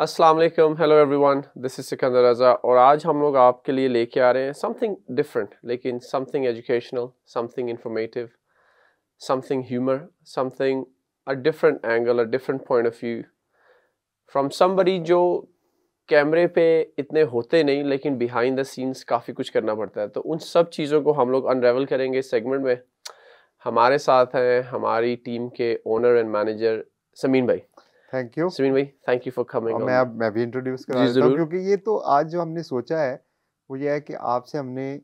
वालेकुम hello everyone this is Sikandar Raza और आज हम लोग आपके लिए लेके आ रहे हैं समथिंग डिफरेंट लेकिन something educational something informative something humour something a different angle a different point of view from somebody जो कैमरे पे इतने होते नहीं, लेकिन बिहाइंड द सीन्स काफ़ी कुछ करना पड़ता है। तो उन सब चीज़ों को हम लोग अनरेवल करेंगे सेगमेंट में। हमारे साथ हैं हमारी टीम के ओनर एंड मैनेजर समीन भाई। थैंक यू समीन भाई थैंक यू फॉर कमिंग मैं अब मैं भी इंट्रोड्यूस करा देता हूँ क्योंकि ये तो आज जो हमने सोचा है वो ये है कि आपसे हमने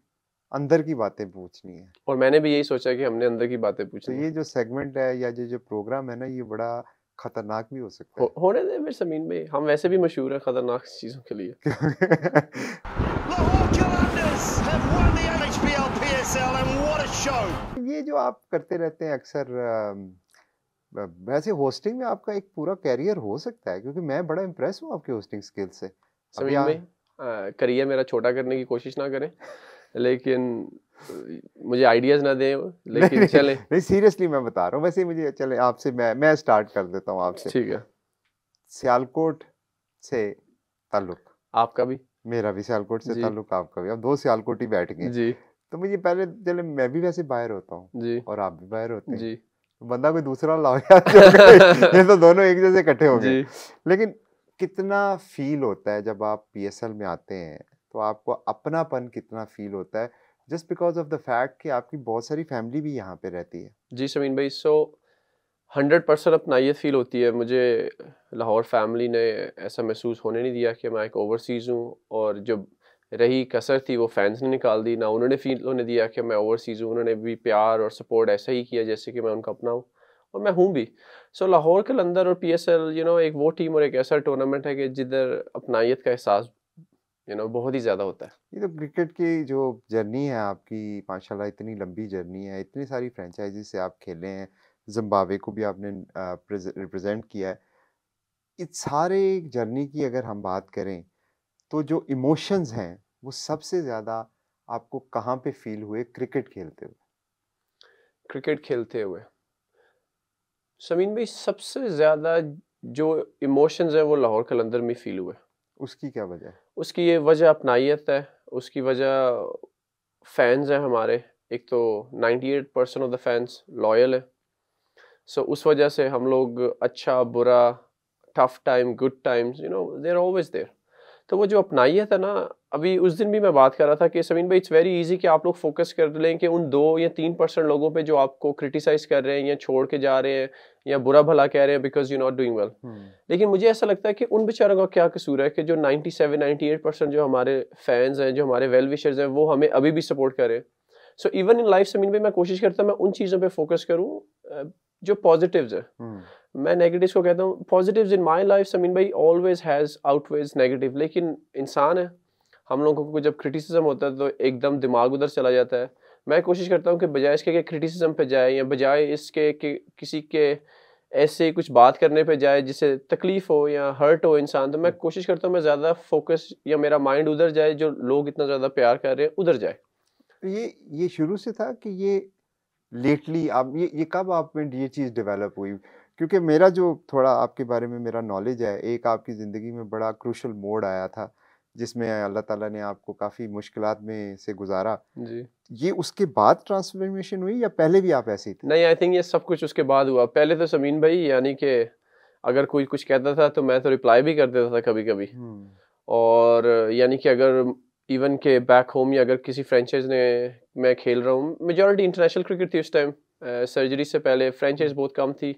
अंदर की बातें पूछनी है। और मैंने भी यही सोचा कि हमने अंदर की बातें तो पूछनी ये जो सेगमेंट है या जो जो प्रोग्राम है ना ये बड़ा खतरनाक भी हो सकता हो, होने दे फिर समीन भाई हम वैसे भी मशहूर हैं खतरनाक चीज़ों के लिए। है! ये जो आप करते रहते हैं अक्सर वैसे होस्टिंग में आपका एक पूरा कैरियर हो सकता है क्योंकि मैं बड़ा इम्प्रेस हूँ आपके होस्टिंग स्किल से। आ- भाई करियर मेरा छोटा करने की कोशिश ना करें लेकिन मुझे आइडियाज़ ना दें लेकिन नहीं, चलें। नहीं सीरियसली मैं बता रहा हूँ वैसे मुझे चले आपसे मैं मैं स्टार्ट कर देता हूँ आपसे। ठीक है। सियालकोट से ताल्लुक। आपका भी? मेरा भी सियालकोट से ताल्लुक आपका भी। अब दो सियालकोट ही बैठ गए। जी। तो मुझे पहले चले मैं भी वैसे बाहर होता हूँ जी। और आप भी बाहर होते हैं। जी। बंदा कोई दूसरा लाओ यार ये तो दोनों एक जैसे इकट्ठे हो गए। लेकिन कितना फील होता है जब आप पीएसएल में आते हैं तो आपको अपनापन कितना फील होता है just because of the fact कि आपकी बहुत सारी फैमिली भी यहाँ पे रहती है। जी समीन भाई सो हंड्रेड परसेंट अपनाइत फील होती है। मुझे लाहौर फैमिली ने ऐसा महसूस होने नहीं दिया कि मैं एक ओवरसीज़ हूँ और जो रही कसर थी, वो फैंस ने निकाल दी। ना उन्होंने फील होने दिया कि मैं ओवरसीज़ हूँ, उन्होंने भी प्यार और सपोर्ट ऐसा ही किया जैसे कि मैं उनका अपना हूँ। और मैं हूँ भी। सो लाहौर के अंदर और P S L you know एक वो टीम और एक ऐसा टूर्नामेंट है कि जिधर अपनाइत का एहसास यू नो बहुत ही ज़्यादा होता है। ये तो क्रिकेट की जो जर्नी है आपकी, माशाल्लाह इतनी लंबी जर्नी है, इतनी सारी फ्रेंचाइजी से आप खेले हैं जिम्बाब्वे को भी आपने रिप्रेजेंट किया है। इस सारे जर्नी की अगर हम बात करें तो जो इमोशंस हैं वो सबसे ज़्यादा आपको कहाँ पे फील हुए क्रिकेट खेलते हुए? क्रिकेट खेलते हुए। समीन भाई सबसे ज़्यादा जो इमोशंस हैं वो लाहौर कलंदर में फील हुए। उसकी क्या वजह है? उसकी ये वजह अपनाइत है उसकी वजह फैंस हैं हमारे। एक तो 98 percent of the fans loyal है। सो so, उस वजह से हम लोग अच्छा बुरा tough time good times you know there always there तो वो जो अपनाइत है ना अभी उस दिन भी मैं बात कर रहा था कि समीन भाई इट्स वेरी इजी कि आप लोग फोकस कर लें कि उन दो या तीन परसेंट लोगों पे जो आपको क्रिटिसाइज कर रहे हैं या छोड़ के जा रहे हैं या बुरा भला कह रहे हैं because you not doing well लेकिन मुझे ऐसा लगता है कि उन बेचारों का क्या कसूर है कि जो 97 98 परसेंट जो हमारे फैंस हैं जो हमारे वेल विशर्स हैं वो हमें अभी भी सपोर्ट करें। So even in life Sameen भाई मैं कोशिश करता मैं उन चीज़ों पर फोकस करूँ जो पॉजिटिव है। मैं नेगेटिव्स को कहता हूँ positives in my life Sameen भाई ऑलवेज हैज़ आउटवेज नेगेटिव लेकिन इंसान है। हम लोगों को जब क्रिटिसिज्म होता है तो एकदम दिमाग उधर चला जाता है। मैं कोशिश करता हूँ कि बजाय इसके क्रिटिसिज्म पे जाए या बजाय इसके कि, किसी के ऐसे कुछ बात करने पे जाए जिससे तकलीफ़ हो या हर्ट हो इंसान तो मैं कोशिश करता हूँ मैं ज़्यादा फोकस या मेरा माइंड उधर जाए, जो लोग इतना ज़्यादा प्यार कर रहे हैं, उधर जाए। तो ये ये शुरू से था कि ये लेटली आप, ये ये कब आप में ये चीज़ डेवलप हुई? क्योंकि मेरा जो थोड़ा आपके बारे में मेरा नॉलेज है एक आपकी ज़िंदगी में बड़ा क्रूशल मोड़ आया था जिसमें अल्लाह ताला ने आपको काफ़ी मुश्किल में से गुजारा। जी। ये उसके बाद ट्रांसफॉर्मेशन हुई या पहले भी आप ऐसे थे? नहीं आई थिंक ये सब कुछ उसके बाद हुआ। पहले तो समीन भाई यानी कि अगर कोई कुछ कहता था तो मैं तो रिप्लाई भी कर देता था कभी कभी हम्म, और यानी कि अगर इवन के बैक होम या अगर किसी फ्रेंचाइज ने मैं खेल रहा हूँ मेजोरिटी इंटरनेशनल क्रिकेट थी उस टाइम सर्जरी से पहले फ्रेंचाइज बहुत कम थी।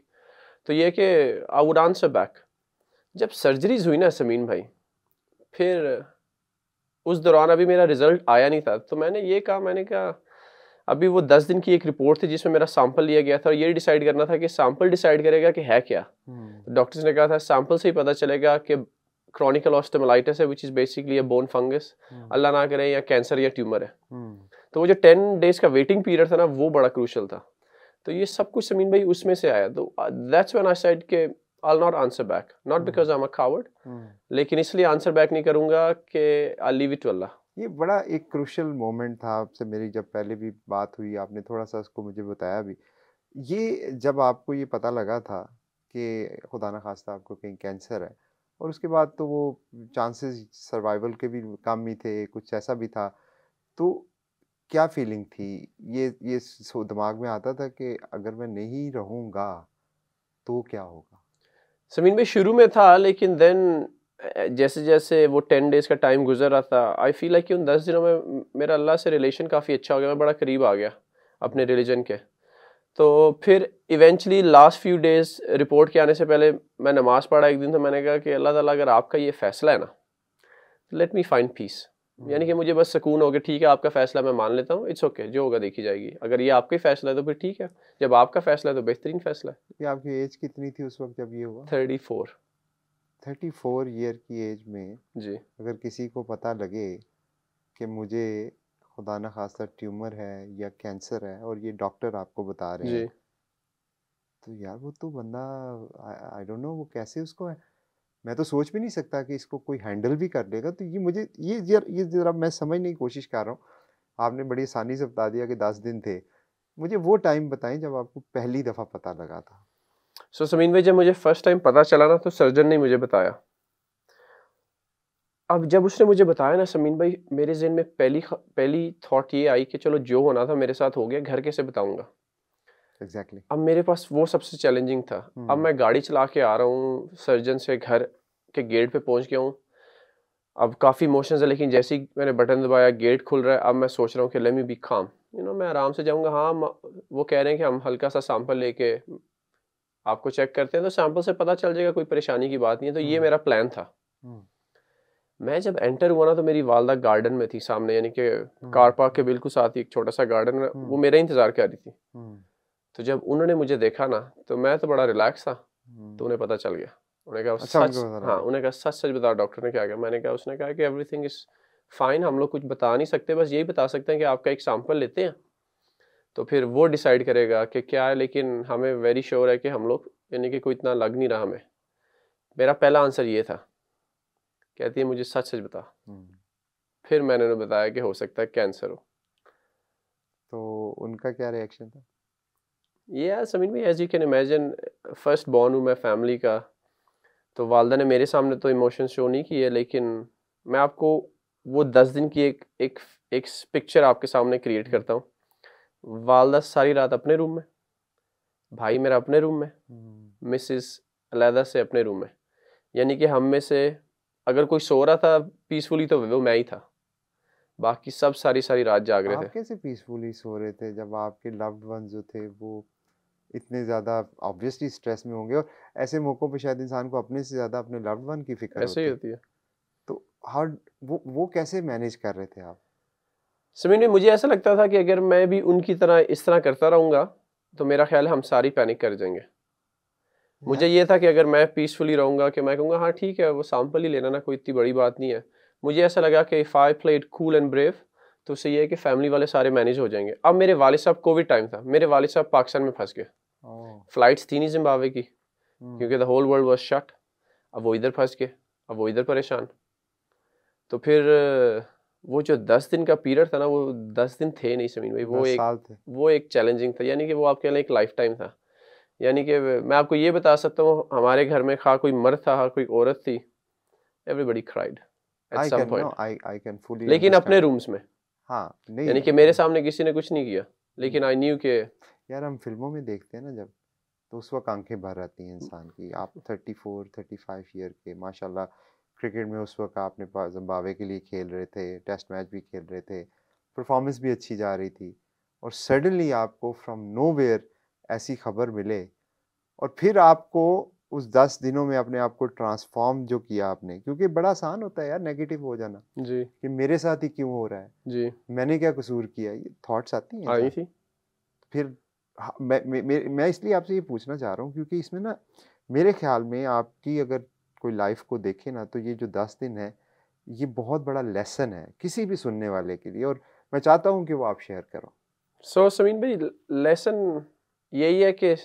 तो ये कि आई वुड आंसर बैक जब सर्जरीज हुई ना समीन भाई फिर उस दौरान अभी मेरा रिज़ल्ट आया नहीं था। तो मैंने ये कहा मैंने कहा अभी वो दस दिन की एक रिपोर्ट थी जिसमें मेरा सैंपल लिया गया था और ये डिसाइड करना था कि सैंपल डिसाइड करेगा कि है क्या। हम्म, डॉक्टर्स ने कहा था सैंपल से ही पता चलेगा कि क्रॉनिकल ऑस्टोमलाइटिस है which is basically a bone fungus hmm, अल्लाह ना करे या कैंसर या ट्यूमर है। हम्म, तो वो जो टेन डेज़ का वेटिंग पीरियड था ना वो बड़ा क्रूशल था। तो ये सब कुछ समीन भाई उसमें से आया। तो दैट्स व्हेन आई सेड कि I not answer back not because I am a coward. लेकिन इसलिए आंसर बैक नहीं करूँगा कि आई लीव इट टू अल्लाह ये बड़ा एक क्रूशल मोमेंट था आपसे मेरी जब पहले भी बात हुई आपने थोड़ा सा उसको मुझे बताया भी। ये जब आपको ये पता लगा था कि खुदा न खास्ता आपको कहीं कैंसर है और उसके बाद तो वो चांसेस सर्वाइवल के भी कम ही थे कुछ ऐसा भी था तो क्या फीलिंग थी? ये ये सो दिमाग में आता था कि अगर मैं नहीं रहूँगा तो क्या होगा? समीन भाई, शुरू में था, लेकिन देन जैसे जैसे वो टेन डेज़ का टाइम गुजर रहा था आई फील लाइक कि उन दस दिनों में मेरा अल्लाह से रिलेशन काफ़ी अच्छा हो गया, मैं बड़ा करीब आ गया अपने रिलीजन के। तो फिर eventually last few days report के आने से पहले मैं नमाज़ पढ़ा एक दिन तो मैंने कहा कि अल्लाह ताला, अगर आपका ये फ़ैसला है ना लेट मी फाइंड पीस यानी कि मुझे बस सुकून हो गया। ठीक है आपका फैसला मैं मान लेता हूँ इट्स ओके जो होगा देखी जाएगी। अगर ये आपका ही फैसला है तो फिर ठीक है। जब आपका फैसला है तो बेहतरीन फैसला है। ये आपकी एज कितनी थी उस वक्त जब ये हुआ? Thirty four. Thirty four year की एज में जी। अगर किसी को पता लगे कि मुझे खुदा न खासा ट्यूमर है या कैंसर है और ये डॉक्टर आपको बता रहे हैं तो यार वो तो बंदा आई डोंट नो वो कैसे उसको है मैं तो सोच भी नहीं सकता कि इसको कोई हैंडल भी कर लेगा तो ये मुझे ये यार ये ज़रा मैं समझने की कोशिश कर रहा हूँ। आपने बड़ी आसानी से बता दिया कि दस दिन थे। मुझे वो टाइम बताएँ जब आपको पहली दफ़ा पता लगा था। सो so, समीन भाई जब मुझे फ़र्स्ट टाइम पता चला ना तो सर्जन ने मुझे बताया। अब जब उसने मुझे बताया ना समीन भाई मेरे जहन में पहली पहली थॉट ये आई कि चलो जो होना था मेरे साथ हो गया घर कैसे बताऊँगा? एग्जैक्टली अब मेरे पास वो सबसे चैलेंजिंग था hmm. अब। मैं गाड़ी चला के आ रहा हूँ सर्जन से घर के गेट पे पहुँच गया हूँ अब काफ़ी इमोशंस है लेकिन जैसे ही मैंने बटन दबाया गेट खुल रहा है अब मैं सोच रहा हूँ कि let me be calm you know मैं आराम से जाऊँगा हाँ वो कह रहे हैं कि हम हल्का सा सैंपल लेके आपको चेक करते हैं तो सैंपल से पता चल जाएगा कोई परेशानी की बात नहीं है तो hmm. ये। मेरा प्लान था मैं जब एंटर हुआ ना तो मेरी वालदा गार्डन में थी सामने यानी कि कार पार्क के बिल्कुल साथ ही एक छोटा सा गार्डन वो हम्म। मेरा इंतज़ार कर रही थी तो जब उन्होंने मुझे देखा ना तो मैं तो बड़ा रिलैक्स था हम्म, तो उन्हें पता चल गया। उन्हें कहा अच्छा, सच। हाँ उन्हें कहा सच सच बता डॉक्टर ने क्या कहा? मैंने कहा उसने कहा कि एवरीथिंग इज़ फाइन हम लोग कुछ बता नहीं सकते बस यही बता सकते हैं कि आपका एक सैंपल लेते हैं। तो फिर वो डिसाइड करेगा कि क्या है लेकिन हमें वेरी श्योर है कि हम लोग यानी कि कोई इतना लग नहीं रहा हमें। मेरा पहला आंसर ये था। कहती है मुझे सच सच बता। हम्म, फिर मैंने उन्हें बताया कि हो सकता है कैंसर हो। तो उनका क्या रिएक्शन था? ये समीन भाई as you can imagine first born हूँ मैं फैमिली का तो वालदा ने मेरे सामने तो इमोशन शो नहीं किए लेकिन मैं आपको वो दस दिन की एक एक एक पिक्चर आपके सामने क्रिएट करता हूँ। वालदा सारी रात अपने रूम में भाई मेरा अपने रूम में हम्म, मिसिस अलहदा से अपने रूम में। यानी कि हम में से अगर कोई सो रहा था पीसफुली तो वो मैं ही था। बाकी सब सारी सारी रात जाग रहे आप थे कैसे पीसफुली सो रहे थे जब आपके लव्ड वन जो थे वो इतने ज़्यादा ऑब्वियसली स्ट्रेस में होंगे और ऐसे मौक़ों पे शायद इंसान को अपने से ज़्यादा अपने लव्ड वन की फ़िक्र ऐसे ही होती है। होती है। तो हाउ वो वो कैसे मैनेज कर रहे थे आप? समीन में मुझे ऐसा लगता था कि अगर मैं भी उनकी तरह इस तरह करता रहूँगा तो मेरा ख्याल है हम सारी पैनिक कर जाएँगे। मुझे ये था कि अगर मैं पीसफुली रहूँगा कि मैं कहूँगा हाँ ठीक है वो सैंपल ही लेना ना कोई इतनी बड़ी बात नहीं है। मुझे ऐसा लगा कि if I played cool and brave तो उससे ये है कि फैमिली वाले सारे मैनेज हो जाएँगे। अब मेरे वालिद साहब कोविड टाइम था मेरे वालिद साहब पाकिस्तान में फंस गए। फ्लाइट्स थी नहीं जिम्बावे की हम्म, क्योंकि the whole world was shut अब वो इधर फंस गए अब वो इधर परेशान। तो फिर वो जो दस दिन का पीरियड था ना वो दस दिन थे नहीं समीन भाई वो एक वो एक चैलेंजिंग था यानी कि वो आपके लिए एक लाइफ टाइम था। यानी कि मैं आपको ये बता सकता हूँ हमारे घर में खा कोई मर्द था खा कोई औरत थी everybody cried at some point लेकिन अपने रूम्स में। हाँ नहीं यानी कि मेरे सामने किसी ने कुछ नहीं किया लेकिन आई न्यू के यार हम फ़िल्मों में देखते हैं ना जब तो उस वक्त आँखें भर आती हैं इंसान की। आप thirty four thirty five year के माशाल्लाह क्रिकेट में उस वक्त आपने जम्बावे के लिए खेल रहे थे टेस्ट मैच भी खेल रहे थे परफॉर्मेंस भी अच्छी जा रही थी और सडनली आपको फ्रॉम नोवेयर ऐसी खबर मिले और फिर आपको उस दस दिनों में अपने आप को ट्रांसफॉर्म जो किया आपने क्योंकि बड़ा आसान होता है यार नेगेटिव हो जाना। जी। कि मेरे साथ ही क्यों हो रहा है? जी। मैंने क्या कसूर किया? ये थॉट्स आती हैं आई थी। फिर मैं मैं मैं- मैं इसलिए आपसे ये पूछना चाह रहा हूँ क्योंकि इसमें ना मेरे ख्याल में आपकी अगर कोई लाइफ को देखे ना तो ये जो दस दिन है ये बहुत बड़ा लेसन है किसी भी सुनने वाले के लिए और मैं चाहता हूँ कि वो आप शेयर करो। सो so, समीन भाई लेसन यही है कि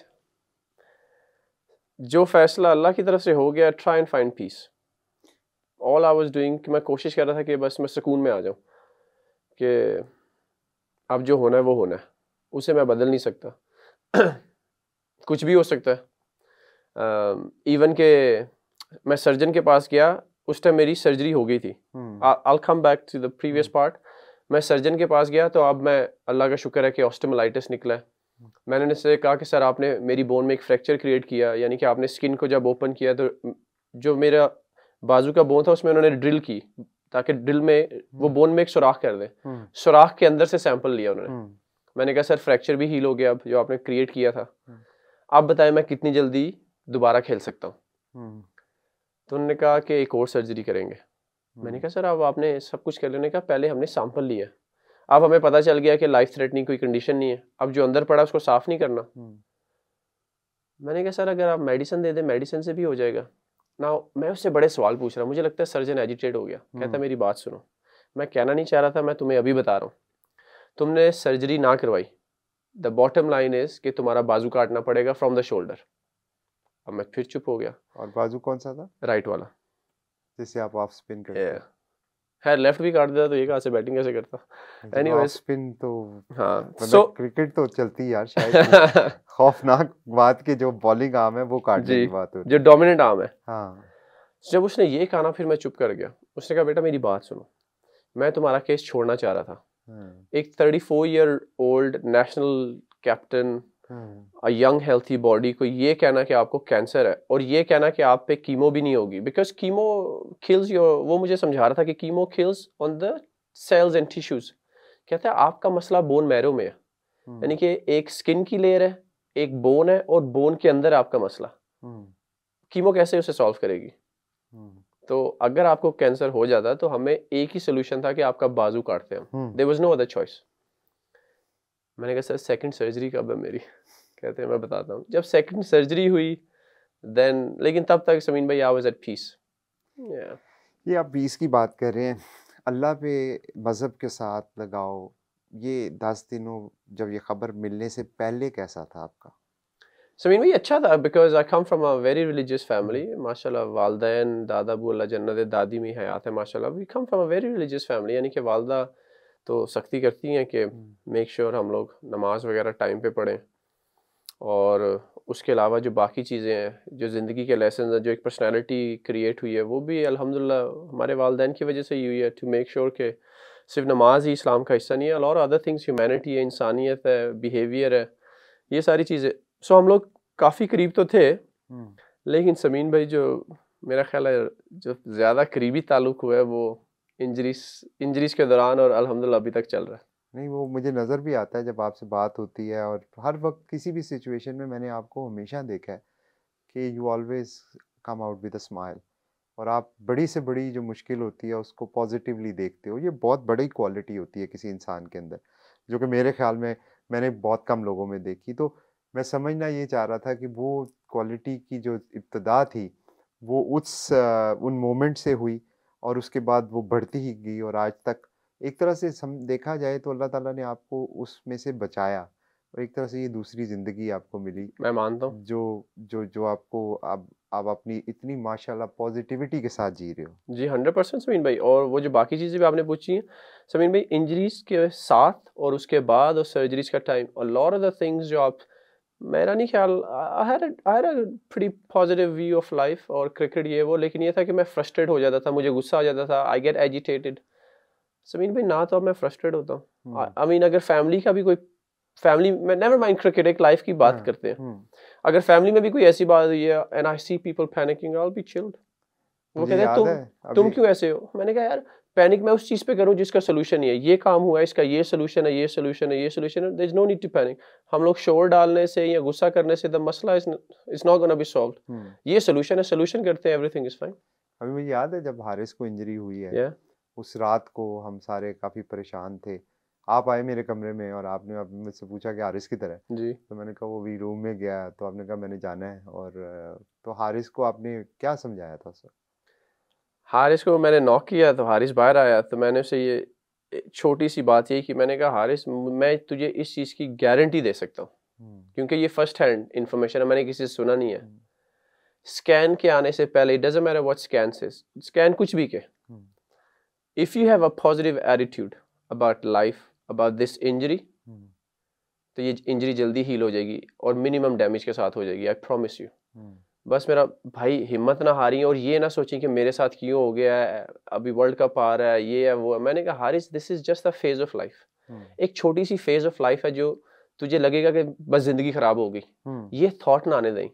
जो फैसला अल्लाह की तरफ़ से हो गया try and find peace all I was doing कि मैं कोशिश कर रहा था कि बस मैं सुकून में आ जाऊँ कि अब जो होना है वो होना है। उसे मैं बदल नहीं सकता। कुछ भी हो सकता है। इवन के मैं सर्जन के पास गया उस टाइम मेरी सर्जरी हो गई थी। हम्म। I come back to the previous part मैं सर्जन के पास गया तो अब मैं अल्लाह का शुक्र है कि ऑस्टमलाइटिस निकला है। मैंने उनसे कहा कि सर आपने मेरी बोन में एक फ्रैक्चर क्रिएट किया यानी कि आपने स्किन को जब ओपन किया तो जो मेरा बाजू का बोन था उसमें उन्होंने ड्रिल की ताकि ड्रिल में वो बोन में एक सुराख कर दे। हम्म। सुराख के अंदर से सैंपल लिया उन्होंने। हम्म। मैंने कहा सर फ्रैक्चर भी हील हो गया अब जो आपने क्रिएट किया था। हम्म। आप बताएँ मैं कितनी जल्दी दोबारा खेल सकता हूँ? हम्म। तो उन्होंने कहा कि एक और सर्जरी करेंगे। मैंने हम्म, कहा सर अब आपने सब कुछ कर उन्होंने कहा पहले हमने सैंपल लिया अब हमें पता चल गया कि लाइफ थ्रेटनिंग कोई कंडीशन नहीं है। अब जो अंदर पड़ा उसको साफ़ नहीं करना। मैंने कहा सर अगर आप मेडिसिन दे दें मेडिसिन से भी हो जाएगा। ना मैं उससे बड़े सवाल पूछ रहा हूँ। मुझे लगता है सर्जन एजिटेट हो गया। कहता। मेरी बात सुनो। मैं कहना नहीं चाह रहा था मैं तुम्हें अभी बता रहा हूँ। तुमने सर्जरी ना करवाई। द बॉटम लाइन इज़ कि तुम्हारा बाजू काटना पड़ेगा फ्रॉम द शोल्डर अब मैं फिर चुप हो गया। और बाजू कौन सा था? राइट वाला। जिससे आप ऑफ़ स्पिन करते Yeah. खैर लेफ़्ट भी काट देता तो ये कहाँ से बैटिंग कैसे करता? ऑफ़ anyways, स्पिन तो हाँ मतलब सो क्रिकेट तो चलती है यार शायद खौफनाक बात की जो बॉलिंग आर्म है वो काटने। की बात हो जो डोमिनेंट आर्म है। है। जब उसने ये कहा ना फिर मैं चुप कर गया। उसने कहा बेटा मेरी बात सुनो। मैं तुम्हारा केस छोड़ना चाह रहा था। एक 34 year old national captain young healthy body को ये कहना कि आपको कैंसर है और ये कहना कि आप पे कीमो भी नहीं होगी बिकॉज़ कीमो किल्स योर वो मुझे समझा रहा था कि chemo kills on the cells and tissues कहता है आपका मसला बोन मैरो में है। हम्म, यानी कि एक स्किन की लेयर है एक बोन है और बोन के अंदर आपका मसला। कीमो कैसे उसे सॉल्व करेगी? तो अगर आपको कैंसर हो जाता तो हमें एक ही सोल्यूशन था कि आपका बाजू काटते हैं there was no other choice मैंने कहा सर सेकंड सर्जरी कब है मेरी? कहते हैं मैं बताता हूँ। जब सेकंड सर्जरी हुई देन लेकिन तब तक समीन भाई आई वाज एट पीस ये आप बीस की बात कर रहे हैं। अल्लाह पे मज़हब के साथ लगाओ ये दस दिनों जब ये खबर मिलने से पहले कैसा था आपका? समीन भाई अच्छा था because I come from a very religious family माशाल्लाह वालदैन दादा अबू अल्लाह जन्नत दादी में हयात है माशाल्लाह we come from a very religious family यानी कि वालदा तो सख्ती करती हैं कि मेक श्योर हम लोग नमाज़ वगैरह टाइम पे पढ़ें. और उसके अलावा जो बाकी चीज़ें हैं जो ज़िंदगी के लेसन हैं जो एक पर्सनालिटी क्रिएट हुई है वो भी अल्हम्दुलिल्लाह हमारे वालदेन की वजह से ही हुई है टू मेक श्योर कि सिर्फ़ नमाज़ ही इस्लाम का हिस्सा नहीं है। और अदर थिंग्स ह्यूमैनिटी है इंसानियत है बिहेवियर है ये सारी चीज़ें सो हम लोग काफ़ी करीब तो थे हम्म, लेकिन समीन भाई जो मेरा ख्याल है जो ज़्यादा करीबी ताल्लुक हुआ है वो इंजरीज इंजरीज के दौरान और अल्हम्दुलिल्लाह अभी तक चल रहा है। नहीं वो मुझे नज़र भी आता है जब आपसे बात होती है और हर वक्त किसी भी सिचुएशन में मैंने आपको हमेशा देखा है कि you always come out with a smile और आप बड़ी से बड़ी जो मुश्किल होती है उसको पॉजिटिवली देखते हो। ये बहुत बड़ी क्वालिटी होती है किसी इंसान के अंदर जो कि मेरे ख्याल में मैंने बहुत कम लोगों में देखी। तो मैं समझना ये चाह रहा था कि वो क्वालिटी की जो इब्तदा थी वो उस उन मोमेंट से हुई और उसके बाद वो बढ़ती ही गई और आज तक एक तरह से सम देखा जाए तो अल्लाह ताला ने आपको उसमें से बचाया और एक तरह से ये दूसरी ज़िंदगी आपको मिली मैं मानता हूँ। जो जो जो आपको आप आप अपनी इतनी माशाल्लाह पॉजिटिविटी के साथ जी रहे हो। जी हंड्रेड परसेंट समीन भाई और वो जो बाकी चीज़ें भी आपने पूछी हैं समीन भाई इंजरीज के साथ और उसके बाद और सर्जरीज का टाइम और लॉर ऑफ़ द थिंग्स जो आप मेरा नहीं ख्याल I had I a pretty positive view of life और क्रिकेट ये वो लेकिन ये था कि मैं फ्रस्ट्रेट हो जाता था मुझे गुस्सा आ जाता था आई गेट एजिटेटेड समीन भाई ना तो अब मैं फ्रस्ट्रेट होता हूँ। हम्म, आई मीन अगर फैमिली का भी कोई फैमिली में नेवर माइंड क्रिकेट एक लाइफ की बात हाँ, करते हैं। हम्म, अगर फैमिली में भी कोई ऐसी बात हुई है and I see people panicking I be chilled वो कहते हैं तुम तुम क्यों ऐसे हो? मैंने कहा यार पैनिक मैं उस चीज़ पे करूँ जिसका सोल्यूशन ही है। ये काम हुआ है इसका ये सोल्यूशन है ये सोल्यूशन है ये सोल्यूशन है। There is no need to panic हम लोग शोर डालने से या गुस्सा करने से द मसला is is not gonna be solved hmm, ये सोल्यूशन है सोल्यूशन करते हैं एवरीथिंग इज़ फाइन अभी मुझे याद है जब हारिस को इंजरी हुई है या उस रात को हम सारे काफ़ी परेशान थे। आप आए मेरे कमरे में और आपने मुझसे पूछा कि हारिस की तरह जी। तो मैंने कहा वो भी रूम में गया तो आपने कहा मैंने जाना है और तो हारिस को आपने क्या समझाया था सर हारिस को मैंने नॉक किया तो हारिस बाहर आया तो मैंने उसे ये छोटी सी बात यही कि मैंने कहा हारिस मैं तुझे इस चीज़ की गारंटी दे सकता हूँ हम्म, क्योंकि ये फ़र्स्ट हैंड इंफॉर्मेशन है मैंने किसी से सुना नहीं है। हम्म, स्कैन के आने से पहले इट डजंट मैटर व्हाट स्कैन से स्कैन कुछ भी के। If you have a positive attitude about life about this injury hmm, तो ये इंजरी जल्दी हील हो जाएगी और मिनिमम डैमेज के साथ हो जाएगी आई प्रॉमिस यू हम्म, बस मेरा भाई हिम्मत ना हारी और ये ना सोचें कि मेरे साथ क्यों हो गया है अभी वर्ल्ड कप आ रहा है ये है वो है। मैंने कहा Haris this is just a phase of life एक छोटी सी फ़ेज़ ऑफ़ लाइफ है जो तुझे लगेगा कि बस ज़िंदगी खराब हो गई। हम्म, ये थॉट ना आने दें।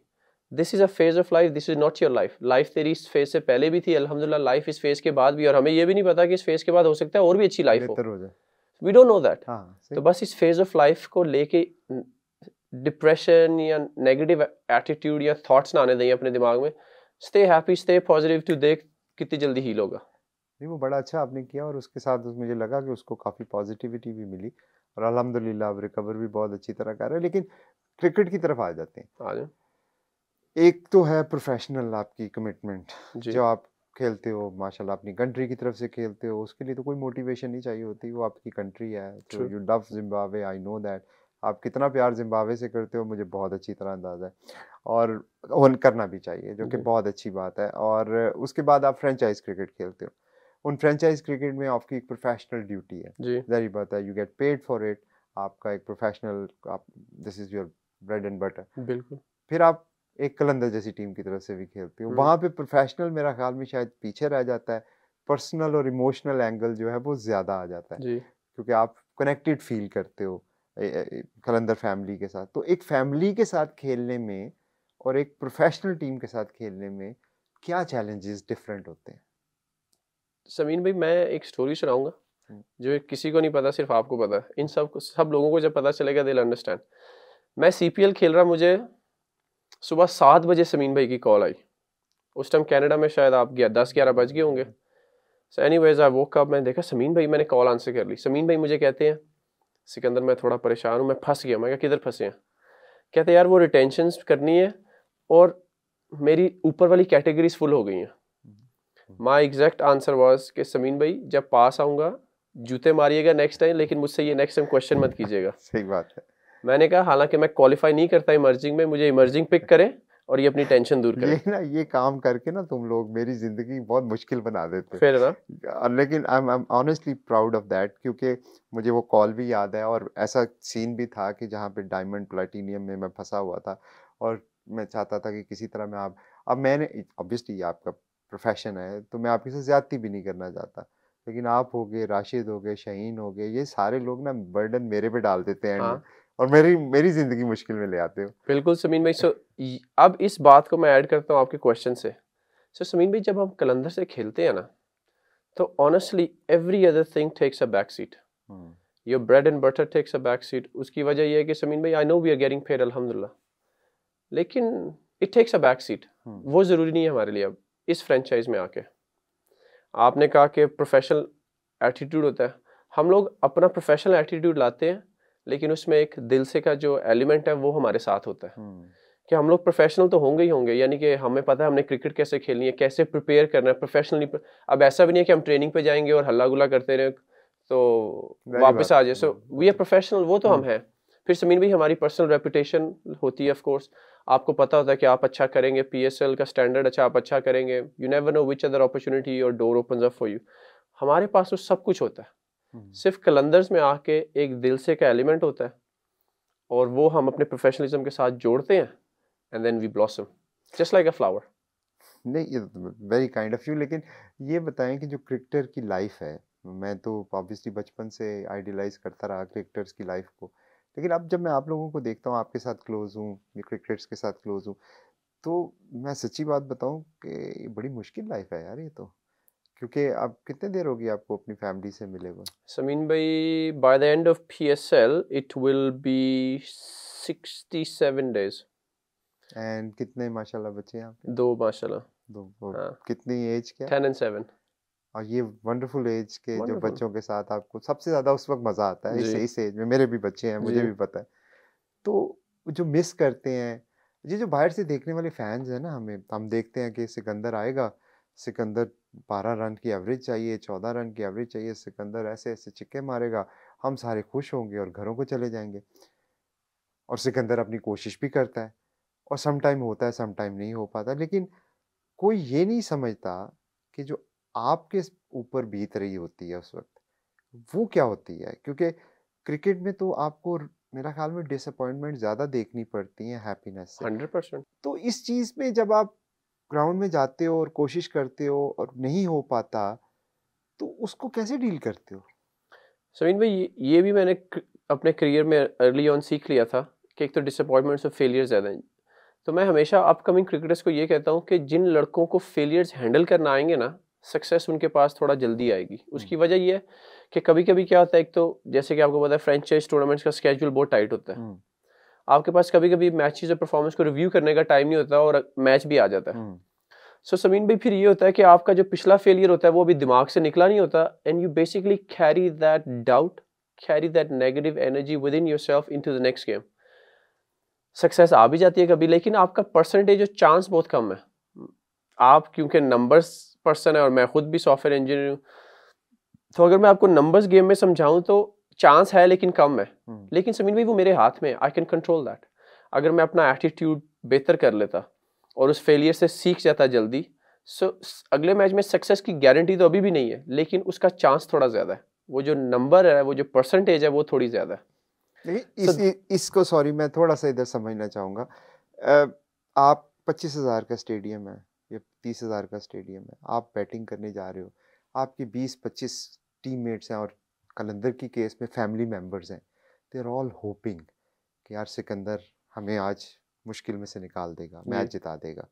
This is a phase of life this is not your life life तेरी इस फ़ेज़ से पहले भी थी अल्हम्दुलिल्लाह लाइफ इस फ़ेज़ के बाद भी और हमें ये भी नहीं पता कि इस फ़ेज़ के बाद हो सकता है और भी अच्छी लाइफ हो। जाए। वी डोंट नो दैट तो बस इस फ़ेज़ ऑफ़ लाइफ को लेके डिप्रेशन या नेगेटिव एटीट्यूड या थॉट्स ना आने दें अपने दिमाग में। स्टे हैप्पी स्टे पॉजिटिव टू देख कितनी जल्दी हील होगा। नहीं वो बड़ा अच्छा आपने किया और उसके साथ उस- मुझे लगा कि उसको काफ़ी पॉजिटिविटी भी मिली और अल्हम्दुलिल्लाह अब रिकवर भी बहुत अच्छी तरह कर रहे हैं लेकिन क्रिकेट की तरफ़ आ जाते हैं। आ जाओ एक तो है प्रोफेशनल आपकी कमिटमेंट जो। आप खेलते हो माशाल्लाह अपनी कंट्री की तरफ़ से खेलते हो उसके लिए तो कोई मोटिवेशन नहीं चाहिए होती वो आपकी कंट्री है तो you love Zimbabwe I know that आप कितना प्यार जिम्बाब्वे से करते हो मुझे बहुत अच्छी तरह अंदाज़ा है। और और करना भी चाहिए जो कि बहुत अच्छी बात है। और उसके बाद आप फ्रेंचाइज क्रिकेट खेलते हो। उन फ्रेंचाइज क्रिकेट में आपकी एक प्रोफेशनल ड्यूटी है। जी। बात है you get paid for it आपका एक प्रोफेशनल आप this is your bread and butter बिल्कुल। फिर आप एक कलंदर जैसी टीम की तरफ़ से भी खेलते हो। वहाँ पे प्रोफेशनल मेरा ख्याल में शायद पीछे रह जाता है। पर्सनल और इमोशनल एंगल जो है वो ज़्यादा आ जाता है। जी। क्योंकि आप कनेक्टेड फील करते हो। कलंदर फैमिली के साथ। तो एक फैमिली के साथ खेलने में और एक प्रोफेशनल टीम के साथ खेलने में क्या चैलेंजेस डिफरेंट होते हैं? समीन भाई मैं एक स्टोरी सुनाऊँगा हम्म। जो किसी को नहीं पता सिर्फ़ आपको पता है। इन सब सब लोगों को जब पता चलेगा दिल अंडरस्टैंड मैं सीपीएल खेल रहा मुझे सुबह सात बजे समीन भाई की कॉल आई। उस टाइम कनाडा में शायद आप गया दस ग्यारह बज गए होंगे। सो एनी वेज आई वो कब मैंने देखा समीन भाई मैंने कॉल आंसर कर ली। समीन भाई मुझे कहते हैं सिकंदर मैं थोड़ा परेशान हूँ मैं फंस गया मैं क्या किधर फंसे हैं? कहते यार वो रिटेंशन करनी है और मेरी ऊपर वाली कैटेगरीज फुल हो गई हैं. माई एग्जैक्ट आंसर वॉज़ कि समीन भाई जब पास आऊँगा जूते मारिएगा नेक्स्ट टाइम लेकिन मुझसे ये नेक्स्ट टाइम क्वेश्चन मत कीजिएगा. सही बात है। मैंने कहा हालाँकि मैं क्वालिफाई नहीं करता इमर्जिंग में मुझे इमर्जिंग पिक करें और ये अपनी टेंशन दूर करें। ये ना ये काम करके ना तुम लोग मेरी ज़िंदगी बहुत मुश्किल बना देते। हो फिर ना? लेकिन I am honestly proud of that क्योंकि मुझे वो कॉल भी याद है और ऐसा सीन भी था कि जहाँ पे डायमंड प्लेटिनियम में मैं फंसा हुआ था और मैं चाहता था कि किसी तरह मैं आप अब मैंने ऑब्वियसली आपका प्रोफेशन है तो मैं आपके से ज्यादती भी नहीं करना चाहता। लेकिन आप हो गए राशिद हो गए शहीन हो गए ये सारे लोग ना बर्डन मेरे पे डाल देते हैं हाँ। और मेरी मेरी ज़िंदगी मुश्किल में ले आते हो। बिल्कुल समीन भाई। सो अब इस बात को मैं ऐड करता हूँ आपके क्वेश्चन से। सो समीन भाई जब हम कलंदर से खेलते हैं ना तो honestly every other thing takes a back seat your bread and butter takes a back seat उसकी वजह यह है कि समीन भाई I know we are getting paid अल्हम्दुलिल्लाह लेकिन it takes a back seat. वो ज़रूरी नहीं है हमारे लिए अब इस फ्रेंचाइज में आके। आपने कहा कि प्रोफेशनल एटीट्यूड होता है। हम लोग अपना प्रोफेशनल एटीट्यूड लाते हैं लेकिन उसमें एक दिल से का जो एलिमेंट है वो हमारे साथ होता है। हम्म, कि हम लोग प्रोफेशनल तो होंगे ही होंगे यानी कि हमें पता है हमने क्रिकेट कैसे खेलनी है कैसे प्रिपेयर करना है प्रोफेशनली अब ऐसा भी नहीं है कि हम ट्रेनिंग पे जाएँगे और हल्ला गुला करते रहे तो वापस आ जाए। सो वी आर प्रोफेशनल वो तो हम हम्म। हैं। फिर समीन भाई हमारी पर्सनल रेपुटेशन होती है ऑफकोर्स आपको पता होता है कि आप अच्छा करेंगे पीएसएल का स्टैंडर्ड अच्छा आप अच्छा करेंगे। You never know which other opportunity और door open up for you हमारे पास तो सब कुछ होता है। सिर्फ़ कलंदर्स में आके एक दिल से का एलिमेंट होता है और वो हम अपने प्रोफेशनलिज्म के साथ जोड़ते हैं and then we blossom just like a flower नहीं ये वेरी काइंड ऑफ़ यू लेकिन ये बताएँ कि जो क्रिकेटर की लाइफ है मैं तो ऑब्वियसली बचपन से आइडियलाइज करता रहा क्रिकेटर्स की लाइफ को लेकिन अब जब मैं आप लोगों को देखता हूँ आपके साथ क्लोज हूँ क्रिकेटर्स के साथ क्लोज हूँ तो मैं सच्ची बात बताऊँ कि ये बड़ी मुश्किल लाइफ है यार ये तो। क्योंकि अब कितने देर होगी आपको अपनी फैमिली से मिले हुए? समीन भाई by the end of PSL it will be 67 days and कितने माशाल्लाह बच्चे हैं आपके दो माशाल्लाह। दो हाँ। कितनी एज क्या? 10 एंड 7 और ये वंडरफुल एज के जो बच्चों के साथ आपको सबसे ज़्यादा उस वक्त मज़ा आता है इस इस एज में। मेरे भी बच्चे हैं मुझे भी पता है। तो जो मिस करते हैं ये जो बाहर से देखने वाले फैंस हैं ना हमें हम देखते हैं कि सिकंदर आएगा सिकंदर बारह रन की एवरेज चाहिए चौदह रन की एवरेज चाहिए सिकंदर ऐसे ऐसे चिक्के मारेगा हम सारे खुश होंगे और घरों को चले जाएँगे। और सिकंदर अपनी कोशिश भी करता है और सम टाइम होता है सम टाइम नहीं हो पाता। लेकिन कोई ये नहीं समझता कि जो आपके ऊपर बीत रही होती है उस वक्त वो क्या होती है? क्योंकि क्रिकेट में तो आपको मेरा ख्याल में डिसअपॉइंटमेंट ज़्यादा देखनी पड़ती है हैप्पीनेस से। हंड्रेड परसेंट तो इस चीज़ में जब आप ग्राउंड में जाते हो और कोशिश करते हो और नहीं हो पाता तो उसको कैसे डील करते हो? समीन भाई ये- भी मैंने अपने करियर में अर्ली ऑन सीख लिया था कि एक तो डिसअपॉइंटमेंट्स और फेलियर ज़्यादा हैं। तो मैं हमेशा अपकमिंग क्रिकेटर्स को ये कहता हूँ कि जिन लड़कों को फेलियर्स हैंडल करना आएँगे ना सक्सेस उनके पास थोड़ा जल्दी आएगी। उसकी वजह यह है कि कभी कभी क्या होता है एक तो जैसे कि आपको पता है फ्रेंचाइज टूर्नामेंट्स का स्केड्यूल बहुत टाइट होता है। हम्म, आपके पास कभी कभी मैचेस और परफॉर्मेंस को रिव्यू करने का टाइम नहीं होता और मैच भी आ जाता है। हम्म, सो समीन भाई फिर ये होता है कि आपका जो पिछला फेलियर होता है वो अभी दिमाग से निकला नहीं होता and you basically carry that doubt carry that negative energy within yourself into the next game success आ भी जाती है कभी लेकिन आपका परसेंटेज और चांस बहुत कम है। आप क्योंकि नंबर्स पर्सन है और मैं खुद भी सॉफ्टवेयर इंजीनियर हूँ तो अगर मैं आपको नंबर्स गेम में समझाऊँ तो चांस है लेकिन कम है। हम्म, लेकिन समीन भाई वो मेरे हाथ में आई कैन कंट्रोल दैट अगर मैं अपना एटीट्यूड बेहतर कर लेता और उस फेलियर से सीख जाता जल्दी सो अगले मैच में सक्सेस की गारंटी तो अभी भी नहीं है लेकिन उसका चांस थोड़ा ज़्यादा है। वो जो नंबर है वो जो परसेंटेज है वो थोड़ी ज़्यादा है। लेकिन इस, इ- इसको सॉरी मैं थोड़ा सा इधर समझना चाहूँगा। आप पच्चीस हज़ार का स्टेडियम है या तीस हज़ार का स्टेडियम है आप बैटिंग करने जा रहे हो आपके बीस पच्चीस टीममेट्स हैं और कलंदर की केस में फैमिली मेंबर्स हैं। दे आर ऑल होपिंग कि यार सिकंदर हमें आज मुश्किल में से निकाल देगा मैच जिता देगा।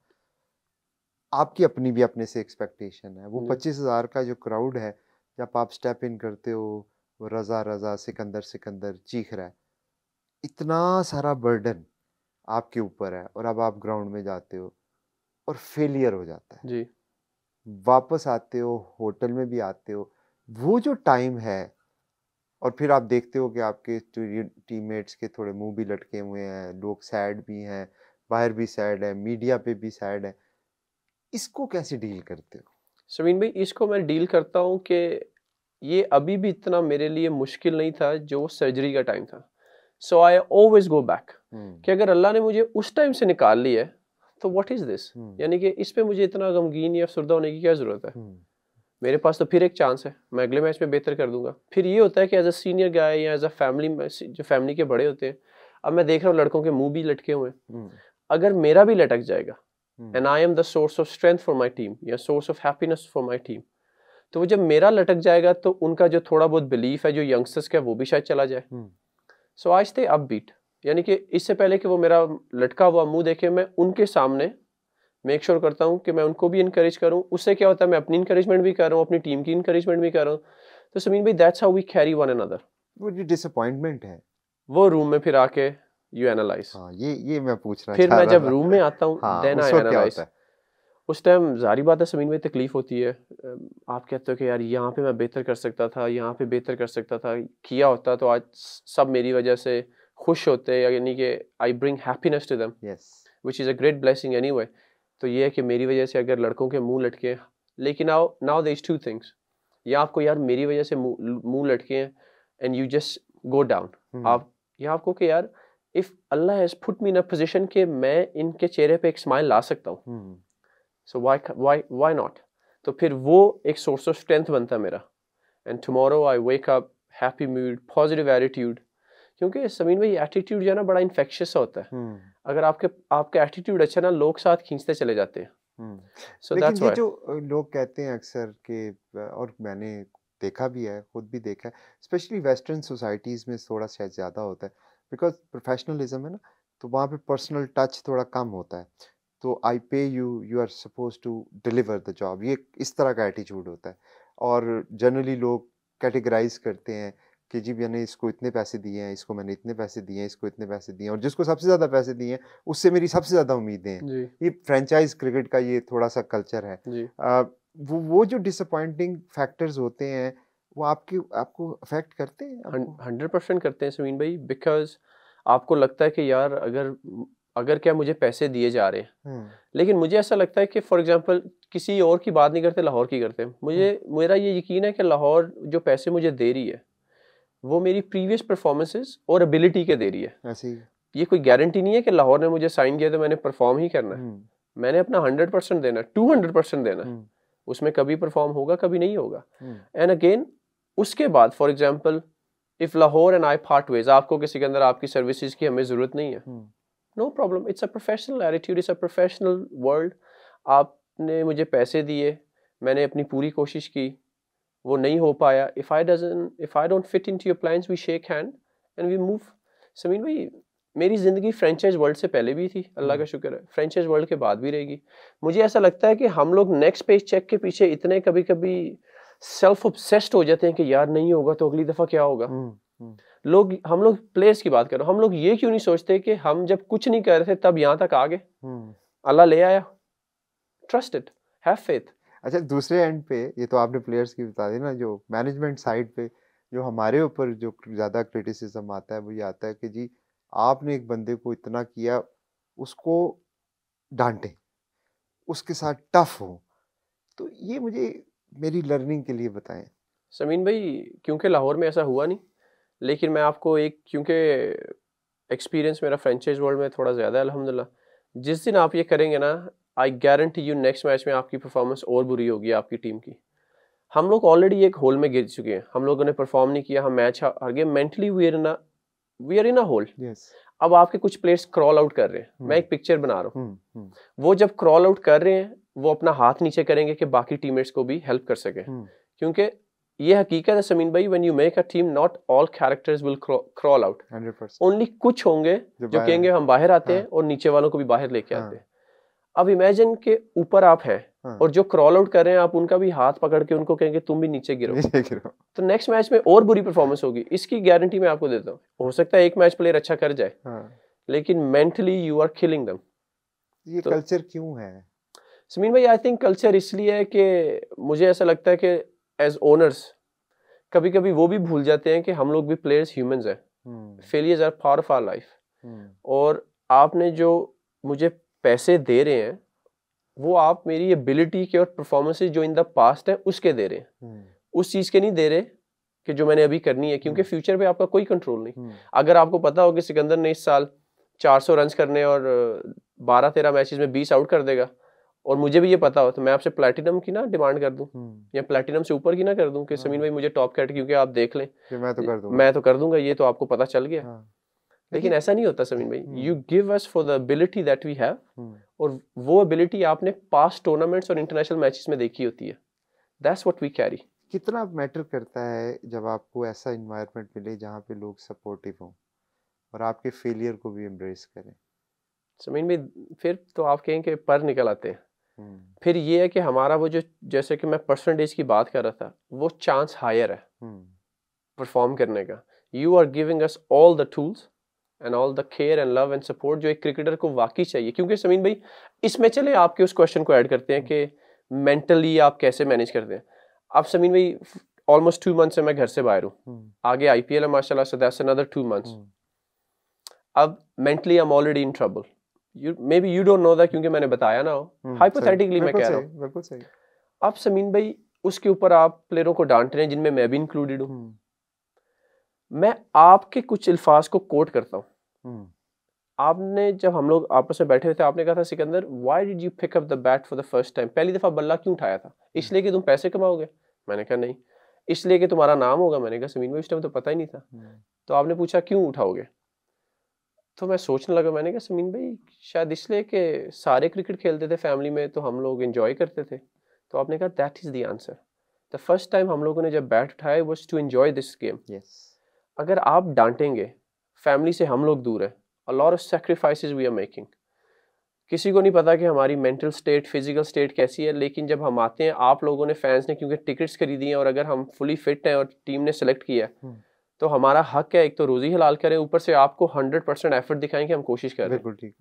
आपकी अपनी भी अपने से एक्सपेक्टेशन है। वो पच्चीस हज़ार का जो क्राउड है जब आप स्टेप इन करते हो वो रज़ा रज़ा सिकंदर सिकंदर चीख रहा है। इतना सारा बर्डन आपके ऊपर है और अब आप ग्राउंड में जाते हो और फेलियर हो जाता है। जी। वापस आते हो होटल में भी आते हो वो जो टाइम है और फिर आप देखते हो कि आपके टीममेट्स के थोड़े मुँह भी लटके हुए हैं लोग सैड भी हैं बाहर भी सैड है मीडिया पे भी सैड है। इसको कैसे डील करते हो? समीन भाई इसको मैं डील करता हूँ कि ये अभी भी इतना मेरे लिए मुश्किल नहीं था जो सर्जरी का टाइम था। So I always go back कि अगर अल्लाह ने मुझे उस टाइम से निकाल लिया है तो व्हाट इज़ दिस यानी कि इस पे मुझे इतना गमगीन या अफसरदा होने की क्या ज़रूरत है? हम्म, मेरे पास तो फिर एक चांस है। मैं अगले मैच में बेहतर कर दूँगा। फिर ये होता है कि एज अ सीनियर गाय या एज अ फैमिली जो फैमिली के बड़े होते हैं अब मैं देख रहा हूँ लड़कों के मुँह भी लटके हुए हैं। हम्म, अगर मेरा भी लटक जाएगा and I am the source of strength for my team या source of happiness for my team तो वो जब मेरा लटक जाएगा तो उनका जो थोड़ा बहुत बिलीफ है जो यंगस्टर्स का वो भी शायद चला जाए। So I stay upbeat यानी कि इससे पहले कि वो मेरा लटका हुआ मुँह देखे मैं उनके सामने मेक श्योर sure करता हूँ कि मैं उनको भी इनकरेज करूँ। उससे क्या होता है मैं अपनी इंकरेजमेंट भी कर रहा हूँ अपनी टीम की इंकरेजमेंट भी कर रहा हूँ। तो समीन भाई that's how we carry one another वो जो डिसअपॉइंटमेंट है। वो रूम में फिर आके यू एनालाइज हाँ ये ये मैं पूछना फिर मैं जब रूम में आता हूँ हाँ देन आई एनालाइज उस टाइम जारी बात है समीन भाई तकलीफ़ होती है। आप कहते हो कि यार यहाँ पे मैं बेहतर कर सकता था यहाँ पे बेहतर कर सकता था किया होता तो आज सब मेरी वजह से खुश होते यानी कि I bring happiness to them yes which is a great blessing any तो ये है कि मेरी वजह से अगर लड़कों के मुँह लटके लेकिन now now they two things या आपको यार मेरी वजह से मुँह लटके हैं and you just go down आप या आपको कि यार if Allah has put me in a position कि मैं इनके चेहरे पे एक स्माइल ला सकता हूँ। So why why why not तो फिर वो एक सोर्स ऑफ़ स्ट्रेंथ बनता है मेरा। And tomorrow I wake up happy mood positive attitude क्योंकि समीन भाई एटीट्यूड जो है ना बड़ा इन्फेक्शियस होता है। हम्म, अगर आपके आपका एटीट्यूड अच्छा ना लोग साथ खींचते चले जाते हैं। सो लेकिन दैट्स व्हाई जो लोग कहते हैं अक्सर कि और मैंने देखा भी है खुद भी देखा है स्पेशली वेस्टर्न सोसाइटीज़ में थोड़ा शायद ज़्यादा होता है बिकॉज़ प्रोफेशनलिज्म है ना तो वहाँ पे पर्सनल टच थोड़ा कम होता है। तो I pay you you are suppose to deliver the job ये इस तरह का एटीट्यूड होता है। और जनरली लोग कैटेगराइज करते हैं कि जी मैंने इसको इतने पैसे दिए हैं इसको मैंने इतने पैसे दिए हैं इसको इतने पैसे दिए हैं और जिसको सबसे ज़्यादा पैसे दिए हैं उससे मेरी सबसे ज़्यादा उम्मीदें हैं। ये फ्रेंचाइज क्रिकेट का ये थोड़ा सा कल्चर है आ, वो वो जो डिसअपॉइंटिंग फैक्टर्स होते हैं वो आपके आपको अफेक्ट करते हैं? हंड्रेड परसेंट करते हैं समीन भाई बिकॉज़ आपको लगता है कि यार अगर अगर क्या मुझे पैसे दिए जा रहे हैं? हम्म, लेकिन मुझे ऐसा लगता है कि फॉर एग्जांपल किसी और की बात नहीं करते लाहौर की करते मुझे मेरा ये यकीन है कि लाहौर जो पैसे मुझे दे रही है वो मेरी प्रीवियस परफॉर्मेंसेस और एबिलिटी के दे रही है। ऐसे ही। ये कोई गारंटी नहीं है कि लाहौर ने मुझे साइन किया तो मैंने परफॉर्म ही करना है। हम्म, मैंने अपना हंड्रेड परसेंट देना टू हंड्रेड परसेंट देना है। हम्म, उसमें कभी परफॉर्म होगा कभी नहीं होगा। हम्म, एंड अगेन उसके बाद for example if Lahore and I part ways आपको किसी के अंदर आपकी सर्विसेज़ की हमें ज़रूरत नहीं है। हम्म, no problem it's a professional attitude it's a professional world आपने मुझे पैसे दिए मैंने अपनी पूरी कोशिश की वो नहीं हो पाया। If I doesn't if I don't fit into your plans we shake hand and we move Sameen भाई मेरी ज़िंदगी फ्रेंचाइज वर्ल्ड से पहले भी थी। अल्लाह का हम्म। शुक्र है। फ्रेंचाइज वर्ल्ड के बाद भी रहेगी। मुझे ऐसा लगता है कि हम लोग नेक्स्ट पेज चेक के पीछे इतने कभी कभी सेल्फ ऑब्सेस्ड हो जाते हैं कि यार नहीं होगा तो अगली दफ़ा क्या होगा? हम्म, हम्म, लोग हम लोग प्लेयर्स की बात कर। रहे हो हम लोग ये क्यों नहीं सोचते कि हम जब कुछ नहीं कर रहे थे तब यहाँ तक आ गए। अल्लाह ले आया। ट्रस्ट इट हैव फेथ अच्छा दूसरे एंड पे, ये तो आपने प्लेयर्स की बता दी ना, जो मैनेजमेंट साइड पे, जो हमारे ऊपर जो ज़्यादा क्रिटिसिज्म आता है, वो ये आता है कि जी, आपने एक बंदे को इतना किया, उसको डांटे, उसके साथ टफ हो। तो ये मुझे मेरी लर्निंग के लिए बताएँ। समीन भाई, क्योंकि लाहौर में ऐसा हुआ नहीं, लेकिन मैं आपको एक, क्योंकि एक्सपीरियंस मेरा फ्रेंचाइज वर्ल्ड में थोड़ा ज़्यादा है अल्हम्दुलिल्लाह जिस दिन आप ये करेंगे ना I guarantee you next match में आपकी परफॉर्मेंस और बुरी होगी आपकी टीम की। हम लोग ऑलरेडी एक होल में गिर चुके हैं। हम लोगों ने परफॉर्म नहीं किया हम मैच हार गए। Mentally we are in a we are in a hole yes अब आपके कुछ प्लेयर्स क्रॉल आउट कर रहे हैं। hmm. मैं। एक पिक्चर बना रहा हूँ। हम्म हम्म। वो जब क्रॉल आउट कर रहे हैं वो अपना हाथ नीचे करेंगे कि बाकी टीममेट्स को भी हेल्प कर सके। हम्म। क्योंकि ये हकीकत है समीन भाई when you make a team not all characters will crawl out only कुछ होंगे जो जो कहेंगे हम बाहर आते हैं हाँ। और नीचे वालों को भी बाहर लेके हाँ। आते हैं। अब इमेजिन के ऊपर आप हैं हाँ। और जो क्रॉल आउट कर रहे हैं आप उनका भी हाथ पकड़ के उनको कहेंगे तुम भी नीचे गिरो। नीचे गिरो। तो नेक्स्ट मैच में और बुरी परफॉर्मेंस होगी। इसकी गारंटी मैं आपको देता हूँ। हो सकता है एक मैच प्लेयर अच्छा कर जाए हाँ। लेकिन मेंटली यू आर किलिंग दम ये तो- कल्चर क्यों है? समीन भाई आई थिंक कल्चर इसलिए है कि मुझे ऐसा लगता है कि एज ओनर्स कभी कभी वो भी भूल जाते हैं कि हम लोग भी प्लेयर्स ह्यूमंस हैं। Failures are part of our life और आपने जो मुझे पैसे दे रहे हैं वो आप मेरी एबिलिटी के और परफॉर्मेंसेज जो इन द पास्ट है उसके दे रहे हैं। हम्म। उस चीज़ के नहीं दे रहे कि जो मैंने अभी करनी है क्योंकि हम्म। फ्यूचर पे आपका कोई कंट्रोल नहीं। हम्म। अगर आपको पता हो कि सिकंदर ने इस साल 400 रन करने और बारह तेरह मैचेस में 20 आउट कर देगा और मुझे भी ये पता हो तो मैं आपसे प्लेटिनम की ना डिमांड कर दूँ हम्म। या प्लेटिनम से ऊपर की ना कर दूँ कि हाँ। समीन भाई मुझे टॉप कैट क्योंकि आप देख लें। मैं तो कर दूँगा। मैं तो कर दूँगा ये तो आपको पता चल गया। हाँ। लेकिन ऐसा नहीं होता समीन भाई। हम्म। You give us for the ability that we have hmm. और वो एबिलिटी आपने पास्ट टूर्नामेंट्स और इंटरनेशनल मैचेस में देखी होती है। दैट्स व्हाट वी कैरी कितना मैटर करता है जब आपको ऐसा इन्वायरमेंट मिले जहाँ पे लोग सपोर्टिव हों और आपके फेलियर को भी एम्ब्रेस करें? समीन भाई फिर तो आप कहें कि पर निकल आते हैं। हम्म। फिर ये है कि हमारा वो जो जैसे कि मैं परसेंटेज की बात कर रहा था वो चांस हायर है। हम्म। परफॉर्म करने का। You are giving us all the tools and all the care and love and support जो एक क्रिकेटर को वाकई चाहिए। क्योंकि समीन भाई इसमें चले आपके उस क्वेश्चन को ऐड करते हैं कि मेंटली आप कैसे मैनेज करते हैं। आप समीन भाई ऑलमोस्ट टू मंथ से मैं घर से बाहर हूँ। हम्म। आगे आईपीएल है माशाल्लाह so that's another two months hmm. अब mentally I am already in trouble you may be you don't know that क्योंकि मैंने बताया ना हो। हम्म, हाइपोथेटिकली सही, मैं कह रहा सही, बिल्कुल सही। अब समीन भाई उसके ऊपर आप प्लेयरों को डांट रहे हैं जिनमें मैं भी इंक्लूडेड हूँ। हम्म। मैं आपके कुछ अल्फाज को कोट करता हूँ। हम्म आपने जब हम लोग आपस में बैठे हुए थे आपने कहा था Sikandar why did you pick up the bat for the first time पहली दफ़ा बल्ला क्यों उठाया था? इसलिए कि तुम पैसे कमाओगे? मैंने कहा नहीं। इसलिए कि तुम्हारा नाम होगा। मैंने कहा समीन भाई उस टाइम तो पता ही नहीं था। हम्म तो आपने पूछा क्यों उठाओगे? तो मैं सोचने लगा मैंने कहा समीन भाई शायद इसलिए कि सारे क्रिकेट खेलते थे फैमिली में तो हम लोग इन्जॉय करते थे। तो आपने कहा that is the answer the first time हम लोगों ने जब बैट उठाया was to enjoy this game yes अगर आप डांटेंगे फैमिली से हम लोग दूर हैं। Lot of sacrifices we are making किसी को नहीं पता कि हमारी मेंटल स्टेट फ़िज़िकल स्टेट कैसी है लेकिन जब हम आते हैं आप लोगों ने फैंस ने क्योंकि टिकट्स खरीदी हैं और अगर हम फुली फिट हैं और टीम ने सेलेक्ट किया है हम्म। तो हमारा हक है एक तो रोजी हलाल करें ऊपर से आपको हंड्रेड परसेंट एफर्ट दिखाएँ कि हम कोशिश कर रहे हैं। बिल्कुल ठीक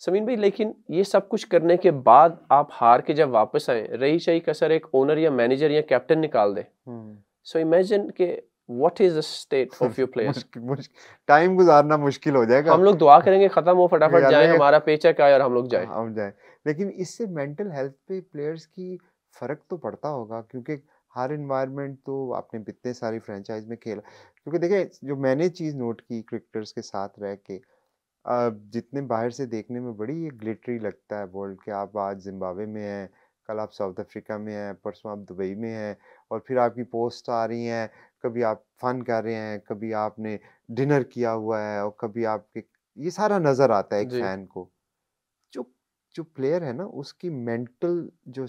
समीन भाई लेकिन ये सब कुछ करने के बाद आप हार के जब वापस आए रही सही कसर एक ओनर या मैनेजर या कैप्टन निकाल दे। सो इमेजिन के what is state of your मुश्किल टाइम गुजारना मुश्किल हो जाएगा। हम लोग दुआ करेंगे खत्म हो फटाफट जाए हमारा पेचेक आए और हम लोग जाए। हम जाए। लेकिन इससे मेंटल हेल्थ पे प्लेयर्स की फ़र्क तो पड़ता होगा क्योंकि हर इन्वायरमेंट तो आपने इतने सारी फ्रेंचाइज में खेला। क्योंकि देखिए जो मैंने चीज़ नोट की क्रिकेटर्स के साथ रह के जितने बाहर से देखने में बड़ी ये ग्लिटरी लगता है वर्ल्ड के आप आज जिम्बाब्वे में हैं कल आप साउथ अफ्रीका में हैं परसों आप दुबई में हैं और फिर आपकी पोस्ट आ रही हैं कभी आप फन कर रहे हैं कभी आपने डिनर किया हुआ है और कभी आपके ये सारा नज़र आता है एक फ़ैन को। जो जो प्लेयर है ना उसकी मेंटल जो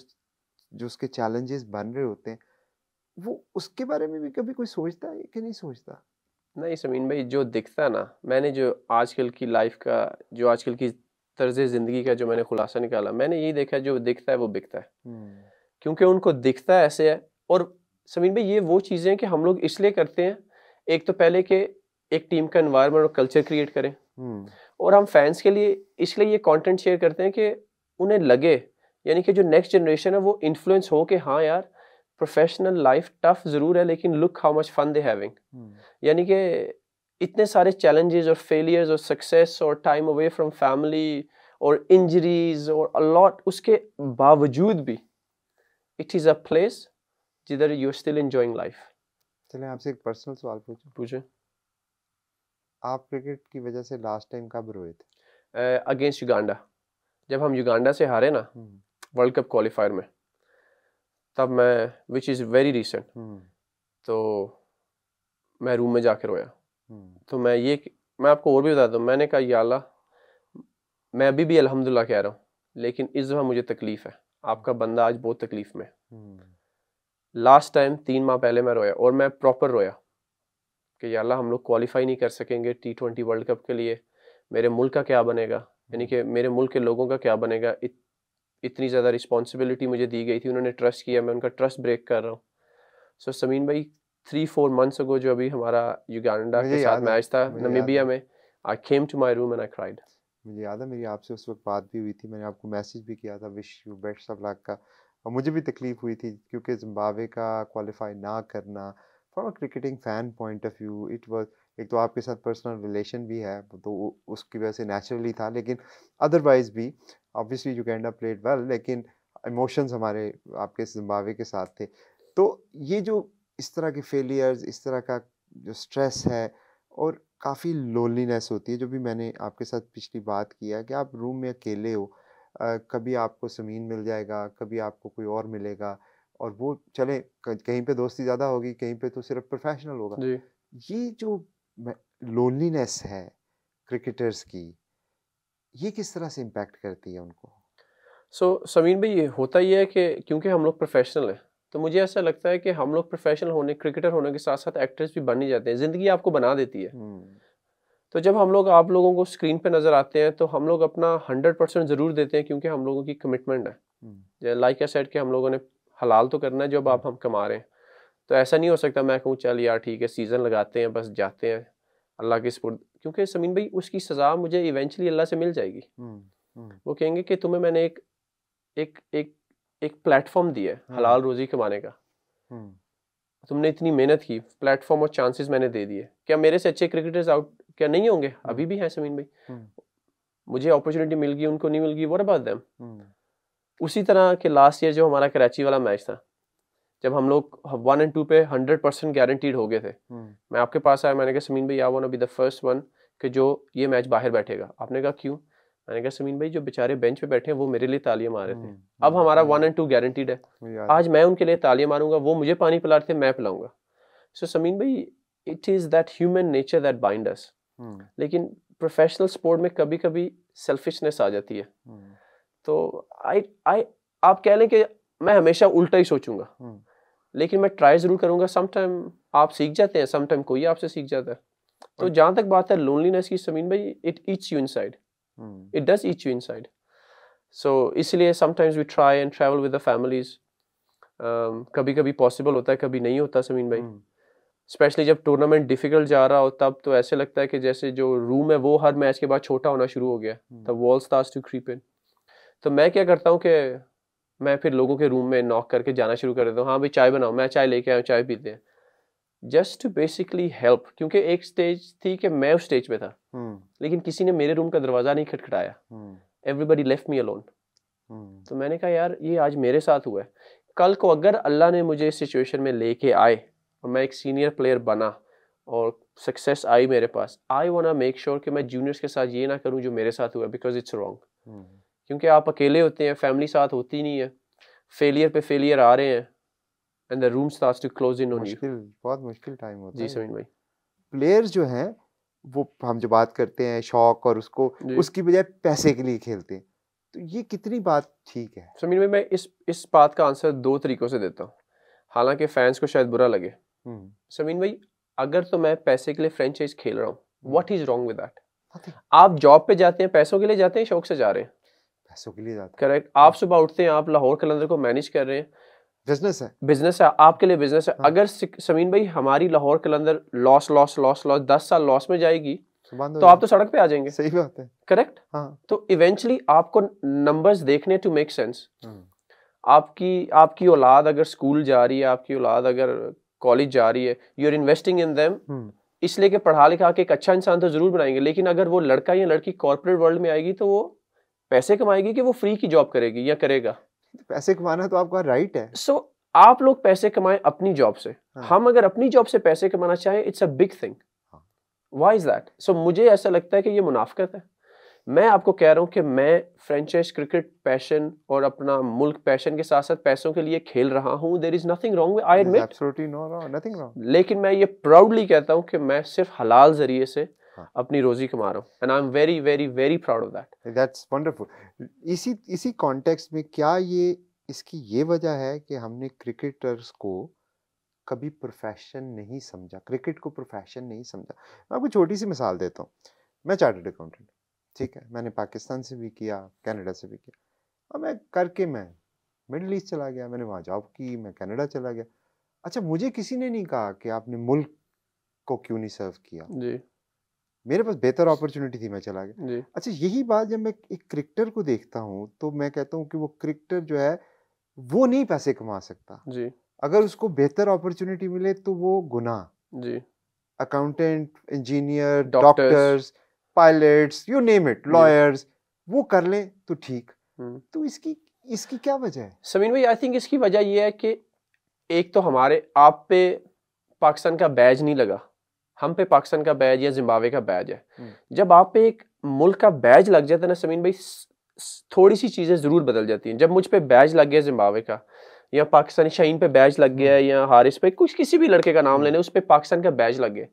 जो उसके चैलेंजेस बन रहे होते हैं वो उसके बारे में भी कभी कोई सोचता है कि नहीं सोचता? नहीं समीन भाई जो दिखता है ना मैंने जो आजकल की लाइफ का जो आजकल की तर्ज ज़िंदगी का जो मैंने खुलासा निकाला मैंने यही देखा जो दिखता है वो बिकता है। क्योंकि उनको दिखता है ऐसे है और समीन भाई ये वो चीज़ें हैं कि हम लोग इसलिए करते हैं एक तो पहले कि एक टीम का इन्वायरमेंट और कल्चर क्रिएट करें। हम्म। और हम फैंस के लिए इसलिए ये कंटेंट शेयर करते हैं कि उन्हें लगे यानी कि जो नेक्स्ट जनरेशन है वो इन्फ्लुएंस हो कि हाँ यार प्रोफेशनल लाइफ टफ ज़रूर है लेकिन look how much fun they having यानी कि इतने सारे चैलेंजेस और फेलियर्स और सक्सेस और टाइम अवे फ्रॉम फैमिली और इंजरीज और अलॉट उसके बावजूद भी इट इज़ अ प्लेस जिधर यू स्टिल एंजॉइंग लाइफ चलें आपसे एक पर्सनल सवाल पूछूँ। पूछे। आप क्रिकेट की वजह से लास्ट टाइम कब रोए थे? अगेंस्ट युगांडा जब हम युगांडा से हारे ना वर्ल्ड कप क्वालिफायर में तब मैं विच इज़ वेरी रिसेंट तो मैं रूम में जाकर रोया। हम्म। तो मैं ये मैं आपको और भी बता दूँ मैंने कहा या अल्लाह मैं अभी भी अल्हम्दुलिल्लाह कह रहा हूँ लेकिन इस दफ़ा मुझे तकलीफ़ है। आपका बंदा आज बहुत तकलीफ़ में हम्म। लास्ट टाइम तीन माह पहले मैं रोया और मैं प्रॉपर रोया कि या अल्लाह हम लोग क्वालिफाई नहीं कर सकेंगे टी ट्वेंटी वर्ल्ड कप के लिए। मेरे मुल्क का क्या बनेगा? यानी कि मेरे मुल्क के लोगों का क्या बनेगा? इत, इतनी ज़्यादा रिस्पॉन्सिबिलिटी मुझे दी गई थी उन्होंने ट्रस्ट किया मैं उनका ट्रस्ट ब्रेक कर रहा हूँ। सो so, समीन भाई थ्री फोर मंथ्स अगो जो अभी हमारा युगांडा के साथ मैच था नमीबिया में I came to my room and I cried मुझे याद है मेरी आपसे उस वक्त बात भी हुई थी मैंने आपको मैसेज भी किया था wish you best of luck का। और मुझे भी तकलीफ़ हुई थी क्योंकि जिम्बाब्वे का क्वालिफाई ना करना from a cricketing fan point of view it was एक तो आपके साथ पर्सनल रिलेशन भी है तो उसकी वजह से नेचुरली था, लेकिन अदरवाइज़ भी ऑब्वियसली युगांडा प्लेड वेल लेकिन इमोशंस हमारे, आपके जिम्बाब्वे के साथ थे। तो ये जो इस तरह के फेलियर्स इस तरह का जो स्ट्रेस है, और काफ़ी लोनलीनेस होती है, जो भी मैंने आपके साथ पिछली बात किया कि आप रूम में अकेले हो कभी आपको समीन मिल जाएगा कभी आपको कोई और मिलेगा और वो चले कहीं पे दोस्ती ज़्यादा होगी कहीं पे तो सिर्फ़ प्रोफेशनल होगा। जी। ये जो लोनलीनेस है क्रिकेटर्स की ये किस तरह से इम्पेक्ट करती है उनको? सो समीन भाई ये होता ही है कि क्योंकि हम लोग प्रोफेशनल हैं तो मुझे ऐसा लगता है कि हम लोग प्रोफेशनल होने क्रिकेटर होने के साथ साथ एक्टर्स भी बन ही जाते हैं ज़िंदगी आपको बना देती है। हम्म। तो जब हम लोग आप लोगों को स्क्रीन पे नज़र आते हैं तो हम लोग अपना हंड्रेड परसेंट ज़रूर देते हैं क्योंकि हम लोगों की कमिटमेंट है। हम्म। लाइक आई सेड कि हम लोगों ने हलाल तो करना है जब आप हम कमा रहे हैं। तो ऐसा नहीं हो सकता मैं कहूँ चल यार ठीक है सीज़न लगाते हैं बस जाते हैं अल्लाह के स्पुर्द क्योंकि समीन भाई उसकी सज़ा मुझे इवेंचुअली अल्लाह से मिल जाएगी। हम्म हम्म। वो कहेंगे कि तुम्हें मैंने एक एक एक एक प्लेटफॉर्म दिया है हम्म। हलाल रोज़ी कमाने का। हम्म। तुमने इतनी मेहनत की प्लेटफॉर्म और चांसेस मैंने दे दिए। क्या मेरे से अच्छे क्रिकेटर्स आउट क्या नहीं होंगे? अभी भी हैं समीन भाई। हम्म। मुझे अपॉर्चुनिटी मिल गई उनको नहीं मिल गई अबाउट देम हम्म। उसी तरह के लास्ट ईयर जो हमारा कराची वाला मैच था जब हम लोग वन एंड टू पे हंड्रेड परसेंट गारंटीड हो गए थे। हम्म। मैं आपके पास आया मैंने कहा समीन भाई I want be the first one कि जो ये मैच बाहर बैठेगा। आपने कहा क्यों? मैंने कहा समीन भाई जो बेचारे बेंच पे बैठे हैं वो मेरे लिए तालियाँ मार रहे थे। हम्म, अब हम्म, हमारा हम्म, वन एंड टू गारंटीड है। आज मैं उनके लिए तालियाँ मारूँगा वो मुझे पानी पिला रहे थे मैं पिलाऊँगा। सो समीन भाई it is that human nature that bind us hmm लेकिन प्रोफेशनल स्पोर्ट में कभी कभी सेल्फिशनेस आ जाती है। हम्म। तो आई आई आप कह लें कि मैं हमेशा उल्टा ही सोचूँगा। हम्म। लेकिन मैं ट्राई ज़रूर करूँगा। सम टाइम आप सीख जाते हैं सम टाइम कोई आपसे सीख जाता है। तो और- जहाँ तक बात है लोनलीनेस की समीन भाई it eats you inside it does does यू you inside so इसलिए we try and travel with the families um, कभी कभी पॉसिबल होता है कभी नहीं होता समीन भाई। हम्म। स्पेशली जब टूर्नामेंट डिफ़िकल्ट जा रहा हो तब तो ऐसे लगता है कि जैसे जो रूम है वो हर मैच के बाद छोटा होना शुरू हो गया तब wall starts to creep in तो मैं क्या करता हूँ कि मैं फिर लोगों के रूम में नॉक करके जाना शुरू कर देता हूँ। हाँ भाई चाय बनाओ मैं चाय लेके आया हूँ चाय पीते हैं। जस्ट टू बेसिकली हेल्प क्योंकि एक स्टेज थी कि मैं उस स्टेज पे था। हम्म। लेकिन किसी ने मेरे रूम का दरवाज़ा नहीं खटखटाया। एवरीबडी लेफ़्ट मी अलोन तो मैंने कहा यार ये आज मेरे साथ हुआ है। कल को अगर अल्लाह ने मुझे इस सिचुएशन में लेके आए और मैं एक सीनियर प्लेयर बना और सक्सेस आई मेरे पास। आई वांट मेक श्योर कि मैं जूनियर्स के साथ ये ना करूँ जो मेरे साथ हुआ बिकॉज़ इट्स रॉन्ग क्योंकि आप अकेले होते हैं फैमिली साथ होती नहीं है। फेलियर पे फेलियर आ रहे हैं and the room starts to close in on you बहुत मुश्किल टाइम होता जी है। समीन भाई। प्लेयर्स जो हैं वो हम जो बात करते हैं शौक और उसको उसकी बजाय पैसे के लिए खेलते हैं। तो ये कितनी बात ठीक है? समीन भाई मैं इस इस बात का आंसर दो तरीकों से देता हूँ। हालाँकि फैंस को शायद बुरा लगे। समीन भाई अगर तो मैं पैसे के लिए फ्रेंचाइज खेल रहा हूँ what is wrong with that आप जॉब पे जाते हैं पैसों के लिए जाते हैं शौक से जा रहे हैं? पैसों के लिए जाता करेक्ट आप सुबह उठते हैं आप लाहौर कलंदर को मैनेज कर रहे हैं। बिज़नेस है। बिज़नेस है आपके लिए बिज़नेस है। हाँ। अगर समीन भाई हमारी Lahore Qalandar loss loss loss loss दस साल लॉस में जाएगी तो हो तो आप तो सड़क पे आ जाएँगे। सही बात है। करेक्ट हाँ। तो इवेंचुअली आपको नंबर्स देखने टू मेक सेंस हम्म, आपकी आपकी औलाद अगर स्कूल जा रही है आपकी औलाद अगर कॉलेज जा रही है you are investing in them इसलिए कि पढ़ा लिखा के एक अच्छा इंसान तो ज़रूर बनाएँगे लेकिन अगर वो लड़का या लड़की कॉर्पोरेट वर्ल्ड में आएगी तो वो पैसे कमाएगी कि वो फ्री की जॉब करेगी या करेगा? पैसे कमाना तो आपका राइट है। सो so, आप लोग पैसे कमाएँ अपनी जॉब से। हाँ। हम अगर अपनी जॉब से पैसे कमाना चाहें it's a big thing. Why is that so मुझे ऐसा लगता है कि ये मुनाफ्त है। मैं आपको कह रहा हूँ कि मैं फ्रेंचाइज क्रिकेट पैशन और अपना मुल्क पैशन के साथ साथ पैसों के लिए खेल रहा हूँ। There is nothing wrong I admit absolutely no wrong nothing wrong लेकिन मैं ये प्राउडली कहता हूँ कि मैं सिर्फ़ हलाल ज़रिए से हाँ। अपनी रोजी कमा रहा हूँ। And I am very very very proud of that that's wonderful इसी इसी कॉन्टेक्स्ट में क्या ये इसकी ये वजह है कि हमने क्रिकेटर्स को कभी प्रोफेशन नहीं समझा? क्रिकेट को प्रोफेशन नहीं समझा। मैं आपको छोटी सी मिसाल देता हूँ। मैं चार्टर्ड अकाउंटेंट ठीक है मैंने पाकिस्तान से भी किया कनाडा से भी किया। और मैं करके मैं मिडल ईस्ट चला गया मैंने वहाँ जॉब की मैं कनाडा चला गया। अच्छा मुझे किसी ने नहीं कहा कि आपने मुल्क को क्यों नहीं सर्व किया? जी। मेरे पास बेहतर अपॉर्चुनिटी थी मैं चला गया। जी। अच्छा यही बात जब मैं एक क्रिकेटर को देखता हूँ तो मैं कहता हूँ कि वो क्रिकेटर जो है वो नहीं पैसे कमा सकता। जी। अगर उसको बेहतर अपॉर्चुनिटी मिले तो वो गुना जी। Accountant engineer. Doctors pilots you name it lawyers वो कर लें तो ठीक। हम्म। तो इसकी इसकी क्या वजह है? समीन भाई आई थिंक इसकी वजह ये है कि एक तो हमारे आप पे पाकिस्तान का बैज नहीं लगा। हम पे पाकिस्तान का बैज या जिम्बावे का बैज है। हम्म। जब आप पे एक मुल्क का बैज लग जाता है ना समीन भाई थोड़ी सी चीज़ें ज़रूर बदल जाती हैं। जब मुझ पे बैज लग गया जिम्बावे का या पाकिस्तानी शाहीन पे बैज लग गया या हारिस पे कुछ किसी भी लड़के का नाम। लेने उस पर पाकिस्तान का बैज लग गया।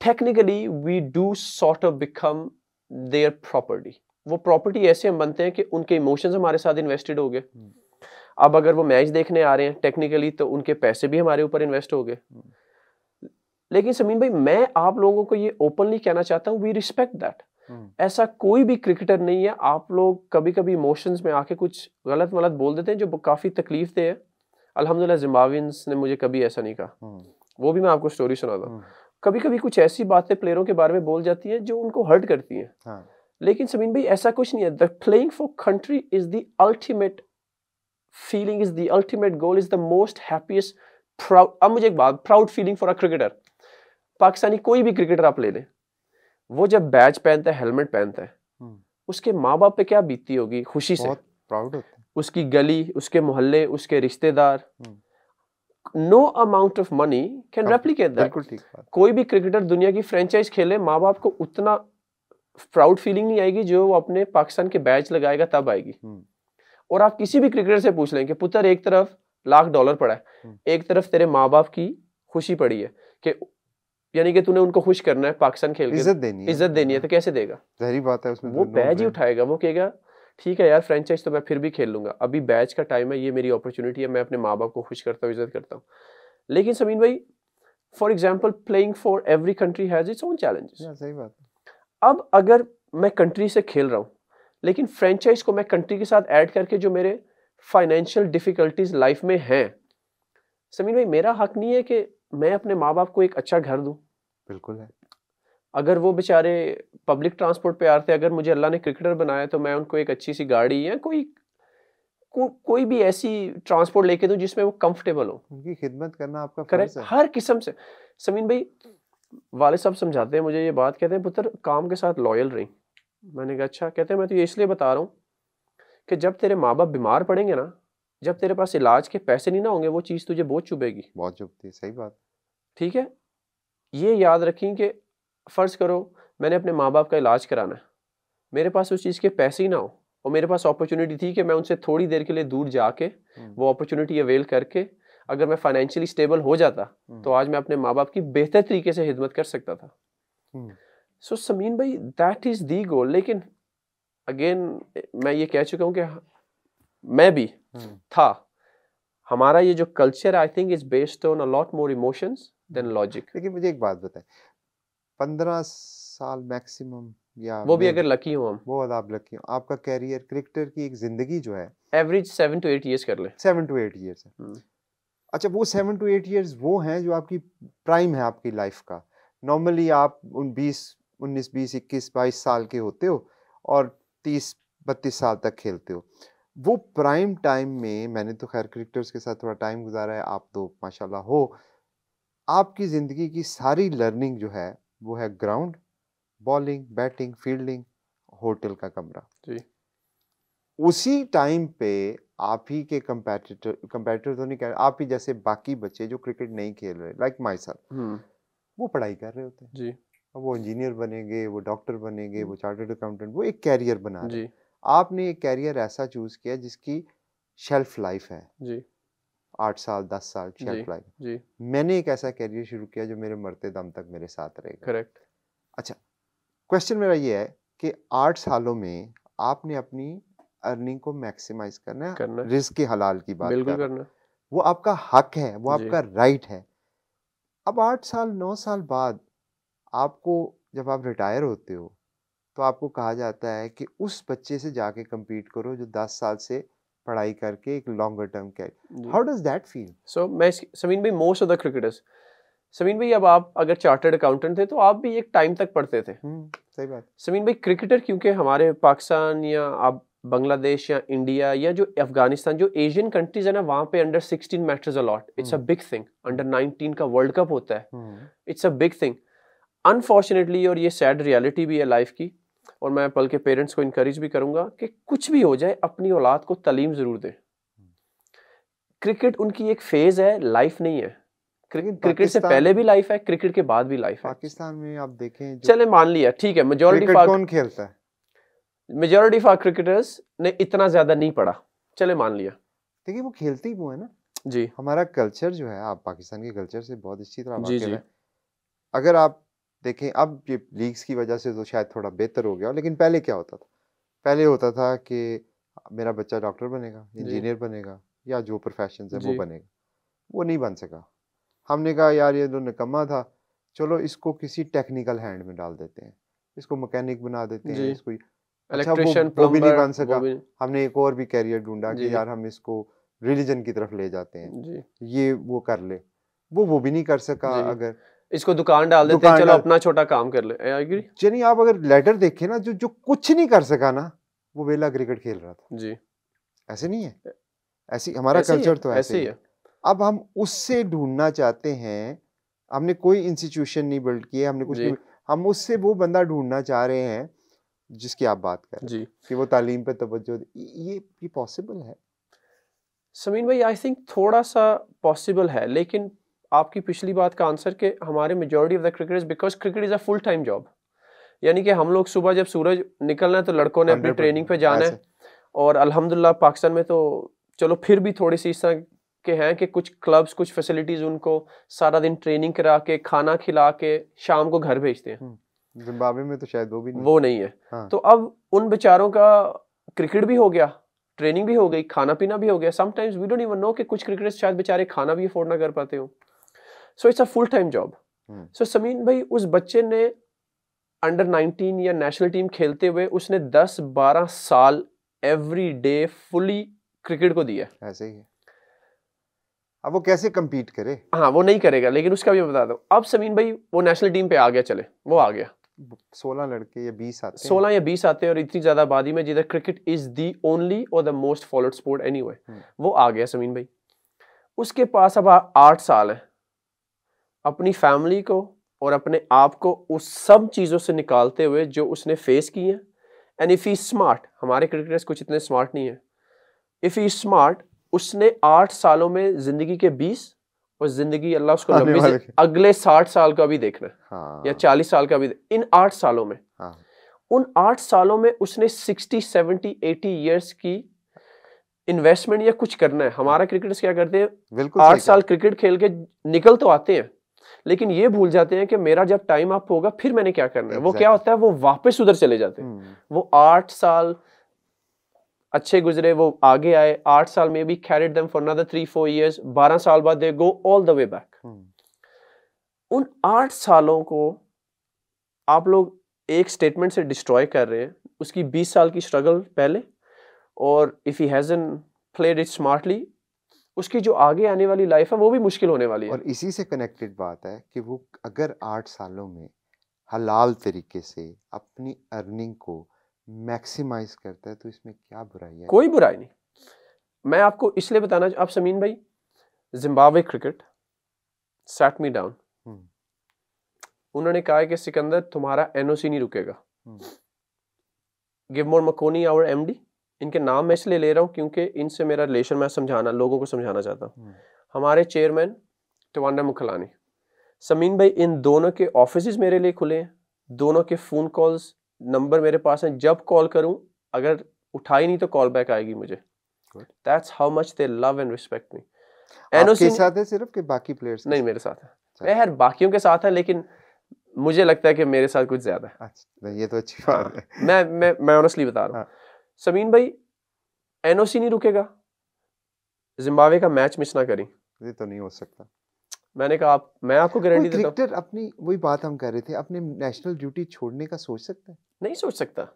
Technically we do sort of become their property वो प्रॉपर्टी ऐसे हम बनते हैं कि उनके इमोशंस हमारे साथ इन्वेस्टेड हो गए। हम्म। अब अगर वो मैच देखने आ रहे हैं टेक्निकली तो उनके पैसे भी हमारे ऊपर इन्वेस्ट हो गए। लेकिन समीन भाई मैं आप लोगों को ये ओपनली कहना चाहता हूँ वी रिस्पेक्ट दैट ऐसा कोई भी क्रिकेटर नहीं है। आप लोग कभी कभी इमोशंस में आके कुछ गलत वलत बोल देते हैं जो काफ़ी तकलीफ़ दे है। अल्हम्दुलिल्लाह जिम्बावियंस ने मुझे कभी ऐसा नहीं कहा। हम्म, वो भी मैं आपको स्टोरी सुनाता हूँ कभी कभी कुछ ऐसी बातें प्लेयरों के बारे में बोल जाती है जो उनको हर्ट करती है। हाँ। लेकिन समीन भाई ऐसा कुछ नहीं है। The playing for country is the ultimate feeling is the ultimate goal is the most happiest proud अब मुझे एक बात proud feeling for a cricketer Pakistani कोई भी क्रिकेटर आप ले लें। वो जब बैच पहनता है हेलमेट पहनता है हम्म, उसके माँ बाप पे क्या बीतती होगी? खुशी से। प्राउड उसकी गली उसके मोहल्ले उसके रिश्तेदार हम्म। No amount of money can replicate that बिल्कुल ठीक कोई भी क्रिकेटर दुनिया की फ्रेंचाइज खेले माँ बाप को उतना प्राउड फीलिंग नहीं आएगी जो वो अपने पाकिस्तान के बैच लगाएगा तब आएगी। हम्म, और आप किसी भी क्रिकेटर से पूछ लें कि पुत्र एक तरफ़ लाख डॉलर पड़ा है हम्म। एक तरफ़ तेरे माँ बाप की खुशी पड़ी है कि यानी कि तूने उनको खुश करना है पाकिस्तान खेल के इज़्ज़त देनी है। इज़्ज़त देनी है तो कैसे देगा? जहरी बात है उसमें वो बैज ही। उठाएगा वो कहेगा ठीक है यार फ्रेंचाइज तो मैं फिर भी खेल लूँगा। अभी बैच का टाइम है ये मेरी अपॉर्चुनिटी है मैं अपने माँ बाप को खुश करता हूँ इज़्ज़त करता हूँ। लेकिन समीन भाई for example playing for every country has its own challenges सही बात है। अब अगर मैं कंट्री से खेल रहा हूँ लेकिन फ्रेंचाइज को मैं कंट्री के साथ ऐड करके जो मेरे फाइनेंशियल डिफिकल्टीज लाइफ में हैं समीन भाई मेरा हक नहीं है कि मैं अपने माँ बाप को एक अच्छा घर दूँ। बिल्कुल है। अगर वो बेचारे पब्लिक ट्रांसपोर्ट पे आ रहे थे अगर मुझे अल्लाह ने क्रिकेटर बनाया तो मैं उनको एक अच्छी सी गाड़ी या कोई को, कोई भी ऐसी ट्रांसपोर्ट लेके दूँ जिसमें वो कंफर्टेबल हो। उनकी खिदमत करना आपका करेक्ट हर किस्म से। समीन भाई वाले साहब समझाते हैं मुझे ये बात कहते हैं पुत्र काम के साथ लॉयल रही। मैंने कहा अच्छा कहते हैं मैं तो ये इसलिए बता रहा हूँ कि जब तेरे माँ बाप बीमार पड़ेंगे ना जब तेरे पास इलाज के पैसे नहीं ना होंगे वो चीज़ तुझे बहुत चुभेगी। बहुत चुभती है सही बात। ठीक है? ये याद रखें कि फ़र्ज़ करो मैंने अपने माँ बाप का इलाज कराना है। मेरे पास उस चीज़ के पैसे ही ना हो और मेरे पास अपॉर्चुनिटी थी कि मैं उनसे थोड़ी देर के लिए दूर जाके हम्म, वो अपॉर्चुनिटी अवेल करके अगर मैं फाइनेंशियली स्टेबल हो जाता हम्म, तो आज मैं अपने माँ बाप की बेहतर तरीके से खिदमत कर सकता था। हम्म, सो समीन भाई दैट इज़ दी गोल लेकिन अगेन मैं ये कह चुका हूँ कि मैं भी था। हमारा ये जो culture I think is based on a lot more emotions than logic लेकिन मुझे एक बात बताएँ। पंद्रह साल मैक्सिमम या वो भी अगर लकी हो हम। बहुत आप लकी हो। आपका कैरियर क्रिकेटर की एक ज़िंदगी जो है average seven to eight years कर ले। सेवन टू एट ईयर्स है। हम्म। अच्छा वो सेवन टू एट ईयर्स वो हैं जो आपकी प्राइम है आपकी लाइफ का। नॉर्मली आप उन बीस उन्नीस बीस इक्कीस बाईस साल के होते हो और तीस बत्तीस साल तक खेलते हो। वो प्राइम टाइम में मैंने तो खैर क्रिकेटर्स के साथ थोड़ा टाइम गुजारा है आप तो माशाल्लाह हो। आपकी ज़िंदगी की सारी लर्निंग जो है वो है ground bowling batting fielding hotel का कमरा। जी। उसी टाइम पे आप ही के कंपेटिटर कंपेटिटर तो नहीं कह रहे आप ही जैसे बाकी बच्चे जो क्रिकेट नहीं खेल रहे लाइक माई हम्म। वो पढ़ाई कर रहे होते हैं। जी। अब वो इंजीनियर बनेंगे वो डॉक्टर बनेंगे वो चार्टर्ड अकाउंटेंट वो एक कैरियर बना रहे जी। आपने एक कैरियर ऐसा चूज़ किया जिसकी शेल्फ लाइफ है। जी। आठ साल दस साल शेल्फ लाइफ जी। मैंने एक ऐसा कैरियर शुरू किया जो मेरे मरते दम तक मेरे साथ रहेगा। करेक्ट अच्छा क्वेश्चन मेरा ये है कि आठ सालों में आपने अपनी अर्निंग को मैक्सिमाइज करना है करना रिस्क के हलाल की बात बिल्कुल कर करना वो आपका हक है वो आपका राइट है। अब आठ साल नौ साल बाद आपको जब आप रिटायर होते हो तो आपको कहा जाता है कि उस बच्चे से जाके compete करो जो दस साल से पढ़ाई करके एक longer term career how does that feel so मैं समीन भाई most of the cricketers Sameen भाई अब आप अगर चार्टर्ड अकाउंटेंट थे तो आप भी एक टाइम तक पढ़ते थे। सही बात। समीन भाई क्रिकेटर क्योंकि हमारे पाकिस्तान या आप बांग्लादेश या इंडिया या जो अफ़गानिस्तान जो एशियन कंट्रीज़ है ना वहाँ पे under 16 matters a lot it's a hmm. Big thing under 19 का वर्ल्ड कप होता है। हम्म, it's a big thing unfortunately और ये सैड रियलिटी भी है लाइफ की और मैं पल के पेरेंट्स को इनकरेज भी करूँगा कि कुछ भी हो जाए अपनी औलाद को तालीम ज़रूर दें। क्रिकेट उनकी एक फ़ेज़ है लाइफ नहीं है। लेकिन क्रिकेट से पहले भी लाइफ है क्रिकेट के बाद भी लाइफ है। पाकिस्तान में आप देखें चले मान लिया ठीक है मेजोरिटी कौन खेलता है? मेजोरिटी ऑफ़ क्रिकेटर्स ने इतना ज़्यादा नहीं पढ़ा। चले मान लिया। देखिए वो खेलते ही वो है ना। जी। हमारा कल्चर जो है आप पाकिस्तान के कल्चर से बहुत अच्छी तरह जी, जी। है। अगर आप देखें अब ये लीग्स की वजह से तो शायद थोड़ा बेहतर हो गया लेकिन पहले क्या होता था? पहले होता था कि मेरा बच्चा डॉक्टर बनेगा इंजीनियर बनेगा या जो प्रोफेशन है वो बनेगा। वो नहीं बन सका। हमने कहा यार ये तो निकम्मा था। चलो इसको किसी टेक्निकल हैंड में डाल देते हैं। इसको मैकेनिक बना देते हैं इसको अच्छा, वो- वो भी नहीं बन सका। हमने एक और भी कैरियर ढूंढा कि यार हम इसको रिलीजन की तरफ़ ले जाते हैं। ये वो कर ले। वो वो भी नहीं कर सका अगर इसको दुकान डाल देते हैं चलो अपना छोटा काम कर ले। यानी आप अगर लेटर देखें ना जो जो कुछ नहीं कर सका ना वो वेला क्रिकेट खेल रहा था। जी। ऐसे नहीं है? ऐसी हमारा कल्चर तो ऐसे ही ही अब हम उससे ढूंढना चाहते हैं हमने कोई इंस्टीट्यूशन नहीं बिल्ड किए हमने कुछ हम उससे वो बंदा ढूंढना चाह रहे हैं जिसकी आप बात कर जी। कि वो तालीम पे तवज्जो ये ये पॉसिबल है? समीन भाई आई थिंक थोड़ा सा पॉसिबल है लेकिन आपकी पिछली बात का आंसर कि हमारे majority of the cricketers because cricket is a full time job यानी कि हम लोग सुबह जब सूरज निकलना है तो लड़कों ने अपनी ट्रेनिंग पे जाना है। और अल्हम्दुलिल्लाह पाकिस्तान में तो चलो फिर भी थोड़ी सी इस तरह के हैं कि कुछ क्लब्स कुछ फैसिलिटीज़ उनको सारा दिन ट्रेनिंग करा के खाना खिला के शाम को घर भेजते हैं। जिम्बाब्वे में तो शायद वो भी नहीं वो नहीं है। हाँ। तो अब उन बेचारों का क्रिकेट भी हो गया ट्रेनिंग भी हो गई खाना पीना भी हो गया। Sometimes we don't even know कि कुछ क्रिकेटर्स शायद बेचारे खाना भी अफोर्ड ना कर पाते हो। So it's a full time job. So Sameen भाई उस बच्चे ने अंडर 19 या नेशनल टीम खेलते हुए उसने 10 12 साल एवरी डे फुली क्रिकेट को दिया। ऐसे ही है। अब वो कैसे compete करे? हाँ वो नहीं करेगा लेकिन उसका भी मैं बता दूँ। अब समीन भाई वो नेशनल टीम पे आ गया चले। वो आ गया। सोलह लड़के या बीस आते हैं। सोलह या बीस आते हैं और इतनी ज़्यादा आबादी में जिधर क्रिकेट इज़ दी ओनली और the most followed sport any. वो आ गया समीन भाई उसके पास अब आठ साल है। अपनी फैमिली को और अपने आप को उस सब चीज़ों से निकालते हुए जो उसने फेस की हैं। एंड इफ़ ही स्मार्ट हमारे क्रिकेटर्स कुछ इतने स्मार्ट नहीं है। इफ़ ही स्मार्ट उसने आठ सालों में ज़िंदगी के बीस और ज़िंदगी अल्लाह उसको लंबी से अगले साठ साल का भी देखना है। हाँ। या चालीस साल का भी इन आठ सालों में। हाँ। उन आठ सालों में उसने सिक्सटी सेवेंटी एटी ईयर्स की इन्वेस्टमेंट या कुछ करना है। हमारा क्रिकेटर्स क्या करते हैं? आठ साल क्रिकेट खेल के निकल तो आते हैं। लेकिन ये भूल जाते हैं कि मेरा जब टाइम अप होगा फिर मैंने क्या करना है? वो क्या होता है? वो वापस उधर चले जाते हैं। हम्म, वो आठ साल अच्छे गुजरे वो आगे आए। आठ साल में भी carried them for another three four years बारह साल बाद they go all the way back उन आठ सालों को आप लोग एक स्टेटमेंट से डिस्ट्रॉय कर रहे हैं। उसकी बीस साल की स्ट्रगल पहले और if he hasn't played it smartly उसकी जो आगे आने वाली लाइफ है वो भी मुश्किल होने वाली है। और इसी से कनेक्टेड बात है कि वो अगर आठ सालों में हलाल तरीके से अपनी अर्निंग को मैक्सिमाइज करता है तो इसमें क्या बुराई है? कोई बुराई नहीं। मैं आपको इसलिए बताना आप समीन भाई Zimbabwe cricket sat me down उन्होंने कहा है कि सिकंदर तुम्हारा एनओसी नहीं रुकेगा। Give more Makoni our MD इनके नाम मैं इसलिए ले रहा हूँ क्योंकि इनसे मेरा रिलेशन मैं समझाना लोगों को समझाना चाहता हूँ। हम्म, हमारे चेयरमैन टवांडा मुखलानी समीन भाई इन दोनों के ऑफ़िस मेरे लिए खुले हैं दोनों के फ़ोन कॉल्स नंबर मेरे पास हैं। जब कॉल करूँ अगर उठाई नहीं तो कॉल बैक आएगी मुझे। That's how much they love and respect me NOC साथ है सिर्फ़ कि बाकी प्लेयर्स नहीं मेरे साथ है। मैं यार बाकियों के साथ है लेकिन मुझे लगता है कि मेरे साथ कुछ ज़्यादा है। अच्छा ये तो अच्छी बात है। मैं मैं मैं ऑनेस्टली बता रहा हूँ। समीन भाई एनओसी नहीं रुकेगा। जिम्बाब्वे का मैच मिस ना करें। ये तो नहीं हो सकता। मैंने कहा आप मैं आपको गारंटी देता हूँ। क्रिकेटर अपनी वही बात हम कर रहे थे अपने नेशनल ड्यूटी छोड़ने का सोच सकता है? नहीं सोच सकता।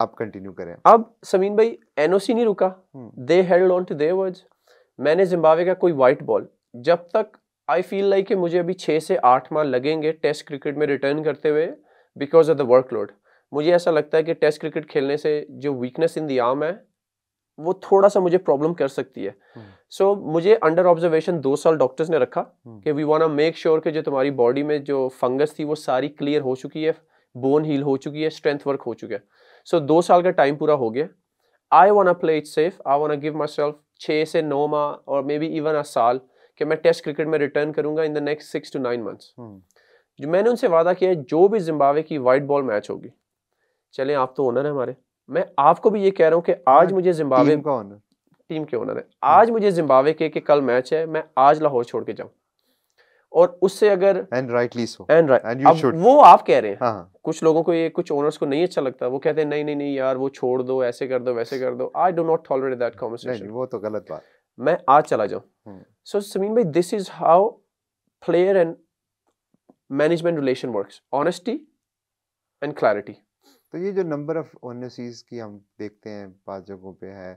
आप कंटिन्यू करें। अब समीन भाई एनओसी नहीं रुका। They held on to their words मैंने जिम्बाब्वे का कोई वाइट बॉल जब तक आई फील लाइक कि मुझे अभी छः से आठ माह लगेंगे टेस्ट क्रिकेट में रिटर्न करते हुए बिकॉज़ ऑफ़ द वर्कलोड मुझे ऐसा लगता है कि टेस्ट क्रिकेट खेलने से जो वीकनेस इन दी आर्म है वो थोड़ा सा मुझे प्रॉब्लम कर सकती है। हम्म। सो मुझे अंडर ऑब्जर्वेशन दो साल डॉक्टर्स ने रखा हम्म। कि वी वांट मेक श्योर कि जो तुम्हारी बॉडी में जो फंगस थी वो सारी क्लियर हो चुकी है बोन हील हो चुकी है स्ट्रेंथ वर्क हो चुका है। सो so, दो साल का टाइम पूरा हो गया। I want play it safe I want give myself छः से नौ माह और मे बी इवन अ साल कि मैं टेस्ट क्रिकेट में रिटर्न करूँगा in the next six to nine months जो मैंने उनसे वादा किया है जो भी जिम्बावे की वाइट बॉल मैच होगी चलें आप तो ओनर है हमारे। मैं आपको भी ये कह रहा हूँ कि आज हाँ, मुझे जिम्बाब्वे का ऑनर टीम के ओनर है। आज मुझे जिम्बाब्वे के कि कल मैच है मैं आज लाहौर छोड़ के जाऊँ। और उससे अगर and rightly so and right. वो आप कह रहे हैं। हाँ हाँ। कुछ लोगों को ये कुछ ओनर्स को नहीं अच्छा लगता। वो कहते हैं नहीं नहीं नहीं यार वो छोड़ दो ऐसे कर दो वैसे कर दो। I do not tolerate that conversation वो तो गलत बात। मैं आज चला जाऊँ। हम्म। सो समीन भाई this is how player and management relation works honesty and clarity तो ये जो नंबर ऑफ़ ओनरसीज की हम देखते हैं बात जगहों पे है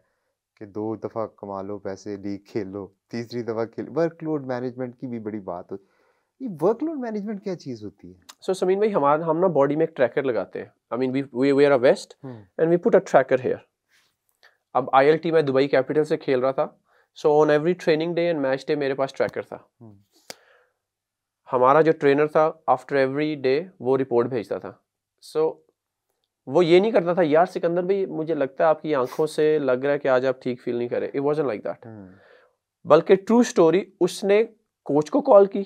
कि दो दफ़ा कमा लो पैसे लीग खेल लो तीसरी दफ़ा खेल वर्कलोड मैनेजमेंट की भी बड़ी बात होती ये वर्कलोड मैनेजमेंट क्या चीज़ होती है? सो so, समीन भाई हमारा हम ना बॉडी में एक ट्रैकर लगाते हैं। I mean we we were a vest and we put a tracker here अब आईएलटी में दुबई कैपिटल से खेल रहा था so on every training day and match day मेरे पास ट्रैकर था। हम्म। हमारा जो ट्रेनर था आफ्टर एवरी डे वो रिपोर्ट भेजता था। सो वो ये नहीं करता था यार सिकंदर भाई मुझे लगता है आपकी आँखों से लग रहा है कि आज आप ठीक फील नहीं करे इट वॉजन लाइक दैट बल्कि ट्रू स्टोरी उसने कोच को कॉल की।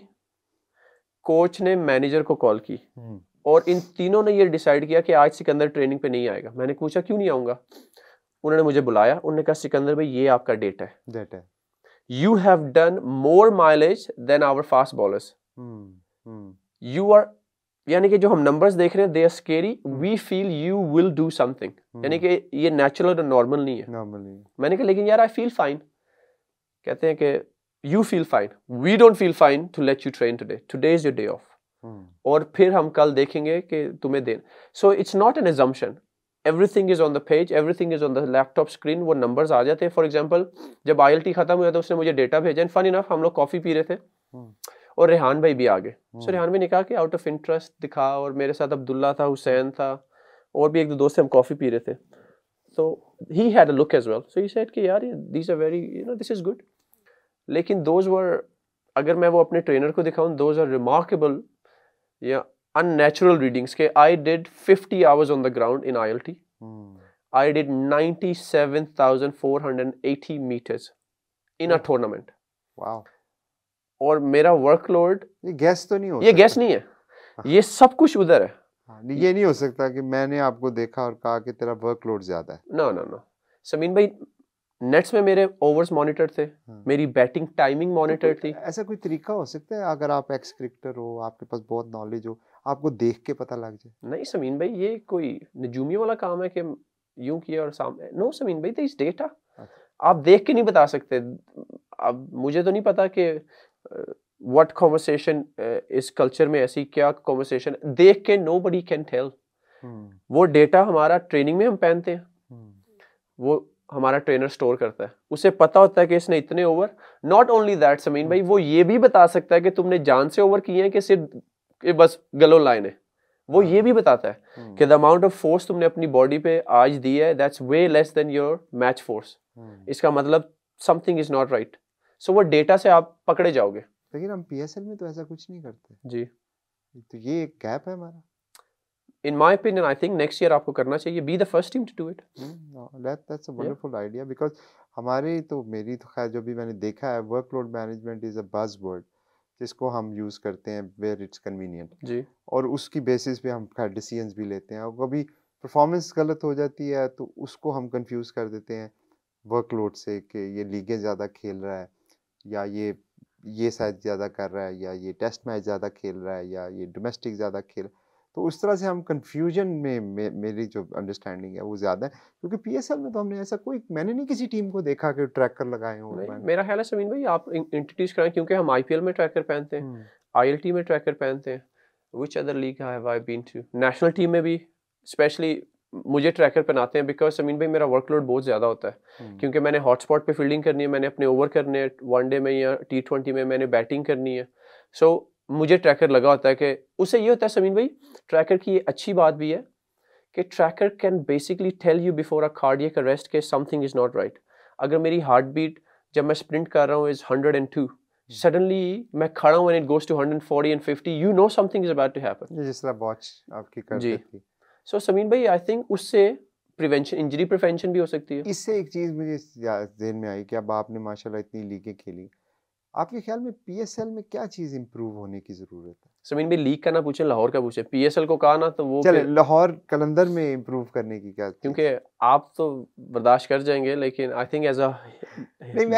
कोच ने मैनेजर को कॉल की। हम्म, और इन तीनों ने ये डिसाइड किया कि आज सिकंदर ट्रेनिंग पे नहीं आएगा। मैंने पूछा क्यों नहीं आऊँगा? उन्होंने मुझे बुलाया। उन्होंने कहा सिकंदर भाई ये आपका डेट है। That है। You have done more mileage than our fast bowlers you are यानी कि जो हम नंबर्स देख रहे हैं they are scary we feel you will do something यानी कि ये नेचुरल और नॉर्मल नहीं है. Normally मैंने कहा लेकिन यार आई फील फाइन कहते हैं कि you feel fine we don't feel fine to let you train today today is your day off और फिर हम कल देखेंगे कि तुम्हें दे so it's not an assumption everything is on the page everything is on the laptop screen वो numbers आ जाते हैं. फॉर एग्जांपल जब आईएलटी खत्म हुआ तो उसने मुझे डेटा भेजा. एंड फन इनफ हम लोग कॉफ़ी पी रहे थे। हम्म, और रेहान भाई भी आ गए। सो हम्म। रेहान भाई ने कहा कि आउट ऑफ़ इंटरेस्ट दिखा और मेरे साथ अब्दुल्ला था हुसैन था और भी एक दो दोस्त हम कॉफ़ी पी रहे थे। तो he had a look as well so he said कि यार this are very you know this is good लेकिन दोज वर अगर मैं वो अपने ट्रेनर को दिखाऊँ दोज आर रिमार्केबल या अननेचुरल रीडिंग्स के। I did fifty hours on the ground in I I did ninety seven thousand four hundred and eighty metres in a tournament वाह और मेरा वर्कलोड ये गैस तो नहीं हो ये गैस नहीं है। ये सब कुछ उधर है। हाँ ये नहीं हो सकता कि मैंने आपको देखा और कहा कि तेरा वर्कलोड ज़्यादा है। नो नो नो समीन भाई नेट्स में मेरे ओवर्स मॉनिटर थे। हाँ। मेरी बैटिंग टाइमिंग तो मॉनिटर थी। ऐसा कोई तरीका हो सकता है? अगर आप एक्स क्रिकेटर हो आपके पास बहुत नॉलेज हो आपको देख के पता लग जाए। नहीं समीन भाई ये कोई नजूमियों वाला काम है कि यूँ किया और सामने नो समीन भाई इस डेटा। आप देख के नहीं बता सकते। अब मुझे तो नहीं पता कि व्हाट कॉन्वर्सेशन इस कल्चर में ऐसी क्या कॉन्वर्सेशन देख के नो बडी कैन टेल वो डेटा हमारा ट्रेनिंग में हम पहनते हैं. हम्म, वो हमारा ट्रेनर स्टोर करता है. उसे पता होता है कि इसने इतने over not only that Sameen भाई वो ये भी बता सकता है कि तुमने जान से ओवर किए हैं कि सिर्फ़ बस गलो लाइन है. वो ये भी बताता है हम्म, कि द अमाउंट ऑफ़ फोर्स तुमने अपनी बॉडी पे आज दी है that's way less than your match force. इसका मतलब something is not right so वो डेटा से आप पकड़े जाओगे। लेकिन हम पीएसएल में तो ऐसा कुछ नहीं करते। जी। तो ये एक गैप है हमारा। In my opinion I think next year आपको करना चाहिए। Be the first team to do it that that's a wonderful idea because हमारे तो मेरी तो खैर जो भी मैंने देखा है वर्कलोड मैनेजमेंट इज़ अ बज वर्ड जिसको हम यूज़ करते हैं वेयर इट्स कन्वीनियंट जी। और उसकी बेसिस पे हम खैर डिसीजंस भी लेते हैं। और कभी परफॉर्मेंस गलत हो जाती है तो उसको हम कंफ्यूज कर देते हैं वर्कलोड से कि ये लीगें ज़्यादा खेल रहा है। या ये ये शायद ज़्यादा कर रहा है या ये टेस्ट मैच ज़्यादा खेल रहा है या ये डोमेस्टिक ज़्यादा खेल तो उस तरह से हम कन्फ्यूज़न में, में मेरी जो अंडरस्टैंडिंग है वो ज़्यादा है। क्योंकि पीएसएल में तो हमने ऐसा कोई मैंने नहीं किसी टीम को देखा कि ट्रैकर लगाए हों मेरा ख्याल है समीन भाई आप इंट्रोड्यूस कराएँ क्योंकि हम आईपीएल में ट्रैकर पहनते हैं हम्म, आईएलटी में ट्रैकर पहनते हैं। Which other league have I been to national team में भी स्पेशली मुझे ट्रैकर पहनाते हैं बिकॉज़ समीन भाई मेरा वर्कलोड बहुत ज़्यादा होता है। हम्म, क्योंकि मैंने हॉटस्पॉट पे फील्डिंग करनी है मैंने अपने ओवर करने हैं वनडे में या टी ट्वेंटी में मैंने बैटिंग करनी है। सो so, मुझे ट्रैकर लगा होता है कि उससे ये होता है समीन भाई ट्रैकर की ये अच्छी बात भी है कि tracker can basically tell you before a cardiac arrest के समथिंग इज़ नॉट राइट अगर मेरी हार्ट बीट जब मैं स्प्रिंट कर रहा हूँ is hundred and two suddenly मैं खड़ा हूँ and it goes to hundred forty and fifty you know something is about to happen जिस तरह वॉच आपकी कर जी। देती। सो so, समीन भाई आई थिंक उससे प्रिवेंशन इंजरी प्रिवेंशन भी हो सकती है। इससे एक चीज़ मुझे जहन में आई कि अब आपने माशाल्लाह इतनी लीगें खेली। आपके ख्याल में पीएसएल में क्या चीज़ इंप्रूव होने की ज़रूरत है? समीन भाई लीग का ना पूछे लाहौर का पूछे। पीएसएल को कहा ना तो वो चले लाहौर कलंदर में इंप्रूव करने की क्या क्योंकि आप तो बर्दाश्त कर जाएँगे लेकिन I think as a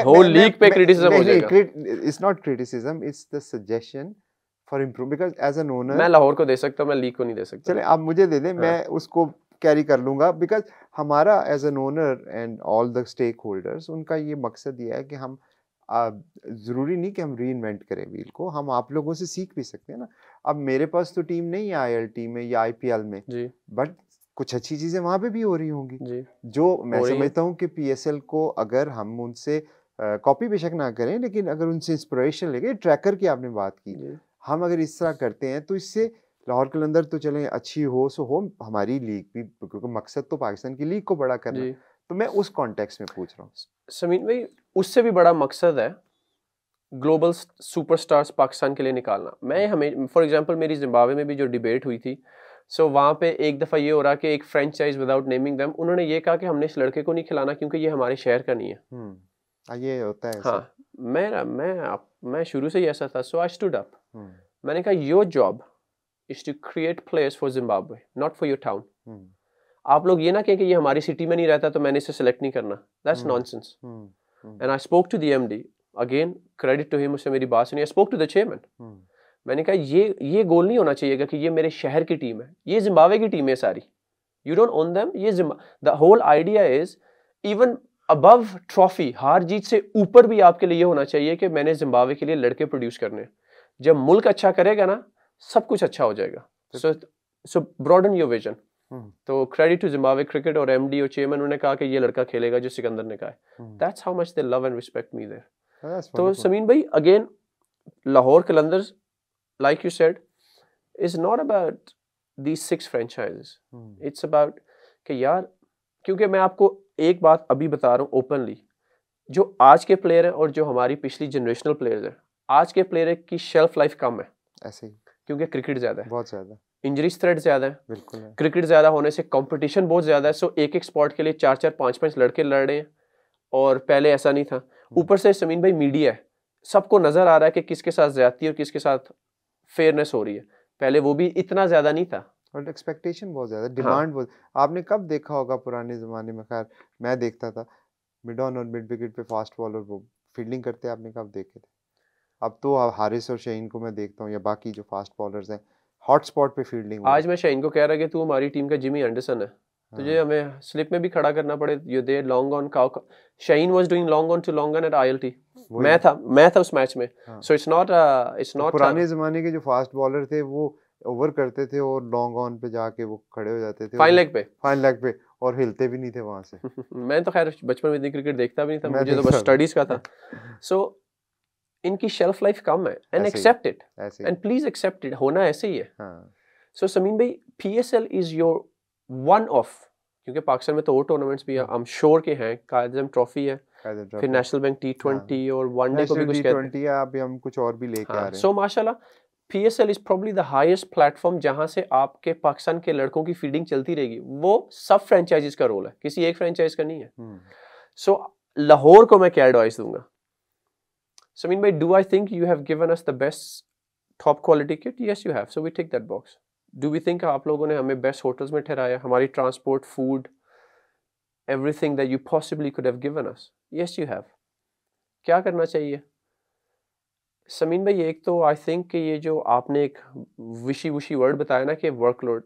whole league पे क्रिटिसिज्म हो जाएगा। It's not criticism it's the suggestion for improve because as an owner मैं लाहौर को दे सकता हूँ मैं लीग को नहीं दे सकता। चले आप मुझे दे दें हाँ। मैं उसको कैरी कर लूँगा बिकॉज़ हमारा as an owner and all the stakeholders उनका ये मकसद ये है कि हम ज़रूरी नहीं कि हम री इन्वेंट करें व्हील को हम आप लोगों से सीख भी सकते हैं ना। अब मेरे पास तो टीम नहीं है आई एल टी में या आई पी एल में बट कुछ अच्छी चीज़ें वहाँ पे भी हो रही होंगी। जो। मैं हो हैं। समझता हूँ कि पीएसएल को अगर हम उनसे कॉपी बेशक ना करें लेकिन अगर उनसे इंस्पिरेशन लेके ट्रैकर की आपने बात की जी। हम अगर इस तरह करते हैं तो इससे लाहौर कलंदर तो चले अच्छी हो सो हो हमारी लीग भी क्योंकि मकसद तो पाकिस्तान की लीग को बड़ा करना। है। तो मैं उस कॉन्टेक्स्ट में पूछ रहा हूँ। समीन भाई उससे भी बड़ा मकसद है ग्लोबल सुपरस्टार्स पाकिस्तान के लिए निकालना। मैं हमें फॉर एग्जांपल मेरी जिम्बाब्वे में भी जो डिबेट हुई थी सो वहाँ पे एक दफ़ा ये हो रहा कि एक फ्रेंचाइज विदाउट नेमिंग देम उन्होंने ये कहा कि हमने इस लड़के को नहीं खिलाना क्योंकि ये हमारे शहर का नहीं है। हम्म। ये होता है हाँ मैं मैं आप मैं शुरू से ही ऐसा था सो आई स्टूड अप। हम्म, मैंने कहा your job is to create players for Zimbabwe not for your town आप लोग ये ना कहें कि ये हमारी सिटी में नहीं रहता तो मैंने इसे सेलेक्ट नहीं करना। That's. Nonsense hmm, hmm, and I spoke to the MD again credit to him उससे मेरी बात सुनी। I spoke to the chairman मैंने कहा ये ये गोल नहीं होना चाहिए कि ये मेरे शहर की टीम है। ये जिम्बाब्वे की टीम है सारी। यू डोंट ओन देम ये the whole idea is even above trophy हार जीत से ऊपर भी आपके लिए होना चाहिए कि मैंने जिम्बाब्वे के लिए लड़के प्रोड्यूस करने हैं। जब मुल्क अच्छा करेगा ना सब कुछ अच्छा हो जाएगा। So so broaden your vision तो क्रेडिट टू जिम्बावे क्रिकेट और एमडी और चेयरमैन उन्होंने कहा कि ये लड़का खेलेगा जो सिकंदर ने कहा है। That's how much they love and respect me there That's तो समीन भाई again Lahore like you said is not about these six franchises. Hmm, it's about कि यार क्योंकि मैं आपको एक बात अभी बता रहा हूँ ओपनली जो आज के प्लेयर हैं और जो हमारी पिछली जनरेशनल प्लेयर्स हैं आज के प्लेयर की शेल्फ लाइफ कम है। ऐसे ही। क्योंकि क्रिकेट ज़्यादा है। बहुत ज़्यादा। इंजरीज थ्रेड ज़्यादा है। बिल्कुल है। क्रिकेट ज़्यादा होने से कंपटीशन बहुत ज़्यादा है। सो एक एक स्पॉट के लिए चार चार पाँच पाँच लड़के लड़ रहे हैं। और पहले ऐसा नहीं था। ऊपर से समीन भाई मीडिया है। सबको नज़र आ रहा है कि किसके साथ ज्यादती और किसके साथ फेयरनेस हो रही है। पहले वो भी इतना ज़्यादा नहीं था। और एक्सपेक्टेशन बहुत ज़्यादा डिमांड हाँ। बहुत आपने कब देखा होगा पुराने ज़माने में? खैर मैं देखता था। मिड ऑन और मिड विकेट पे फास्ट बॉलर वो फील्डिंग करते आपने कब देखे थे? अब तो अब हारिस और शहीन को मैं देखता हूँ या बाकी जो फास्ट बॉलर्स हैं हॉट स्पॉट पे फील्डिंग आज मैं शहीन को कह रहा कि तू हमारी टीम का जिमी एंडरसन है। तुझे हाँ। हमें स्लिप में भी खड़ा करना पड़े यू दे लॉन्ग ऑन का Shaheen was doing long on to long on at ILT वही- मैं था मैं था उस मैच में। सो इट्स नॉट इट्स तो नॉट पुराने ज़माने के जो फास्ट बॉलर थे वो ओवर करते थे और लॉन्ग ऑन पे जाके वो खड़े हो जाते थे फाइन लेग पे। फाइन लेग पे और हिलते भी नहीं थे वहाँ से। मैं तो खैर बचपन में इतनी क्रिकेट देखता भी नहीं था मुझे तो बस स्टडीज़ का था। सो इनकी शेल्फ लाइफ कम है and accept it and please accept it होना ऐसे ही है। हाँ। सो समीन भाई P S L is your one of क्योंकि पाकिस्तान में तो और टूर्नामेंट्स भी है आई श्योर के हैं कायदम ट्रॉफी है फिर नेशनल बैंक टी ट्वेंटी और वनडे को भी कुछ कहते हैं है अभी हम कुछ और भी लेके आ हाँ रहे हैं। सो माशाल्लाह PSL is probably the highest platform जहाँ से आपके पाकिस्तान के लड़कों की फीडिंग चलती रहेगी। वो सब फ्रेंचाइजीज का रोल है किसी एक फ्रेंचाइज का नहीं है। हम्म, सो लाहौर को मैं क्या एडवाइस दूँगा? समीन भाई do I think you have given us the best top quality kit yes you have so we take that box do we think आप लोगों ने हमें बेस्ट होटल्स में ठहराया? हमारी transport food everything that you possibly could have given us yes you have क्या करना चाहिए? समीन भाई एक तो आई थिंक कि ये जो आपने एक विशी वुशी वर्ड बताया ना कि वर्कलोड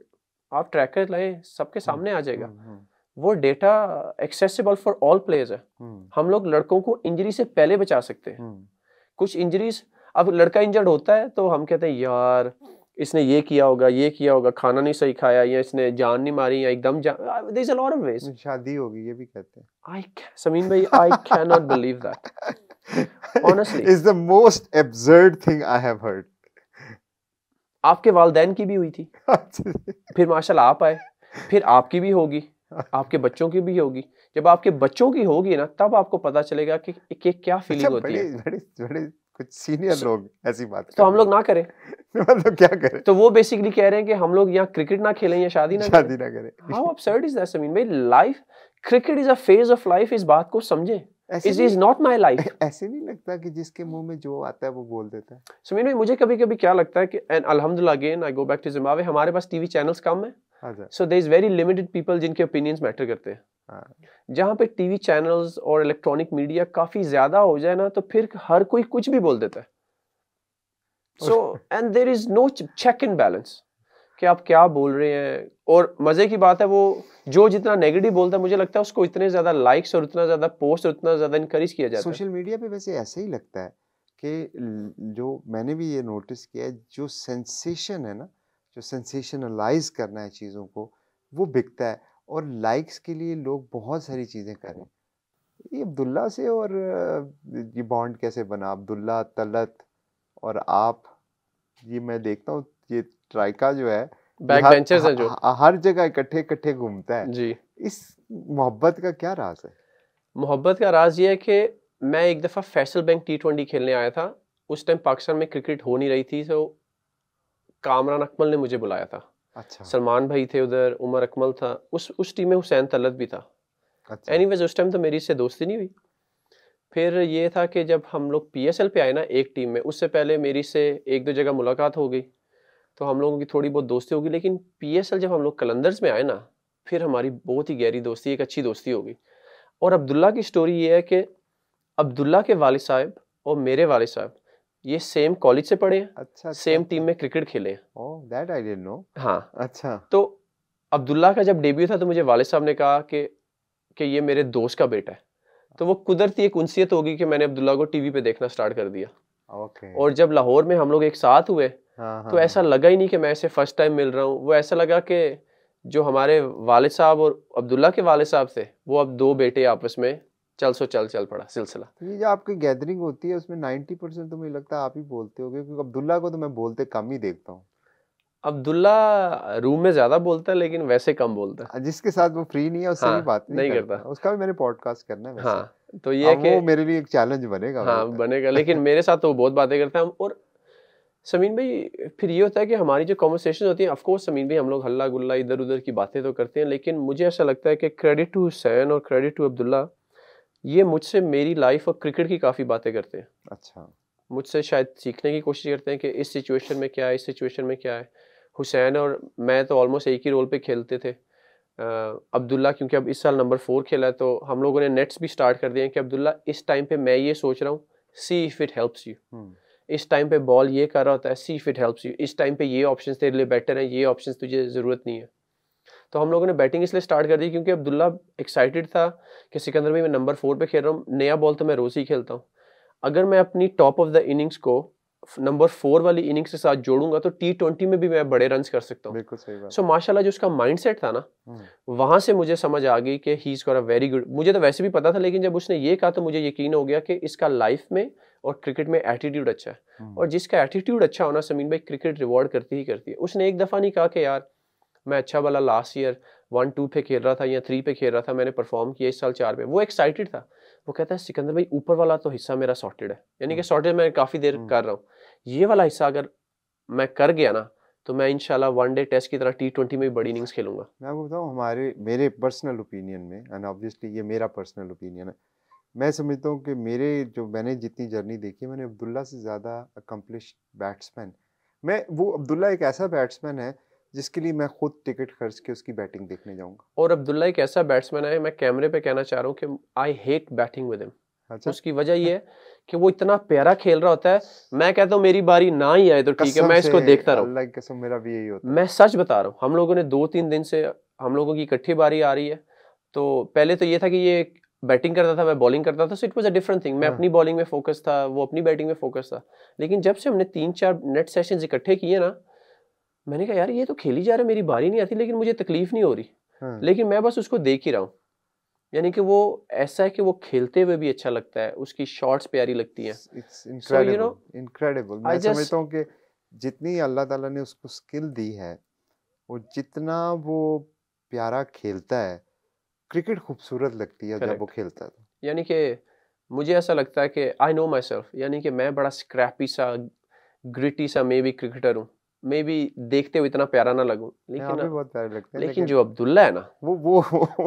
आप ट्रैकर लाएँ सबके सामने आ जाएगा। हम्म, हम्म, वो data accessible for all players है। हम्म, हम लोग लड़कों को इंजरी से पहले बचा सकते हैं। हम्म, कुछ इंजरीज अब लड़का इंजर्ड होता है तो हम कहते हैं यार इसने ये किया होगा ये किया होगा खाना नहीं सही खाया या इसने जान नहीं मारी या एकदम there a lot of ways शादी होगी ये भी कहते हैं। आई समीन भाई I can not believe that Honestly. is the most absurd thing I have heard. आपके वालदेन की भी हुई थी। फिर माशाल्लाह आप आए फिर आपकी भी होगी आपके बच्चों की भी होगी। जब आपके बच्चों की होगी ना तब आपको पता चलेगा कि, कि क्या अच्छा फीलिंग होती बड़े है। बड़े बड़े कुछ सीनियर लोग ऐसी बात तो हम लोग ना करें। मतलब क्या करें? तो वो बेसिकली कह रहे हैं कि हम लोग यहाँ क्रिकेट ना खेलें या शादी ना शादी ना करें। How absurd is that Sameen भाई life cricket is a phase of life इस बात को समझें। It is not my life ऐसे नहीं लगता कि जिसके मुँह में जो आता है वो बोल देता है? समीन भाई मुझे कभी कभी क्या लगता है कि एंड अल्हम्दुलिल्लाह again I go back to Zimbabwe हमारे पास टीवी चैनल्स कम है। So there is very limited people जिनके ओपिनियंस मैटर करते हैं। हाँ। जहाँ पे टीवी चैनल्स और इलेक्ट्रॉनिक मीडिया काफ़ी ज़्यादा हो जाए ना तो फिर हर कोई कुछ भी बोल देता है। So and there is no check and balance कि आप क्या बोल रहे हैं। और मज़े की बात है वो जो जितना नेगेटिव बोलता है मुझे लगता है उसको इतने ज़्यादा लाइक्स और उतना ज़्यादा पोस्ट और उतना ज़्यादा इनकरेज किया जाता है। सोशल मीडिया पे वैसे ऐसे ही लगता है कि जो मैंने भी ये नोटिस किया है जो सेंसेशन है ना जो सेंसेशनलाइज करना है चीज़ों को वो बिकता है और लाइक्स के लिए लोग बहुत सारी चीज़ें करें। ये अब्दुल्ला से और ये बॉन्ड कैसे बना? अब्दुल्ला तलत और आप ये मैं देखता हूँ ये ट्राइका जो है बैक हर- बेंचर्स हैं जो। हर जगह इकट्ठे इकट्ठे घूमता है। जी। इस मोहब्बत का क्या राज है? मोहब्बत का राज ये है कि मैं एक दफ़ा फैसल बैंक टी ट्वेंटी खेलने आया था। उस टाइम पाकिस्तान में क्रिकेट हो नहीं रही थी तो कामरान अकमल ने मुझे बुलाया था। अच्छा। सलमान भाई थे उधर उमर अकमल था उस उस टीम में हुसैन तलत भी था। अच्छा। एनीवेज उस टाइम तो मेरी इससे दोस्ती नहीं हुई। फिर ये था कि जब हम लोग पीएसएल पे आए ना एक टीम में उससे पहले मेरी से एक दो जगह मुलाकात हो गई। तो हम लोगों की थोड़ी बहुत दोस्ती होगी लेकिन पीएसएल जब हम लोग कलंदर्स में आए ना फिर हमारी बहुत ही गहरी दोस्ती एक अच्छी दोस्ती होगी। और अब्दुल्ला की स्टोरी ये है कि अब्दुल्ला के वाल साहब और मेरे वाल साहब ये सेम कॉलेज से पढ़े हैं अच्छा सेम टीम में क्रिकेट खेले हैं। Oh that I didn't know हाँ। अच्छा। तो अब्दुल्ला का जब डेब्यू था तो मुझे वालिद साहब ने कहा कि कि ये मेरे दोस्त का बेटा है। तो वो कुदरती एक उनसियत होगी कि मैंने अब्दुल्ला को टीवी पे देखना स्टार्ट कर दिया। ओके और जब लाहौर में हम लोग एक साथ हुए हाँ हाँ तो ऐसा लगा ही नहीं कि मैं ऐसे फ़र्स्ट टाइम मिल रहा हूँ। वो ऐसा लगा कि जो हमारे वालिद साहब और अब्दुल्ला के वालिद साहब थे वो अब दो बेटे आपस में चल सो चल चल पड़ा सिलसिला। ये जो आपकी गैदरिंग होती है उसमें 90 परसेंट तो मुझे लगता है आप ही बोलते होगे क्योंकि अब्दुल्ला को तो मैं बोलते कम ही देखता हूँ। अब्दुल्ला रूम में ज़्यादा बोलता है लेकिन वैसे कम बोलता है। जिसके साथ वो फ्री नहीं है उससे हाँ, भी बात नहीं, नहीं करता। करता। उसका भी मैंने पॉडकास्ट करना है वैसे। हाँ तो ये कि वो मेरे लिए एक चैलेंज बनेगा हाँ। बनेगा लेकिन मेरे साथ तो बहुत बातें करता है और समीन भाई फिर ये होता है कि हमारी जो कॉन्वर्सेशन होती है ऑफकोर्स समीन भाई हम लोग हल्ला गुल्ला इधर उधर की बातें तो करते हैं लेकिन मुझे ऐसा लगता है कि क्रेडिट टू हुसैन और क्रेडिट टू अब्दुल्ला ये मुझसे मेरी लाइफ और क्रिकेट की काफ़ी बातें करते हैं। अच्छा। मुझसे शायद सीखने की कोशिश करते हैं कि इस सिचुएशन में क्या है इस सिचुएशन में क्या है। हुसैन और मैं तो ऑलमोस्ट एक ही रोल पे खेलते थे। अब्दुल्ला क्योंकि अब इस साल नंबर फोर खेला है तो हम लोगों ने नेट्स भी स्टार्ट कर दिए हैं कि अब्दुल्ला इस टाइम पे मैं ये सोच रहा हूँ see if it helps you इस टाइम पे बॉल ये कर रहा होता है see if it helps you इस टाइम पे ये ऑप्शन तेरे लिए बेटर है ये ऑप्शन तुझे ज़रूरत नहीं है। तो हम लोगों ने बैटिंग इसलिए स्टार्ट कर दी क्योंकि अब्दुल्ला एक्साइटेड था कि सिकंदर भाई मैं नंबर फोर पे खेल रहा हूँ नया बॉल तो मैं रोज़ ही खेलता हूँ। अगर मैं अपनी टॉप ऑफ़ द इनिंग्स को नंबर फोर वाली इनिंग्स के साथ जोड़ूँगा तो टी ट्वेंटी में भी मैं बड़े रन कर सकता हूँ। बिल्कुल सही बात। सो माशाल्लाह जो उसका माइंडसेट था ना हम्म, वहाँ से मुझे समझ आ गई कि he is got a very good मुझे तो वैसे भी पता था लेकिन जब उसने ये कहा तो मुझे यकीन हो गया कि इसका लाइफ में और क्रिकेट में एटीट्यूड अच्छा है। हम्म, और जिसका एटीट्यूड अच्छा होना समीन भाई क्रिकेट रिवॉर्ड करती ही करती है। उसने एक दफ़ा नहीं कहा कि यार मैं अच्छा वाला लास्ट ईयर वन टू पे खेल रहा था या थ्री पे खेल रहा था मैंने परफॉर्म किया इस साल चार पे। वो एक्साइटेड था। वो कहता है सिकंदर भाई ऊपर वाला तो हिस्सा मेरा सॉर्टेड है। यानी कि हम्म। सॉर्टेड मैं काफ़ी देर हम्म। कर रहा हूँ। ये वाला हिस्सा अगर मैं कर गया ना तो मैं इंशाल्लाह वन डे टेस्ट की तरह टी ट्वेंटी में भी बड़ी इनिंग्स खेलूँगा। मैं आपको बताऊँ हमारे मेरे पर्सनल ओपिनियन में एंड ऑब्वियसली ये मेरा पर्सनल ओपिनियन है मैं समझता हूँ कि मेरे जो मैंने जितनी जर्नी देखी मैंने अब्दुल्ला से ज़्यादा अकम्पलिश बैट्समैन मैं वो अब्दुल्ला एक ऐसा बैट्समैन है जिसके लिए मैं खुद टिकट खर्च के उसकी बैटिंग देखने जाऊँगा। और अब्दुल्ला एक ऐसा बैट्समैन है मैं कैमरे पे कहना चाह रहा हूँ कि I hate batting with him अच्छा। उसकी वजह ये है कि वो इतना प्यारा खेल रहा होता है मैं कहता हूँ मेरी बारी ना ही आए तो ठीक है मैं इसको देखता रहूँ। कसम मेरा भी यही होता है। मैं सच बता रहा हूँ हम लोगों ने दो तीन दिन से हम लोगों की इकट्ठी बारी आ रही है तो पहले तो ये था कि ये बैटिंग करता था मैं बॉलिंग करता था so it was a different thing मैं हाँ। अपनी बॉलिंग में फोकस था वो अपनी बैटिंग में फोकस था। लेकिन जब से हमने तीन चार नेट सेशन इकट्ठे किए ना मैंने कहा यार ये तो खेली जा रहा है मेरी बारी नहीं आती लेकिन मुझे तकलीफ़ नहीं हो रही। हाँ, लेकिन मैं बस उसको देख ही रहा हूँ। यानी कि वो ऐसा है कि वो खेलते हुए भी अच्छा लगता है उसकी शॉट्स प्यारी लगती हैं। इनक्रेडिबल मैं समझता हूँ कि जितनी अल्लाह ताला ने उसको स्किल दी है वो जितना वो प्यारा खेलता है क्रिकेट खूबसूरत लगती है जब वो खेलता है तो। यानी कि मुझे ऐसा लगता है कि आई नो माई सेल्फ यानी कि मैं बड़ा स्क्रैपी सा ग्रिटी सा मे भी क्रिकेटर हूँ। मे भी देखते हुए इतना प्यारा ना लगूं लेकिन बहुत प्यारे लगते हैं लेकिन जो अब्दुल्ला है ना वो वो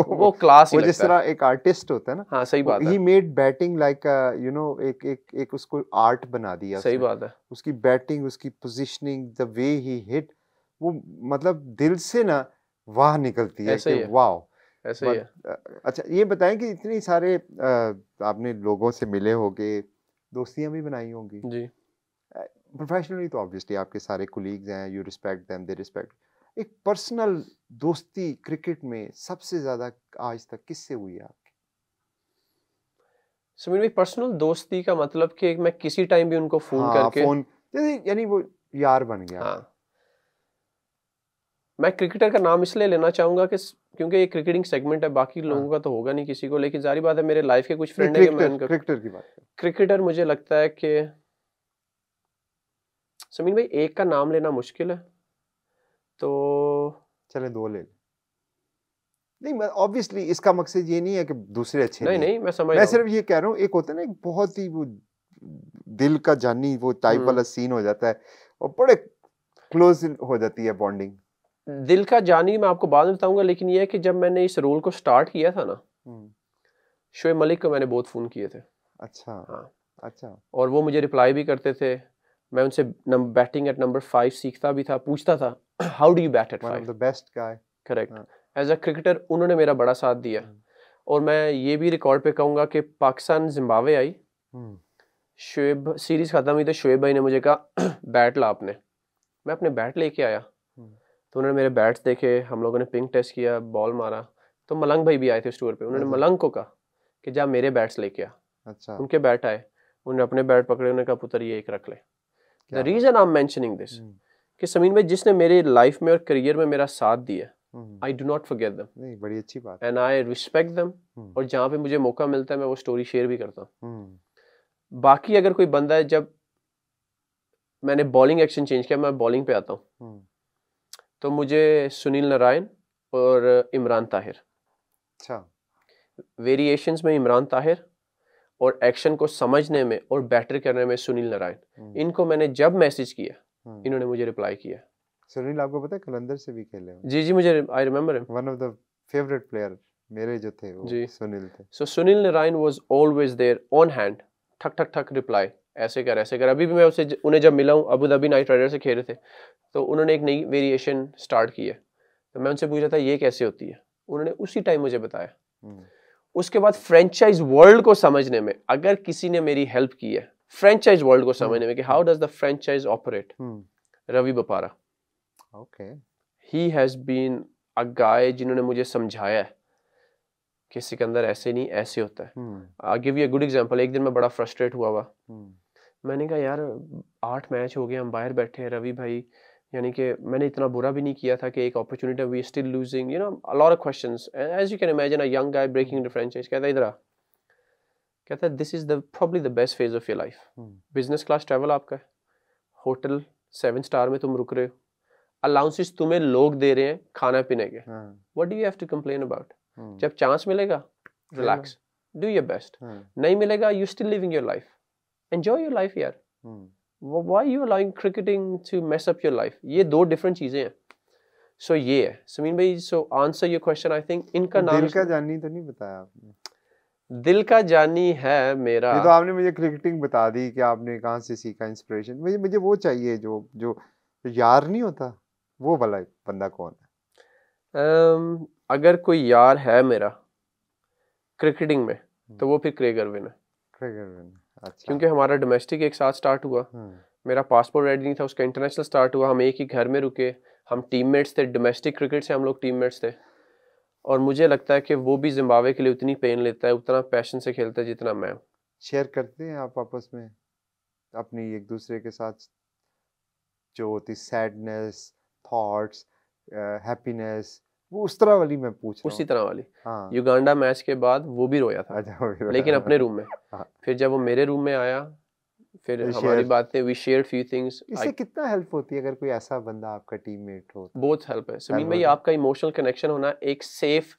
वो क्लास वो जिस तरह एक आर्टिस्ट होता है ना हाँ सही बात ही। Made batting like you know एक एक एक उसको आर्ट बना दिया सही बात है। उसकी बैटिंग उसकी positioning the way he hit वो मतलब दिल से ना वाह निकलती है कि वाह ऐसे ही है। अच्छा ये बताएँ कि इतने सारे आपने लोगों से मिले होंगे दोस्तियाँ भी बनाई होंगी। जी। प्रोफेशनली तो ऑब्वियसली आपके सारे कुलीग्स हैं you respect them they respect एक पर्सनल दोस्ती क्रिकेट में सबसे ज़्यादा आज तक किससे हुई है आपकी? समीर भाई पर्सनल दोस्ती का मतलब कि मैं किसी टाइम भी उनको फ़ोन हाँ, करके फ़ोन जैसे यानी वो यार बन गया। हाँ। मैं क्रिकेटर का नाम इसलिए लेना चाहूँगा कि क्योंकि ये क्रिकेटिंग सेगमेंट है बाकी हाँ। लोगों का तो होगा नहीं किसी को लेकिन जारी बात है मेरे लाइफ के कुछ फ्रेंड है क्रिकेटर की बात क्रिकेटर मुझे लगता है कि समीन भाई एक का नाम लेना मुश्किल है। तो चले दो ले। नहीं मैं ऑब्वियसली इसका मकसद ये नहीं है कि दूसरे अच्छे नहीं हैं। नहीं मैं समझ मैं सिर्फ़ ये कह रहा हूँ एक होता है ना एक बहुत ही वो दिल का जानी वो टाइप हम्म। वाला सीन हो जाता है और बड़े क्लोज हो जाती है बॉन्डिंग दिल का जानी मैं आपको बाद में बताऊँगा लेकिन ये है कि जब मैंने इस रोल को स्टार्ट किया था ना शोएब मलिक को मैंने बहुत फ़ोन किए थे। अच्छा। हाँ। अच्छा। और वो मुझे रिप्लाई भी करते थे। मैं उनसे बैटिंग एट नंबर फाइव सीखता भी था पूछता था how do you bat at five the best guy correct हाँ। एज अ क्रिकेटर उन्होंने मेरा बड़ा साथ दिया। हम्म। और मैं ये भी रिकॉर्ड पे कहूँगा कि पाकिस्तान जिम्बाब्वे आई। शुएब सीरीज़ खत्म हुई तो शुएब भाई ने मुझे कहा बैट ला आपने मैं अपने बैट लेके आया। हम्म। तो उन्होंने मेरे बैट्स देखे हम लोगों ने पिंक टेस्ट किया बॉल मारा। तो मलंग भाई भी आए थे स्टोर पे। उन्होंने अच्छा। मलंग को कहा कि जा मेरे बैट्स लेके आ। अच्छा। उनके बैट आए। उन्होंने अपने बैट पकड़े उन्होंने कहा पुत्र ये एक रख ले। The reason I am mentioning this कि समीन भाई जिसने मेरे लाइफ में और करियर में मेरा साथ दिया I do not forget them नहीं बड़ी अच्छी बात एंड आई रिस्पेक्ट देम और जहाँ पे मुझे मौका मिलता है मैं वो स्टोरी शेयर भी करता हूँ। हम्म, बाकी अगर कोई बंदा है जब मैंने बॉलिंग एक्शन चेंज किया मैं बॉलिंग पे आता हूँ हम्म, तो मुझे सुनील नारायण और इमरान ताहिर। अच्छा। वेरिएशंस में इमरान ताहिर और एक्शन को समझने में और बेटर करने में सुनील नारायण। हम्म, इनको मैंने जब मैसेज किया हम्म। इन्होंने मुझे रिप्लाई किया। सुनील आपको पता है कलंदर से भी खेले हो? जी जी मुझे I remember one of the favourite player मेरे जो थे वो जी। सुनील थे। So So Sunil Narayan was always there on hand. ठक ठक ठक रिप्लाई ऐसे कर ऐसे कर। अभी भी मैं उससे ज- उन्हें जब मिला हूँ अबू धाबी नाइट राइडर से खेल थे तो उन्होंने एक नई वेरिएशन स्टार्ट की है। तो मैं उनसे पूछ रहा था ये कैसे होती है? उन्होंने उसी टाइम मुझे बताया। हम्म, उसके बाद फ्रेंचाइज वर्ल्ड को समझने में अगर किसी ने मेरी हेल्प की है फ्रेंचाइज वर्ल्ड को समझने में कि how does the franchise operate hmm, Ravi Bopara. Okay. He has been a guy जिन्होंने मुझे समझाया है कि सिकंदर ऐसे नहीं ऐसे होता है। हम्म, I give you a good example एक दिन मैं बड़ा फ्रस्ट्रेट हुआ हुआ। हम्म, मैंने कहा यार आठ मैच हो गए हम बाहर बैठे हैं रवि भाई यानी कि मैंने इतना बुरा भी नहीं किया था कि एक opportunity we still losing you know a lot of questions as you can imagine a young guy breaking the franchise कहता है इधर कहता है this is the probably the best phase of your life business class travel आपका है. Hotel seven star में तुम रुक रहे हो. अलाउंसेस तुम्हें लोग दे रहे हैं खाना पीने के. What do you have to complain about जब चांस मिलेगा रिलैक्स डू योर बेस्ट नहीं मिलेगा you still living your life enjoy your life यार. हम्म, why you allowing cricketing to mess up your life ये दो डिफरेंट चीज़ें हैं। सो ये है। समीन भाई so answer your question I think इनका नाम दिल का जानी तो नहीं बताया आपने? दिल का जानी है मेरा। ये तो आपने मुझे क्रिकेटिंग बता दी कि आपने कहाँ से सीखा इंस्पिरेशन मुझे मुझे वो चाहिए जो जो यार नहीं होता। वो वाला बंदा कौन है? अम, अगर कोई यार है मेरा क्रिकेटिंग में तो वो फिर क्रेगर अर्विन है। क्रिकेट अच्छा। क्योंकि हमारा डोमेस्टिक एक साथ स्टार्ट हुआ। हम्म, मेरा पासपोर्ट रेडी नहीं था उसका इंटरनेशनल स्टार्ट हुआ। हम एक ही घर में रुके। हम टीममेट्स थे डोमेस्टिक क्रिकेट से हम लोग टीममेट्स थे। और मुझे लगता है कि वो भी जिम्बाब्वे के लिए उतनी पेन लेता है उतना पैशन से खेलता है जितना मैं शेयर करते हैं आप आपस में अपनी एक दूसरे के साथ जो होती सैडनेस थॉट्स हैप्पीनेस वो उस तरह वाली मैं पूछ उसी तरह वाली। हाँ। युगांडा मैच के बाद वो भी रोया था। अच्छा भी लेकिन अपने रूम में। हाँ। फिर जब वो मेरे रूम में आया फिर हमारी बातें वी शेयर फ्यू थिंग्स इससे कितना हेल्प होती है अगर कोई ऐसा बंदा आपका टीममेट हो? बहुत हेल्प है। समीन भाई आपका इमोशनल कनेक्शन होना एक सेफ़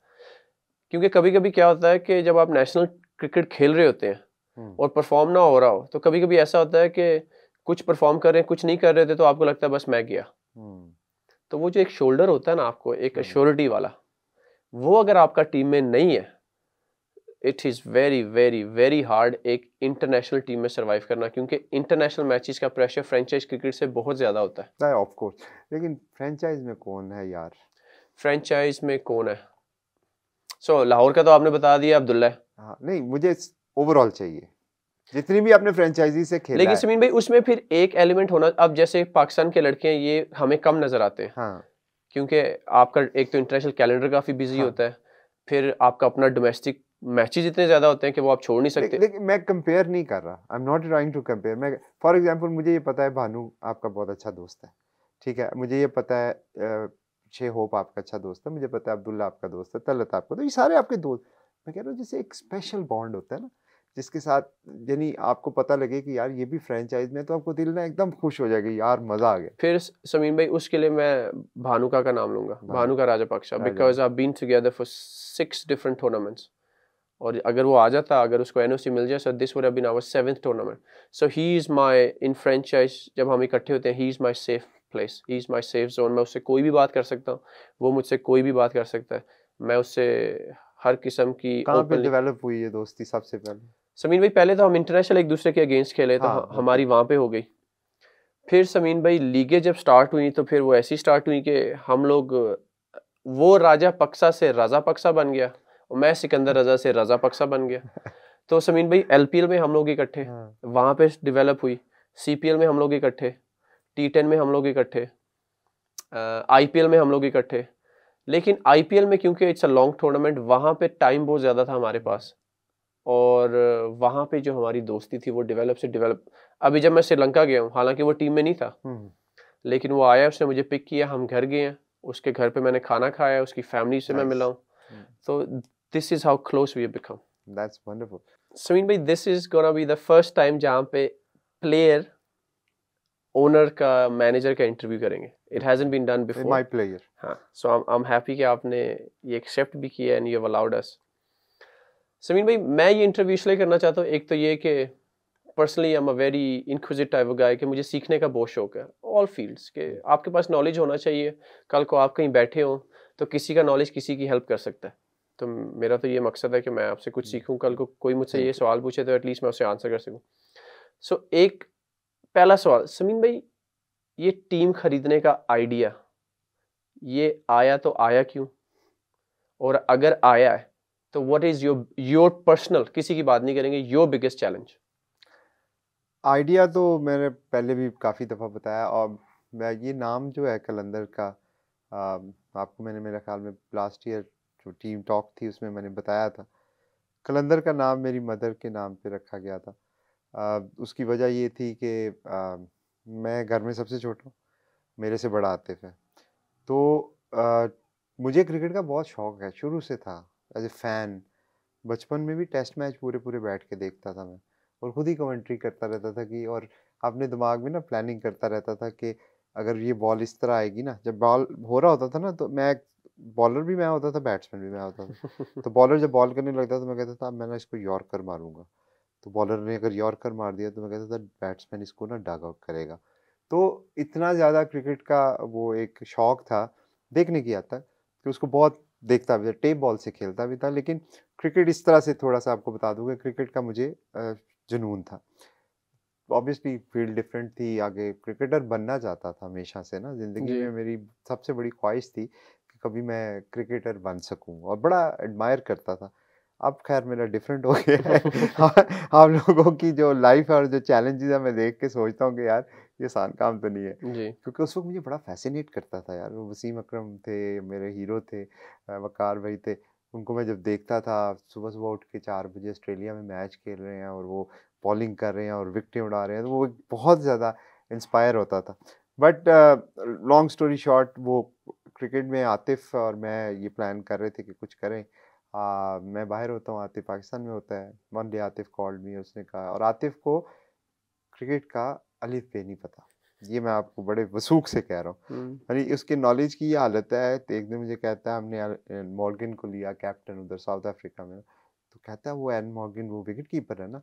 क्योंकि कभी कभी क्या होता है कि जब आप नेशनल क्रिकेट खेल रहे होते हैं हम्म, और परफॉर्म ना हो रहा हो तो कभी कभी ऐसा होता है कि कुछ परफॉर्म कर रहे हैं कुछ नहीं कर रहे थे तो आपको लगता है बस मैं गया। हम्म, तो वो जो एक शोल्डर होता है ना आपको एक हम्म। अश्योरिटी वाला वो अगर आपका टीम में नहीं है it is very very very hard एक इंटरनेशनल टीम में सर्वाइव करना क्योंकि इंटरनेशनल मैचेस का प्रेशर फ्रेंचाइज क्रिकेट से बहुत ज़्यादा होता है। ऑफ़ कोर्स लेकिन फ्रेंचाइज में कौन है यार? फ्रेंचाइज में कौन है? सो so, लाहौर का तो आपने बता दिया अब्दुल्ला। हाँ नहीं मुझे ओवरऑल चाहिए। जितनी भी आपने फ्रेंचाइजी से खेला लेकिन समीन भाई उसमें फिर एक एलिमेंट होना अब जैसे पाकिस्तान के लड़के हैं ये हमें कम नज़र आते हैं। हाँ। क्योंकि आपका एक तो इंटरनेशनल कैलेंडर काफ़ी बिज़ी हाँ। होता है फिर आपका अपना डोमेस्टिक मैचेस इतने ज़्यादा होते हैं कि वो आप छोड़ नहीं सकते। लेकिन मैं कंपेयर नहीं कर रहा। I am not trying to compare मैं फॉर एग्जांपल मुझे ये पता है भानु आपका बहुत अच्छा दोस्त है ठीक है? मुझे ये पता है छे होप आपका अच्छा दोस्त है मुझे पता है अब्दुल्ला आपका दोस्त है तलत आपका तो ये सारे आपके दोस्त। मैं कह रहा हूँ जैसे एक स्पेशल बॉन्ड होता है ना जिसके साथ यानी आपको पता लगे कि यार ये भी फ्रेंचाइज में तो आपको दिल ना एकदम खुश हो जाएगा यार मज़ा आ गया। फिर समीन भाई उसके लिए मैं भानुका का नाम लूँगा। भानुका राजापक्षा। राजा- because I been together for six different tournaments और अगर वो आ जाता अगर उसको एनओसी मिल जाए so this would have been our seventh tournament so he is my in franchise जब हम इकट्ठे होते हैं he is my safe place he is my safe zone मैं उससे कोई भी बात कर सकता हूँ वो मुझसे कोई भी बात कर सकता है। मैं उससे हर किस्म की कहाँ पे डेवलप हुई ये दोस्ती सबसे पहले? समीन भाई पहले तो हम इंटरनेशनल एक दूसरे के अगेंस्ट खेले तो हाँ, ह- हमारी वहाँ पे हो गई। फिर समीन भाई लीगें जब स्टार्ट हुई तो फिर वो ऐसी स्टार्ट हुई कि हम लोग वो राजा पक्सा से राजा पक्सा बन गया और मैं सिकंदर रजा से रजा पक्सा बन गया। तो समीन भाई एलपीएल में हम लोग इकट्ठे हाँ, वहाँ पे डिवेलप हुई सीपीएल में हम लोग इकट्ठे टी में हम लोग इकट्ठे आईपीएल में हम लोग इकट्ठे। लेकिन आईपीएल में क्योंकि इट्स अ लॉन्ग टूर्नामेंट वहाँ पे टाइम बहुत ज़्यादा था हमारे पास। और वहाँ पे जो हमारी दोस्ती थी वो डेवलप से डेवलप अभी जब मैं श्रीलंका गया हूँ हालाँकि वो टीम में नहीं था। हम्म, लेकिन वो आया उसने मुझे पिक किया हम घर गए हैं। उसके घर पे मैंने खाना खाया उसकी फैमिली से मैं मिला हूँ। हम्म। तो this is how close we become that's wonderful Sameen भाई this is gonna be the first time जहाँ पे प्लेयर ओनर का मैनेजर का इंटरव्यू करेंगे। It hasn't been done before player हाँ सो आई एम हैप्पी कि आपने ये एक्सेप्ट भी किया and you have allowed us Sameen भाई मैं ये इंटरव्यू इसलिए करना चाहता हूँ एक तो ये कि personally I am a very inquisitive type guy कि मुझे सीखने का बहुत शौक है ऑल फील्ड्स के आपके पास नॉलेज होना चाहिए कल को आप कहीं बैठे हो तो किसी का नॉलेज किसी की हेल्प कर सकता है। तो मेरा तो ये मकसद है कि मैं आपसे कुछ सीखूं कल को कोई मुझसे ये सवाल पूछे तो एटलीस्ट मैं उससे आंसर कर सकूँ। सो so, एक पहला सवाल समीन भाई ये टीम खरीदने का आइडिया ये आया तो आया क्यों? और अगर आया है तो what is your your personal किसी की बात नहीं करेंगे योर बिगेस्ट चैलेंज आइडिया तो मैंने पहले भी काफ़ी दफ़ा बताया और मैं ये नाम जो है कलंदर का आपको मैंने मेरे ख्याल में लास्ट ईयर जो टीम टॉक थी उसमें मैंने बताया था। कलंदर का नाम मेरी मदर के नाम पे रखा गया था। आ, उसकी वजह ये थी कि मैं घर में सबसे छोटा मेरे से बड़ा आतिफ है। तो आ, मुझे क्रिकेट का बहुत शौक है शुरू से था। एज ए फ़ैन बचपन में भी टेस्ट मैच पूरे पूरे बैठ के देखता था मैं। और खुद ही कमेंट्री करता रहता था कि और अपने दिमाग में ना प्लानिंग करता रहता था कि अगर ये बॉल इस तरह आएगी ना जब बॉल हो रहा होता था ना तो मैं बॉलर भी मैं होता था बैट्समैन भी मैं होता था। तो बॉलर जब बॉल करने लगता था तो मैं कहता था मैं ना इसको यॉर्कर मारूँगा। तो बॉलर ने अगर यॉर्कर मार दिया तो मैं कहता था बैट्समैन इसको ना डग आउट करेगा। तो इतना ज़्यादा क्रिकेट का वो एक शौक था देखने की आता कि उसको बहुत देखता भी था टेप बॉल से खेलता भी था लेकिन क्रिकेट इस तरह से थोड़ा सा आपको बता दूँगा क्रिकेट का मुझे जुनून था। ऑब्वियसली फ़ील्ड डिफरेंट थी आगे क्रिकेटर बनना चाहता था हमेशा से ना ज़िंदगी में मेरी सबसे बड़ी ख्वाहिश थी कि कभी मैं क्रिकेटर बन सकूँ और बड़ा एडमायर करता था। अब खैर मेरा डिफरेंट हो गया है। आप लोगों की जो लाइफ है और जो चैलेंजेस है मैं देख के सोचता हूँ कि यार ये आसान काम तो नहीं है। क्योंकि उस वक्त मुझे बड़ा फैसिनेट करता था यार। वो वसीम अकरम थे मेरे हीरो थे वकार भाई थे। उनको मैं जब देखता था सुबह सुबह उठ के चार बजे ऑस्ट्रेलिया में मैच खेल रहे हैं और वो बॉलिंग कर रहे हैं और विकटें उड़ा रहे हैं तो वो बहुत ज़्यादा इंस्पायर होता था। बट लॉन्ग स्टोरी शॉर्ट वो क्रिकेट में आतिफ और मैं ये प्लान कर रहे थे कि कुछ करें। आ, मैं बाहर होता हूँ आतिफ पाकिस्तान में होता है। One day Atif called me उसने कहा और आतिफ को क्रिकेट का अलिफ पे नहीं पता। ये मैं आपको बड़े वसूख से कह रहा हूँ। यानी उसकी नॉलेज की ये हालत है तो एक दिन मुझे कहता है हमने मॉर्गन को लिया कैप्टन उधर साउथ अफ्रीका में। तो कहता है वो एन मॉर्गन वो विकेट कीपर है ना?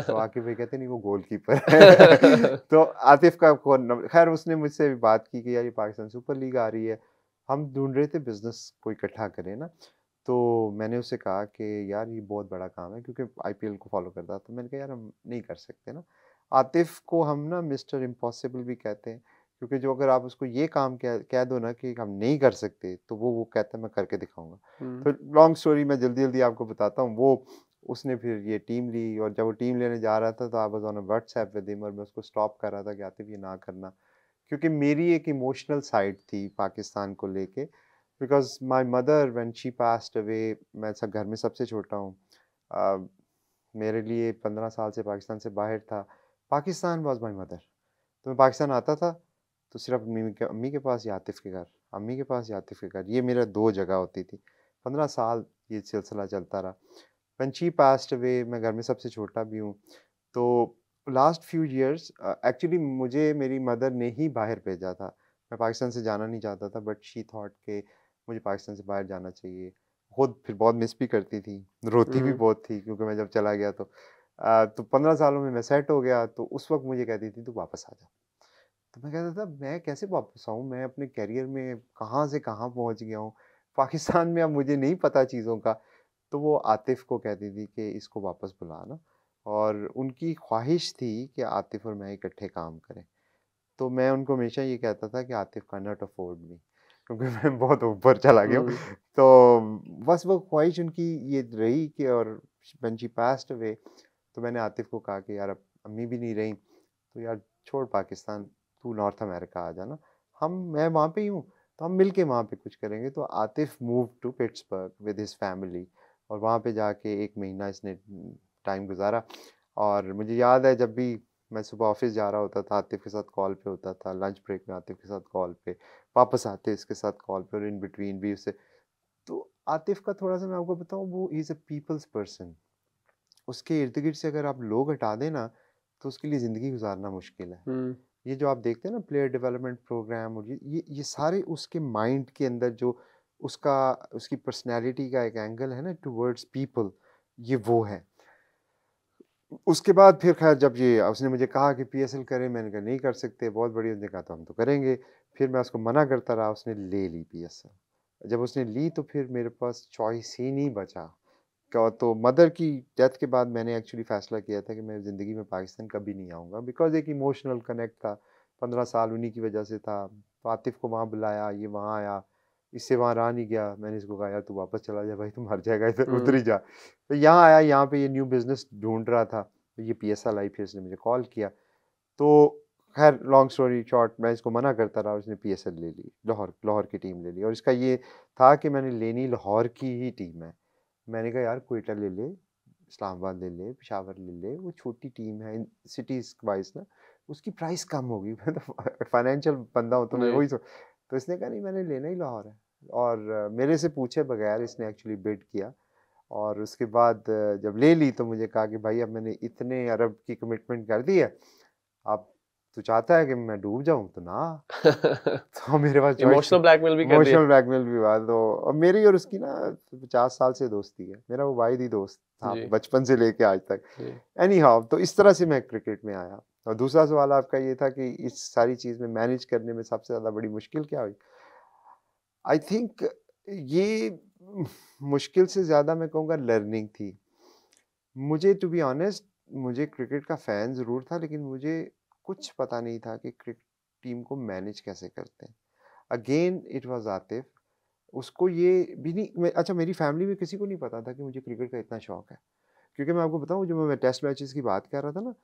तो आके भाई कहते नहीं वो गोल कीपर है। तो आतिफ का खैर उसने मुझसे भी बात की कि यार ये पाकिस्तान सुपर लीग आ रही है। हम ढूंढ रहे थे बिज़नेस को इकट्ठा करें ना। तो मैंने उससे कहा कि यार ये बहुत बड़ा काम है क्योंकि आईपीएल को फॉलो करता तो मैंने कहा यार हम नहीं कर सकते ना। आतिफ को हम ना मिस्टर इम्पॉसिबल भी कहते हैं क्योंकि जो अगर आप उसको ये काम कह कह दो ना कि हम नहीं कर सकते तो वो वो कहता है मैं करके दिखाऊँगा। तो लॉन्ग स्टोरी मैं जल्दी जल्दी आपको बताता हूँ। वो उसने फिर ये टीम ली और जब वो टीम लेने जा रहा था तो आप ऑन व्हाट्सएप विद और मैं उसको स्टॉप कर रहा था कि आतिफ ये ना करना। क्योंकि मेरी एक इमोशनल साइड थी पाकिस्तान को लेके because my mother when she passed away मैं सब घर में सबसे छोटा हूँ। मेरे लिए पंद्रह साल से पाकिस्तान से बाहर था। पाकिस्तान वॉज़ माई मदर तो मैं पाकिस्तान आता था तो सिर्फ़ अम्मी के अम्मी के पास या आतिफ के घर, अम्मी के पास या आतिफ के घर। ये मेरा दो जगह होती थी। पंद्रह साल ये सिलसिला चलता रहा। पंची पास्ट वे मैं घर में सबसे छोटा भी हूँ। तो लास्ट फ्यू ईयर्स एक्चुअली मुझे मेरी मदर ने ही बाहर भेजा था। मैं पाकिस्तान से जाना नहीं चाहता था बट शी थॉट के मुझे पाकिस्तान से बाहर जाना चाहिए। खुद फिर बहुत मिस भी करती थी। रोती भी बहुत थी क्योंकि मैं जब चला गया तो। आ, तो पंद्रह सालों में मैं सेट हो गया तो उस वक्त मुझे कहती थी तू वापस आ जा। तो मैं कहता था मैं कैसे वापस आऊँ? मैं अपने कैरियर में कहाँ से कहाँ पहुँच गया हूँ? पाकिस्तान में अब मुझे नहीं पता चीज़ों का। तो वो आतिफ को कहती थी कि इसको वापस बुलाना। और उनकी ख्वाहिश थी कि आतिफ और मैं इकट्ठे काम करें। तो मैं उनको हमेशा ये कहता था कि आतिफ का नॉट अफोर्ड मी क्योंकि मैं बहुत ऊपर चला गया तो बस वो ख्वाहिश उनकी ये रही कि और बंची पास्ट वे तो मैंने आतिफ को कहा कि यार अब अम्मी भी नहीं रही तो यार छोड़ पाकिस्तान तू नॉर्थ अमेरिका आ जाना। हम मैं वहाँ पे ही हूँ तो हम मिल के वहाँ पर कुछ करेंगे। तो Atif move to Pittsburgh with his family और वहाँ पे जाके एक महीना इसने टाइम गुजारा। और मुझे याद है जब भी मैं सुबह ऑफ़िस जा रहा होता था आतिफ के साथ कॉल पे होता था लंच ब्रेक में आतिफ के साथ कॉल पे वापस आते इसके साथ कॉल पे और इन बिटवीन भी उसे। तो आतिफ का थोड़ा सा मैं आपको बताऊँ वो इज़ अ पीपल्स पर्सन। उसके इर्द गिर्द से अगर आप लोग हटा दें ना तो उसके लिए ज़िंदगी गुजारना मुश्किल है। ये जो आप देखते हैं ना प्लेयर डेवलपमेंट प्रोग्राम और ये ये सारे उसके माइंड के अंदर जो उसका उसकी पर्सनैलिटी का एक एंगल है ना टूवर्ड्स पीपल ये वो है। उसके बाद फिर खैर जब ये, उसने मुझे कहा कि पीएसएल करें, मैंने कहा, नहीं कर सकते, बहुत बड़ी उसने कहा तो हम तो करेंगे। फिर मैं उसको मना करता रहा, उसने ले ली पीएसएल जब उसने ली तो फिर मेरे पास चॉइस ही नहीं बचा। तो मदर की डेथ के बाद मैंने एक्चुअली फैसला किया था कि मैं ज़िंदगी में पाकिस्तान कभी नहीं आऊँगा। बिकॉज़ एक इमोशनल कनेक्ट था। पंद्रह साल उन्हीं की वजह से था। तो आतिफ को वहाँ बुलाया, ये वहाँ आया। इससे वहाँ रहा नहीं गया। मैंने इसको कहा यार तू वापस चला जा भाई तू मर जाएगा इधर हम्म। उधर ही जा। तो यहाँ आया यहाँ पे ये न्यू बिज़नेस ढूंढ रहा था। तो ये पी एस एल आई फिर इसने मुझे कॉल किया। तो खैर लॉन्ग स्टोरी शॉर्ट मैं इसको मना करता रहा उसने पी एस एल ले ली लाहौर लाहौर की टीम ले ली। और इसका ये था कि मैंने लेनी लाहौर की ही टीम है। मैंने कहा यार कोयटा ले ले इस्लामाबाद ले ले पिशावर ले ले वो छोटी टीम है सिटीज़ वाइज ना उसकी प्राइस कम होगी। मैं तो फाइनेंशियल बंदा हूँ तो मैं वही सोच तो इसने कहा नहीं मैंने लेना ही लाहौर है। और मेरे से पूछे बगैर इसने एक्चुअली बिड किया और उसके बाद जब ले ली तो मुझे कहा कि भाई अब मैंने इतने अरब की कमिटमेंट कर दी है अब तो चाहता है कि मैं डूब जाऊँ? तो ना। तो मेरे पास इमोशनल ब्लैकमेल भी कर इमोशनल ब्लैकमेल भी हुआ। तो और मेरी और उसकी ना पचास साल से दोस्ती है। मेरा वो वाहिद ही दोस्त था बचपन से लेके आज तक। एनी हाउ तो इस तरह से मैं क्रिकेट में आया। और दूसरा सवाल आपका ये था कि इस सारी चीज़ में मैनेज करने में सबसे ज़्यादा बड़ी मुश्किल क्या हुई? आई थिंक ये मुश्किल से ज़्यादा मैं कहूँगा लर्निंग थी। मुझे टू बी ऑनेस्ट मुझे क्रिकेट का फ़ैन ज़रूर था, लेकिन मुझे कुछ पता नहीं था कि क्रिकेट टीम को मैनेज कैसे करते हैं। अगेन इट वाज आतिफ उसको ये भी नहीं अच्छा मेरी फैमिली में किसी को नहीं पता था कि मुझे क्रिकेट का इतना शौक है। क्योंकि मैं आपको बताऊँ, जो मैं टेस्ट मैचेस की बात कर रहा था ना,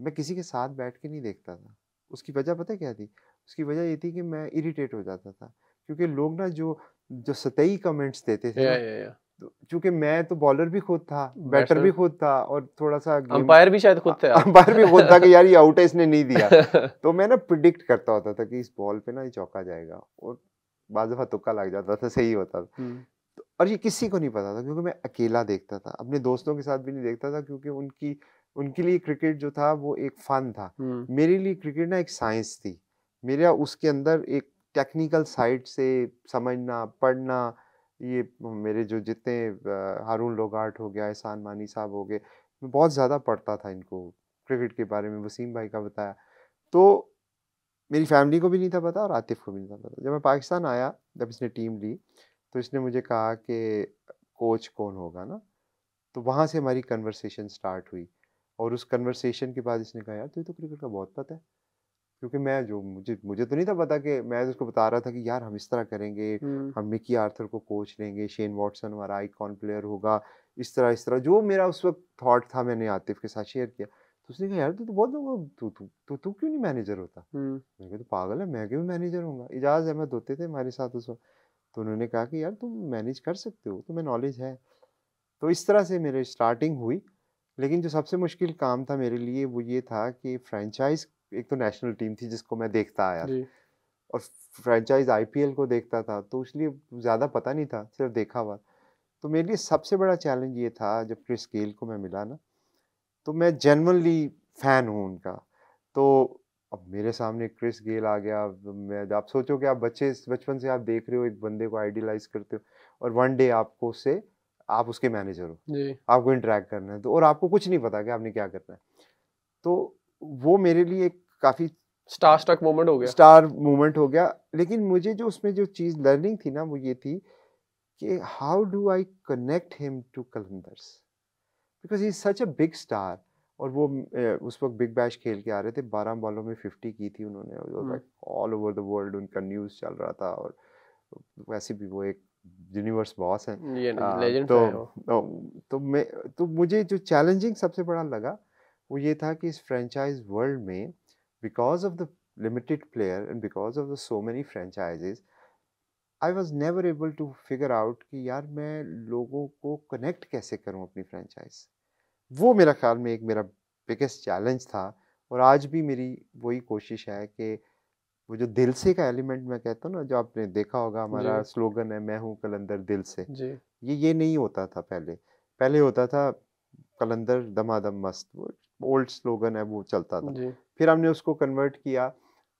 मैं किसी के साथ बैठ के नहीं देखता था। उसकी वजह पता क्या थी? उसकी वजह ये थी कि मैं इरीटेट हो जाता था। क्योंकि लोग ना जो जो सतही कमेंट्स देते थे या या या। तो चूँकि मैं तो बॉलर भी खुद था बैटर भी खुद था और थोड़ा सा अंपायर भी शायद खुद थे अंपायर भी खुद था कि यार ये आउट है इसने नहीं दिया। तो मैं ना प्रिडिक्ट करता होता था कि इस बॉल पे ना ये चौका जाएगा और बाज दफ़ा तुक्का लग जाता था सही होता था। हम्म, तो, और ये किसी को नहीं पता था क्योंकि मैं अकेला देखता था अपने दोस्तों के साथ भी नहीं देखता था क्योंकि उनकी उनके लिए क्रिकेट जो था वो एक फन था। हम्म, मेरे लिए क्रिकेट ना एक साइंस थी। मेरा उसके अंदर एक टेक्निकल साइड से समझना, पढ़ना, ये मेरे जो जितने हारून लोगाट हो गया, एहसान मानी साहब हो गए, मैं बहुत ज़्यादा पढ़ता था इनको, क्रिकेट के बारे में, वसीम भाई का बताया। तो मेरी फैमिली को भी नहीं था पता और आतिफ को भी नहीं था पता। जब मैं पाकिस्तान आया, जब इसने टीम ली तो इसने मुझे कहा कि, कोच कौन होगा ना? तो वहाँ से हमारी कन्वर्सेशन स्टार्ट हुई और उस कन्वर्सेशन के बाद इसने कहा, यार, तुझे तो क्रिकेट का बहुत पता है। क्योंकि मैं जो मुझे मुझे तो नहीं था पता कि मैं उसको बता रहा था कि यार हम इस तरह करेंगे हम मिकी आर्थर को कोच लेंगे शेन वॉटसन हमारा आइकॉन प्लेयर होगा इस तरह इस तरह जो मेरा उस वक्त थॉट था मैंने आतिफ के साथ शेयर किया। तो उसने कहा यार तू तो बहुत लोगों तू तू तू तू क्यों नहीं मैनेजर होता? कहा तो पागल है मैं क्यों मैनेजर होऊँगा? इजाज अहमद होते थे हमारे साथ उस वक्त। तो उन्होंने कहा कि यार तुम मैनेज कर सकते हो तुम्हें नॉलेज है। तो इस तरह से मेरे स्टार्टिंग हुई लेकिन जो सबसे मुश्किल काम था मेरे लिए वो ये था कि फ्रेंचाइज एक तो नेशनल टीम थी जिसको मैं देखता आया और फ्रेंचाइज आईपीएल को देखता था तो इसलिए ज़्यादा पता नहीं था सिर्फ़ देखा हुआ। तो मेरे लिए सबसे बड़ा चैलेंज ये था जब क्रिस गेल को मैं मिला ना तो मैं जेनवनली फ़ैन हूँ उनका। तो अब मेरे सामने क्रिस गेल आ गया मैं आप सोचो कि आप बच्चे बचपन से आप देख रहे हो एक बंदे को आइडियलाइज करते हो और वन डे आपको उससे आप उसके मैनेजर हो। आपको इंटरेक्ट करना है तो और आपको कुछ नहीं पता कि आपने क्या करना है। तो वो मेरे लिए एक काफ़ी स्टार स्ट्रक मोमेंट हो गया। स्टार मूवमेंट हो गया। लेकिन मुझे जो उसमें जो चीज़ लर्निंग थी ना वो ये थी कि how do I connect him to Qalandars because he such a big star और वो उस वक्त बिग बैश खेल के आ रहे थे बारह बॉलों में फिफ्टी की थी उन्होंने। ऑल ओवर द वर्ल्ड उनका न्यूज़ चल रहा था और वैसे भी वो एक यूनिवर्स बॉस हैं। ये आ, तो है तो तो मैं तो मुझे जो चैलेंजिंग सबसे बड़ा लगा वो ये था कि इस फ्रेंचाइज वर्ल्ड में because of the limited player and because of the so many franchises I was never able to figure out कि यार मैं लोगों को कनेक्ट कैसे करूँ अपनी फ्रेंचाइज वो मेरा ख्याल में एक मेरा बिगेस्ट चैलेंज था और आज भी मेरी वही कोशिश है कि वो जो दिल से का एलिमेंट मैं कहता हूँ ना जो आपने देखा होगा हमारा स्लोगन है मैं हूँ कलंदर दिल से। जी। ये ये नहीं होता था पहले। पहले होता था कलंदर दमादम मस्त वो ओल्ड स्लोगन है वो चलता था। फिर हमने उसको कन्वर्ट किया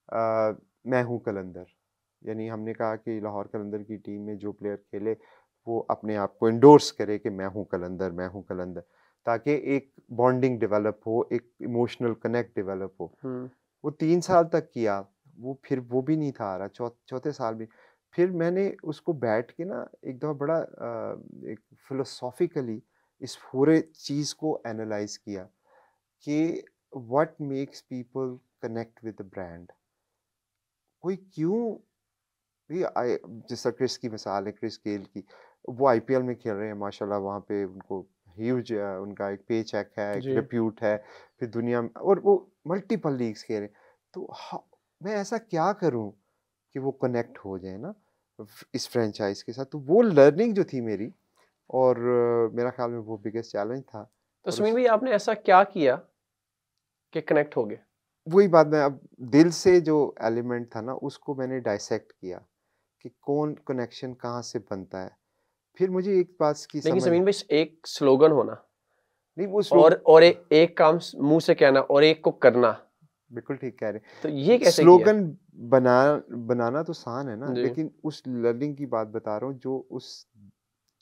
आ, मैं हूँ कलंदर। यानी हमने कहा कि लाहौर कलंदर की टीम में जो प्लेयर खेले वो अपने आप को इंडोर्स करे कि मैं हूँ कलंदर मैं हूँ कलंदर। ताकि एक बॉन्डिंग डेवलप हो एक इमोशनल कनेक्ट डेवलप हो। वो तीन साल तक किया वो फिर वो भी नहीं था आ रहा चौथे साल भी। फिर मैंने उसको बैठ के ना एक दफ़ा बड़ा अ, एक फिलोसॉफिकली इस पूरे चीज़ को एनालाइज किया। कि what makes people connect with the brand कोई क्यों? भी आई जैसा क्रिस की मिसाल है क्रिस गेल की वो आईपीएल में खेल रहे हैं माशाल्लाह वहाँ पे उनको ह्यूज उनका एक पे चेक है एक रिप्यूट है फिर दुनिया में और वो मल्टीपल लीग्स खेल रहे हैं। तो हाँ, मैं ऐसा क्या करूँ कि वो कनेक्ट हो जाए ना इस फ्रेंचाइज के साथ? तो वो लर्निंग जो थी मेरी और मेरा ख्याल में वो बिगेस्ट चैलेंज था तो और भाई आपने ऐसा क्या किया कि कनेक्ट हो गए? वही बात मैं अब दिल से जो एलिमेंट था ना उसको मैंने डाइसेक्ट किया कि कौन कनेक्शन कहाँ से बनता है। फिर मुझे एक बात की लेकिन समझ समीर भाई एक स्लोगन होना नहीं वो स्लो और और एक, एक काम मुँह से कहना और एक को करना। बिल्कुल ठीक कह रहे। तो ये कैसे स्लोगन बना बनाना तो आसान है ना लेकिन उस लर्निंग की बात बता रहा हूँ जो उस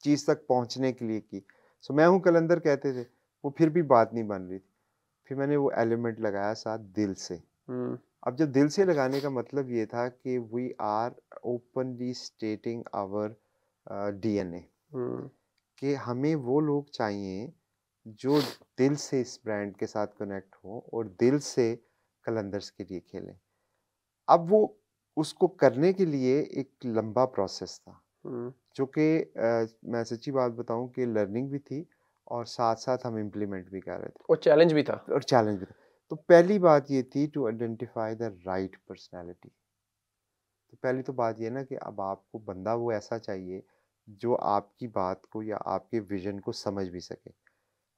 चीज़ तक पहुँचने के लिए की। सो मैं हूँ कलंदर कहते थे। वो फिर भी बात नहीं बन रही थी। फिर मैंने वो एलिमेंट लगाया साथ दिल से। हम्म। अब जब दिल से लगाने का मतलब ये था कि we are openly stating our DNA hmm. कि हमें वो लोग चाहिए जो दिल से इस ब्रांड के साथ कनेक्ट हो और दिल से कलंदर्स के लिए खेलें। अब वो उसको करने के लिए एक लंबा प्रोसेस था। हम्म। जो कि मैं सच्ची बात बताऊँ कि लर्निंग भी थी और साथ साथ हम इम्प्लीमेंट भी कर रहे थे। और चैलेंज भी था। और चैलेंज भी था। तो पहली बात ये थी to identify the right personality तो पहली तो बात ये ना कि अब आपको बंदा वो ऐसा चाहिए जो आपकी बात को या आपके विजन को समझ भी सके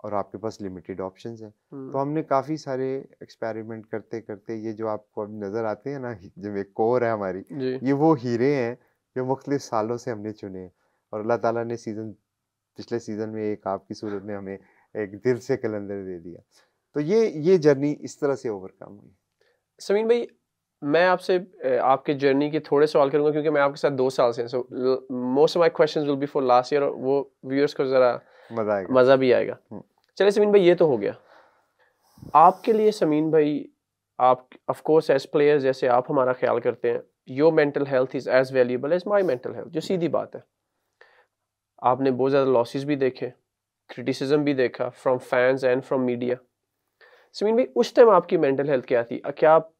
और आपके पास लिमिटेड ऑप्शन हैं। तो हम्म। हमने काफ़ी सारे एक्सपेरिमेंट करते करते ये जो आपको अब नज़र आते हैं ना जो एक कोर है हमारी ये वो हीरे हैं जो मुख्तलिफ़ सालों से हमने चुने हैं। और अल्लाह ताला ने सीज़न पिछले सीज़न में एक आपकी सूरत में हमें एक दिल से कलंदर दे दिया। तो ये ये जर्नी इस तरह से ओवरकम हुई? समीन भाई मैं आपसे आपके जर्नी के थोड़े सवाल करूँगा क्योंकि मैं आपके साथ दो साल से so most of my questions will be for last year वो व्यूअर्स को जरा मज़ा आएगा। मज़ा भी आएगा। हम्म। चलिए समीन भाई ये तो हो गया। आपके लिए समीन भाई आप ऑफ़ कोर्स एज प्लेयर जैसे आप हमारा ख्याल करते हैं your mental health is as valuable as my mental health जो सीधी बात है। आपने बहुत ज़्यादा लॉसेस भी देखे क्रिटिसिज्म भी देखा from fans and from media Sameen भाई, उस टाइम आपकी मेंटल हेल्थ क्या थी? क्या आप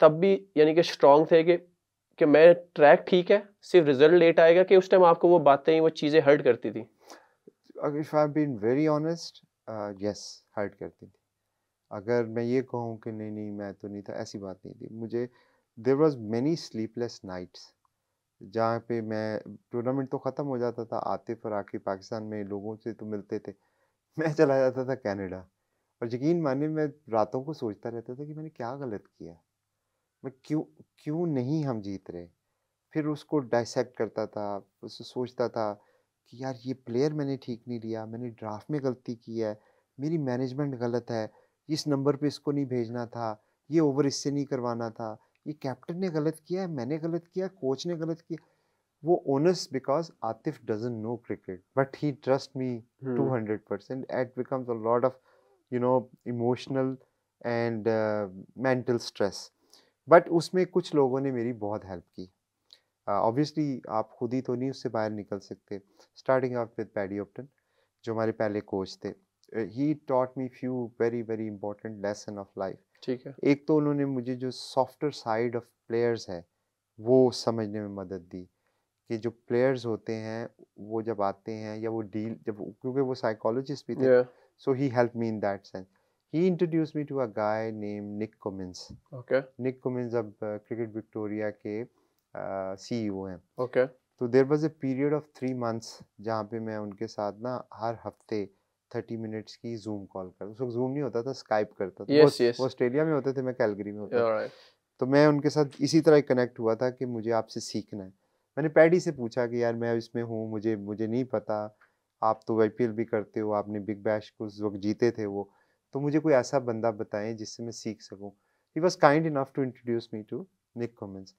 तब भी यानी कि स्ट्रांग थे कि कि मैं ट्रैक ठीक है, सिर्फ़ रिज़ल्ट लेट आएगा कि उस टाइम आपको वो बातें, वो चीज़ें हर्ट करती थी? If I been very honest yes hurt करती थी। अगर मैं ये कहूँ कि नहीं नहीं, मैं तो नहीं था, ऐसी बात नहीं थी। मुझे there was many sleepless nights जहाँ पे मैं, टूर्नामेंट तो ख़त्म हो जाता था, आतिफ और आके पाकिस्तान में लोगों से तो मिलते थे। मैं चला जाता था कनाडा और यकीन माने मैं रातों को सोचता रहता था कि मैंने क्या गलत किया? मैं क्यों क्यों नहीं हम जीत रहे? फिर उसको डाइसेक्ट करता था उससे सोचता था कि यार ये प्लेयर मैंने ठीक नहीं लिया, मैंने ड्राफ्ट में गलती की है, मेरी मैनेजमेंट गलत है, इस नंबर पे इसको नहीं भेजना था, ये ओवर इससे नहीं करवाना था। ये कैप्टन ने गलत किया है मैंने गलत किया कोच ने गलत किया वो onus because Atif doesn't know cricket but he trust me two hundred percent it becomes a lot of you know emotional and mental stress but उसमें कुछ लोगों ने मेरी बहुत हेल्प की। ऑब्वियसली uh, आप खुद ही तो नहीं उससे बाहर निकल सकते। Starting off with Paddy Upton जो हमारे पहले कोच थे। He taught me few very very important lesson of life ठीक है। एक तो उन्होंने मुझे जो सॉफ्टर साइड ऑफ़ प्लेयर्स है वो समझने में मदद दी कि जो प्लेयर्स होते हैं वो जब आते हैं या वो डील जब क्योंकि वो साइकोलॉजिस्ट भी थे या so he helped me in that sense. He introduced me to a guy named Nick Cummins. Okay Nick Cummins अब क्रिकेट विक्टोरिया के सीईओ हैं। ओके तो there was a period of three months जहाँ पे मैं उनके साथ ना हर हफ़्ते थर्टी मिनट्स की जूम कॉल कर उस वक्त जूम नहीं होता था स्काइप करता था। वो Yes, yes. वो ऑस्ट्रेलिया में होते थे मैं कैलगरी में होता था। ऑलराइट तो मैं उनके साथ इसी तरह कनेक्ट हुआ था कि मुझे आपसे सीखना है। मैंने पैडी से पूछा कि यार मैं इसमें हूँ मुझे मुझे नहीं पता आप तो आई भी करते हो आपने बिग बैश को उस वक्त जीते थे वो। तो मुझे कोई ऐसा बंदा बताएँ जिससे मैं सीख सकूँ। He was kind enough to introduce me to Nick Cummins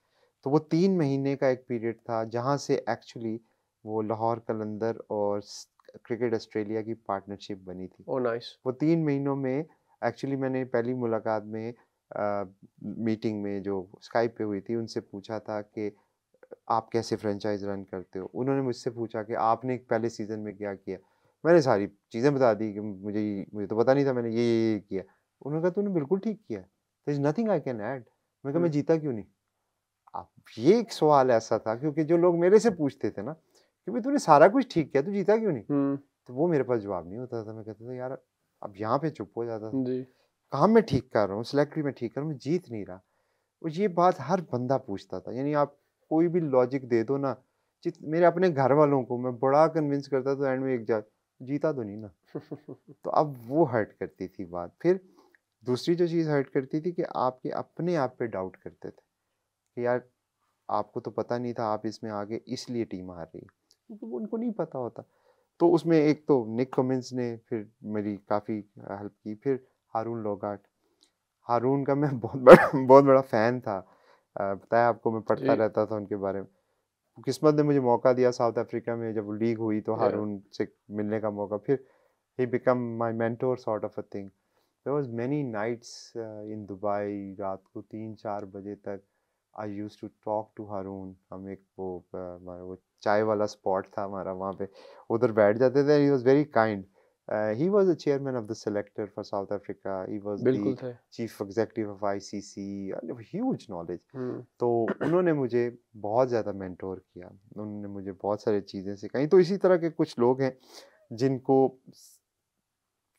तो वो तीन महीने का एक पीरियड था जहाँ से एक्चुअली वो लाहौर कलंदर और क्रिकेट ऑस्ट्रेलिया की पार्टनरशिप बनी थी। Oh nice. वो तीन महीनों में एक्चुअली मैंने पहली मुलाकात में मीटिंग में जो स्काइप पे हुई थी उनसे पूछा था कि आप कैसे फ्रेंचाइज रन करते हो? उन्होंने मुझसे पूछा कि आपने पहले सीज़न में क्या किया? मैंने सारी चीज़ें बता दी कि मुझे मुझे तो पता नहीं था मैंने ये ये ये किया। उन्होंने कहा तूने बिल्कुल ठीक किया there is nothing I can add मैं कहा मैं हम्म। जीता क्यों नहीं? अब ये एक सवाल ऐसा था क्योंकि जो लोग मेरे से पूछते थे ना कि भाई तूने सारा कुछ ठीक किया तू जीता क्यों नहीं? हम्म। तो वो मेरे पास जवाब नहीं होता था मैं कहता था यार अब यहाँ पे चुप हो जाता था। काम मैं ठीक कर रहा हूँ? सिलेक्टरी में ठीक कर रहा हूँ मैं जीत नहीं रहा। और ये बात हर बंदा पूछता था यानी आप कोई भी लॉजिक दे दो ना जित मेरे अपने घर वालों को मैं बड़ा कन्विंस करता था एंड में एक जा जीता तो नहीं ना। तो अब वो हर्ट करती थी बात। फिर दूसरी जो चीज़ हर्ट करती थी कि आपके अपने आप पे डाउट करते थे कि यार आपको तो पता नहीं था आप इसमें आगे इसलिए टीम हार रही है। क्योंकि वो उनको नहीं पता होता। तो उसमें एक तो निक कमिंस ने फिर मेरी काफ़ी हेल्प की। फिर हारून लोगाट। हारून का मैं बहुत बड़ा बहुत बड़ा फ़ैन था। बताया आपको मैं पढ़ता रहता था उनके बारे में। किस्मत ने मुझे मौका दिया साउथ अफ्रीका में जब लीग हुई तो हारून से मिलने का मौका। फिर he become my mentor sort of a thing there was many nights in Dubai रात को तीन चार बजे तक I use to talk to Haroon हम एक वो हमारा वो चाय वाला स्पॉट था हमारा वहाँ पे। उधर बैठ जाते थे। He was very kind he was the chairman of the selector for South Africa he was chief executive of ICC huge knowledge तो उन्होंने मुझे बहुत ज़्यादा मेंटोर किया। उन्होंने मुझे बहुत सारी चीज़ें सिखाई। तो इसी तरह के कुछ लोग हैं जिनको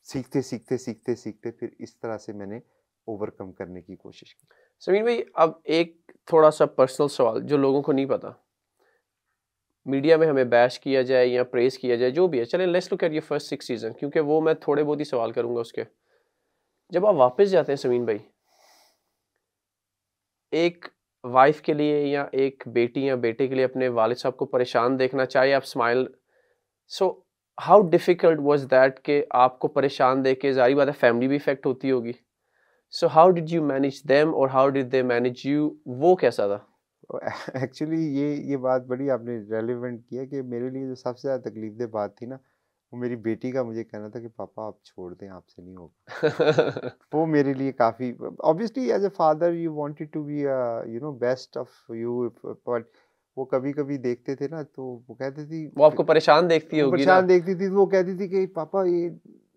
सीखते सीखते सीखते सीखते फिर इस तरह से मैंने ओवरकम करने की कोशिश की। समीर भाई, अब एक थोड़ा सा पर्सनल सवाल जो लोगों को नहीं पता। मीडिया में हमें बैश किया जाए या प्रेस किया जाए, जो भी है, चलें let's look at your first six season क्योंकि वो मैं थोड़े बहुत ही सवाल करूँगा उसके। जब आप वापस जाते हैं समीन भाई, एक वाइफ के लिए या एक बेटी या बेटे के लिए अपने वालिद साहब को परेशान देखना, चाहे आप smile so how difficult was that कि आपको परेशान देख के जारी बात है फैमिली भी इफ़ेक्ट होती होगी? So how did you manage them और how did they manage you वो कैसा था? एक्चुअली ये ये बात बड़ी आपने रेलिवेंट किया कि मेरे लिए जो सबसे ज़्यादा तकलीफ़ दह बात थी ना वो मेरी बेटी का मुझे कहना था कि पापा आप छोड़ दें आपसे नहीं होगा। वो मेरे लिए काफ़ी obviously as a father you wanted to be you know best of you but वो कभी कभी देखते थे ना तो वो कहते थी वो आपको परेशान देखती होगी परेशान देखती थी तो वो कहती थी कि पापा ये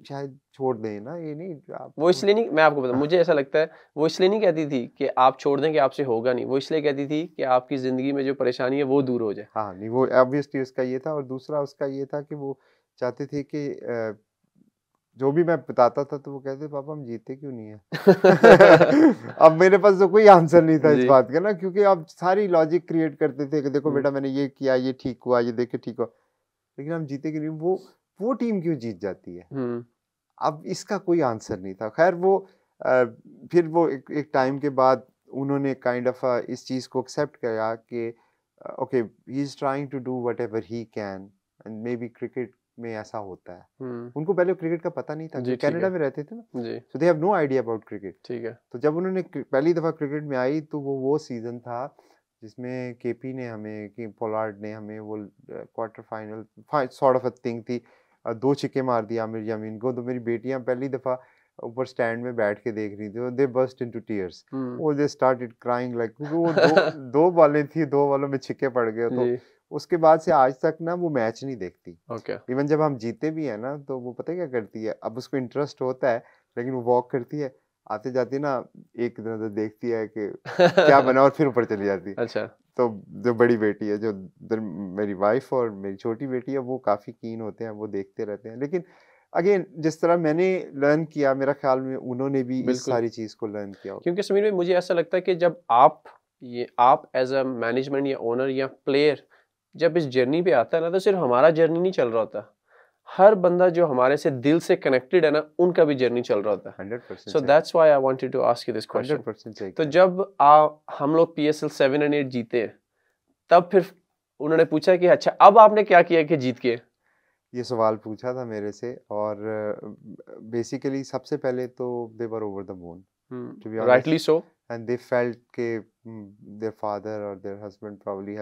शायद छोड़ दें ना ये नहीं आप वो इसलिए नहीं मैं आपको बता मुझे ऐसा लगता है वो इसलिए नहीं कहती थी कि आप छोड़ दें कि आपसे होगा नहीं वो इसलिए कहती थी कि आपकी ज़िंदगी में जो परेशानी है वो दूर हो जाए। हाँ नहीं वो ऑब्वियसली उसका ये था और दूसरा उसका ये था कि वो चाहते थे कि जो भी मैं बताता था तो वो कहते पापा हम जीते क्यों नहीं है? अब मेरे पास तो कोई आंसर नहीं था इस बात का ना क्योंकि आप सारी लॉजिक क्रिएट करते थे कि देखो हम्म। बेटा मैंने ये किया ये ठीक हुआ ये देखे ठीक हुआ। लेकिन हम जीते क्यों नहीं? वो वो टीम क्यों जीत जाती है? हम्म। अब इसका कोई आंसर नहीं था। खैर वो अ, फिर वो एक, एक टाइम के बाद उन्होंने काइंड ऑफ़ इस चीज़ को एक्सेप्ट किया कि okay he is trying to do whatever he can and maybe cricket में ऐसा होता है। हम्म। उनको पहले क्रिकेट का पता नहीं था कनाडा में रहते थे ना। So they have no idea about cricket ठीक है। तो जब उन्होंने पहली दफ़ा क्रिकेट में आई तो वो वो सीज़न था जिसमें केपी ने हमें कि पोलार्ड ने हमें वो quarter final sort of a thing थी। दो छिक्के मार दिया आमिर यामीन को तो मेरी बेटियाँ पहली दफ़ा ऊपर स्टैंड में बैठ के देख रही थी दे बस्ट इनटू टीयर्स और वो दे स्टार्टेड क्राइंग लाइक क्योंकि वो दो दो बॉलें थी दो बॉलों में छिक्के पड़ गए तो उसके बाद से आज तक ना वो मैच नहीं देखती। ओके। इवन जब हम जीते भी है ना तो वो पता है क्या करती है? अब उसको इंटरेस्ट होता है लेकिन वो वॉक करती है। आते जाते ना एक नज़र देखती है कि क्या बना और फिर ऊपर चली जाती। है अच्छा। तो जो बड़ी बेटी है जो मेरी वाइफ और मेरी छोटी बेटी है वो काफ़ी कीन होते हैं वो देखते रहते हैं। लेकिन अगेन जिस तरह मैंने लर्न किया मेरा ख्याल में उन्होंने भी इस सारी चीज़ को लर्न किया। क्योंकि समीर भाई मुझे ऐसा लगता है कि जब आप ये आप एज अ मैनेजमेंट या ओनर या प्लेयर जब इस जर्नी पे आता है ना तो सिर्फ़ हमारा जर्नी नहीं चल रहा होता। हर बंदा जो हमारे से दिल से कनेक्टेड है ना उनका भी जर्नी चल रहा होता है। So that's why I wanted to ask you this question तो। जब आ, हम लोग P S L seven and eight जीते हैं, तब फिर उन्होंने पूछा कि अच्छा अब आपने क्या किया कि जीत के? ये सवाल पूछा था मेरे से और बेसिकली सबसे पहले तो they were over the moon rightly so and they felt के mm, their father or their husband probably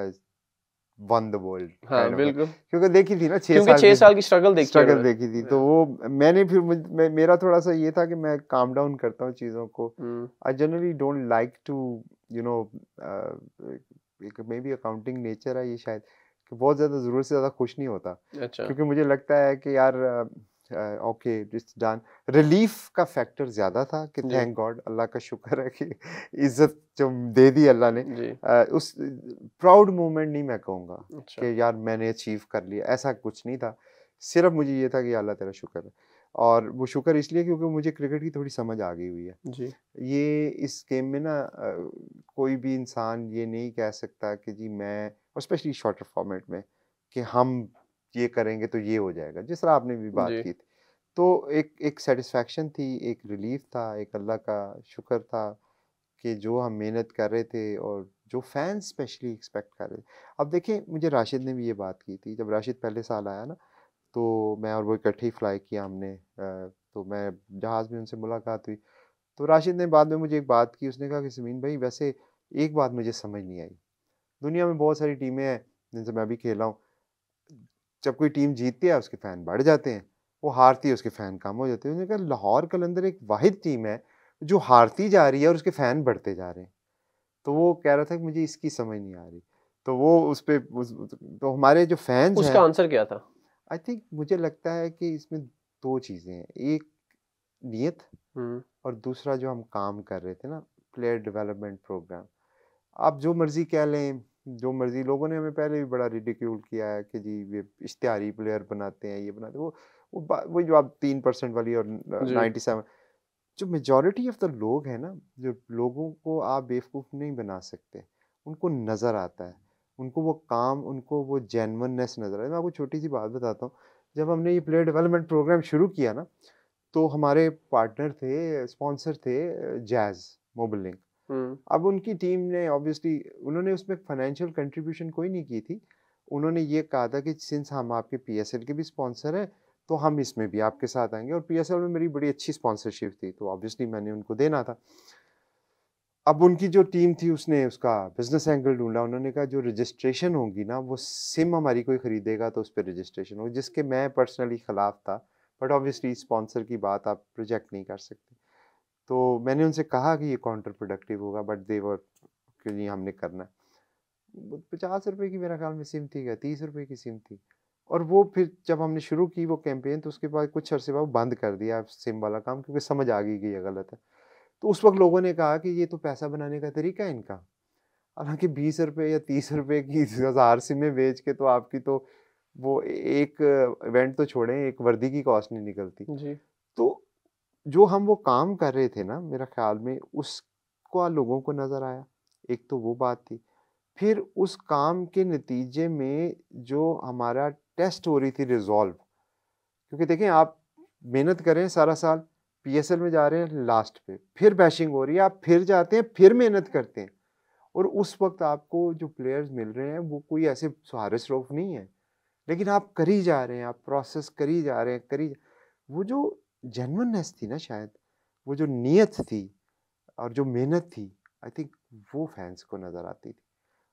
the world हाँ बिल्कुल। क्योंकि देखी थी ना छह साल छह साल की स्ट्रगल देखी स्ट्रगल देखी थी। तो वो मैंने फिर मैं, मेरा थोड़ा सा ये था कि मैं काम डाउन करता हूँ चीज़ों को। I generally don't like to you know एक मे बी अकाउंटिंग नेचर है ये शायद कि बहुत ज़्यादा ज़रूरत से ज़्यादा खुश नहीं होता। अच्छा। क्योंकि मुझे लगता है कि यार ओके इट्स डन रिलीफ का फैक्टर ज़्यादा था कि। थैंक गॉड अल्लाह का शुक्र है कि इज़्ज़त जो दे दी अल्लाह ने। अ, उस प्राउड मोमेंट नहीं मैं कहूँगा अच्छा। कि यार मैंने अचीव कर लिया ऐसा कुछ नहीं था। सिर्फ़ मुझे ये था कि अल्लाह तेरा शुक्र है। और वो शुक्र इसलिए क्योंकि मुझे क्रिकेट की थोड़ी समझ आ गई हुई है। जी। ये इस गेम में ना कोई भी इंसान ये नहीं कह सकता कि जी मैं और स्पेशली शॉर्टर फॉर्मेट में कि हम ये करेंगे तो ये हो जाएगा जिस तरह आपने भी बात की थी। तो एक एक सेटिस्फैक्शन थी एक रिलीफ था एक अल्लाह का शुक्र था कि जो हम मेहनत कर रहे थे और जो फैंस स्पेशली एक्सपेक्ट कर रहे थे। अब देखें मुझे राशिद ने भी ये बात की थी जब राशिद पहले साल आया ना तो मैं और वो इकट्ठे ही फ्लाई किया हमने तो मैं जहाज़ में उनसे मुलाकात हुई। तो राशिद ने बाद में मुझे एक बात की उसने कहा कि समीन भाई वैसे एक बात मुझे समझ नहीं आई। दुनिया में बहुत सारी टीमें हैं जिनसे मैं भी खेला हूँ जब कोई टीम जीतती है उसके फ़ैन बढ़ जाते हैं वो हारती है उसके फ़ैन कम हो जाते हैं। उन्होंने कहा लाहौर कलंदर एक वाहिद टीम है जो हारती जा रही है और उसके फ़ैन बढ़ते जा रहे हैं। तो वो कह रहा था कि मुझे इसकी समझ नहीं आ रही। तो वो उस पर तो हमारे जो फैंस उसका आंसर क्या था? आई थिंक मुझे लगता है कि इसमें दो चीज़ें हैं एक नीयत और दूसरा जो हम काम कर रहे थे ना प्लेयर डेवलपमेंट प्रोग्राम आप जो मर्ज़ी कह लें जो मर्ज़ी लोगों ने हमें पहले भी बड़ा रिडिक्यूल किया है कि जी ये इश्तिहारी प्लेयर बनाते हैं ये बनाते हैं वो वो जो आप तीन परसेंट वाली और नाइन्टी सेवन जो मेजॉरिटी ऑफ़ द लोग हैं ना जो लोगों को आप बेवकूफ़ नहीं बना सकते उनको नज़र आता है उनको वो काम उनको वो जेनवननेस नज़र आता है। मैं आपको छोटी सी बात बताता हूँ जब हमने ये प्लेयर डेवलपमेंट प्रोग्राम शुरू किया ना तो हमारे पार्टनर थे स्पॉन्सर थे जैज़ मोबाइल लिंक अब उनकी टीम ने ऑब्वियसली उन्होंने उसमें फाइनेंशियल कंट्रीब्यूशन कोई नहीं की थी। उन्होंने ये कहा था कि सिंस हम आपके पीएसएल के भी स्पॉन्सर हैं तो हम इसमें भी आपके साथ आएँगे। और पीएसएल में मेरी बड़ी अच्छी स्पॉन्सरशिप थी तो ऑब्वियसली मैंने उनको देना था। अब उनकी जो टीम थी, उसने उसका बिज़नेस एंगल ढूंढा। उन्होंने कहा, जो रजिस्ट्रेशन होगी ना, वो सिम हमारी कोई खरीदेगा तो उस पर रजिस्ट्रेशन होगी, जिसके मैं पर्सनली खिलाफ था। बट ऑब्वियसली स्पॉन्सर की बात आप प्रोजेक्ट नहीं कर सकते। तो मैंने उनसे कहा कि ये काउंटर प्रोडक्टिव होगा बट देवर कि नहीं हमने करना है। पचास रुपए की मेरा ख्याल में सिम थी क्या तीस रुपए की सिम थी। और वो फिर जब हमने शुरू की वो कैंपेन तो उसके बाद कुछ अरसे बाद बंद कर दिया सिम वाला काम क्योंकि समझ आ गई कि यह गलत है। तो उस वक्त लोगों ने कहा कि ये तो पैसा बनाने का तरीका है इनका। हालाँकि बीस रुपये या तीस रुपये की हज़ार सिमें बेच के तो आपकी तो वो एक इवेंट तो छोड़ें एक वर्दी की कॉस्ट नहीं निकलती। जी। तो जो हम वो काम कर रहे थे ना, मेरा ख्याल में उसको लोगों को नज़र आया। एक तो वो बात थी। फिर उस काम के नतीजे में जो हमारा टेस्ट हो रही थी रिजॉल्व, क्योंकि देखें आप मेहनत करें सारा साल पीएसएल में जा रहे हैं लास्ट पे, फिर बैशिंग हो रही है, आप फिर जाते हैं, फिर मेहनत करते हैं। और उस वक्त आपको जो प्लेयर्स मिल रहे हैं, वो कोई ऐसे सहारे स्रोफ नहीं है। लेकिन आप करी जा रहे हैं, आप प्रोसेस करी जा रहे हैं, करी वो जो जेनवननेस थी ना शायद, वो जो नीयत थी और जो मेहनत थी आई थिंक वो फैंस को नज़र आती थी।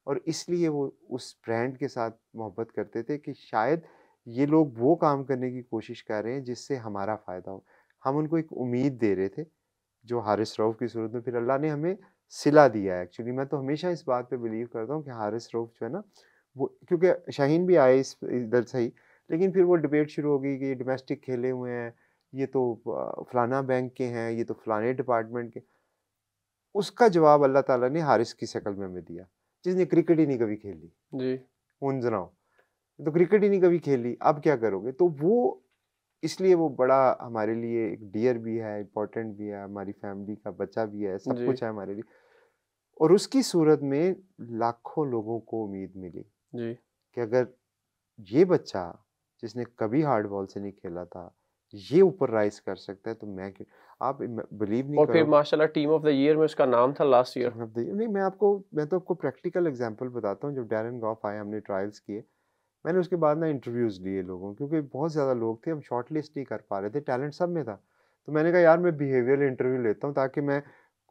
और इसलिए वो उस ब्रांड के साथ मोहब्बत करते थे कि शायद ये लोग वो काम करने की कोशिश कर रहे हैं जिससे हमारा फ़ायदा हो। हम उनको एक उम्मीद दे रहे थे, जो हारिस रऊफ़ की सूरत में फिर अल्लाह ने हमें सिला दिया है। एक्चुअली मैं तो हमेशा इस बात पे बिलीव करता हूँ कि हारिस रऊफ़ जो है ना, वो क्योंकि शाहीन भी आए इस, इधर से ही, लेकिन फिर वो डिबेट शुरू हो गई कि ये डोमेस्टिक खेले हुए हैं ये तो फलाना बैंक के हैं ये तो फलाने डिपार्टमेंट के। उसका जवाब अल्लाह ताला ने हारिस की शक्ल में हमें दिया जिसने क्रिकेट ही नहीं कभी खेली। जी। उन जनाओ तो क्रिकेट ही नहीं कभी खेली अब क्या करोगे? तो वो इसलिए वो बड़ा हमारे लिए एक डियर भी है इम्पोर्टेंट भी है हमारी फैमिली का बच्चा भी है सब कुछ है हमारे लिए। और उसकी सूरत में लाखों लोगों को उम्मीद मिली जी। कि अगर ये बच्चा जिसने कभी हार्ड बॉल से नहीं खेला था ये ऊपर राइज कर सकता है तो मैं क्यों आप बिलीव नहीं और फिर माशाल्लाह टीम ऑफ़ द ईयर में उसका नाम था लास्ट ईयर। नहीं मैं आपको मैं तो आपको प्रैक्टिकल एग्जांपल बताता हूँ जब डैरन गॉफ आए हमने ट्रायल्स किए मैंने उसके बाद ना इंटरव्यूज़ लिए लोगों के, क्योंकि बहुत ज़्यादा लोग थे हम शॉर्ट लिस्ट नहीं कर पा रहे थे टैलेंट सब में था। तो मैंने कहा यार मैं बिहेवियर इंटरव्यू लेता हूँ ताकि मैं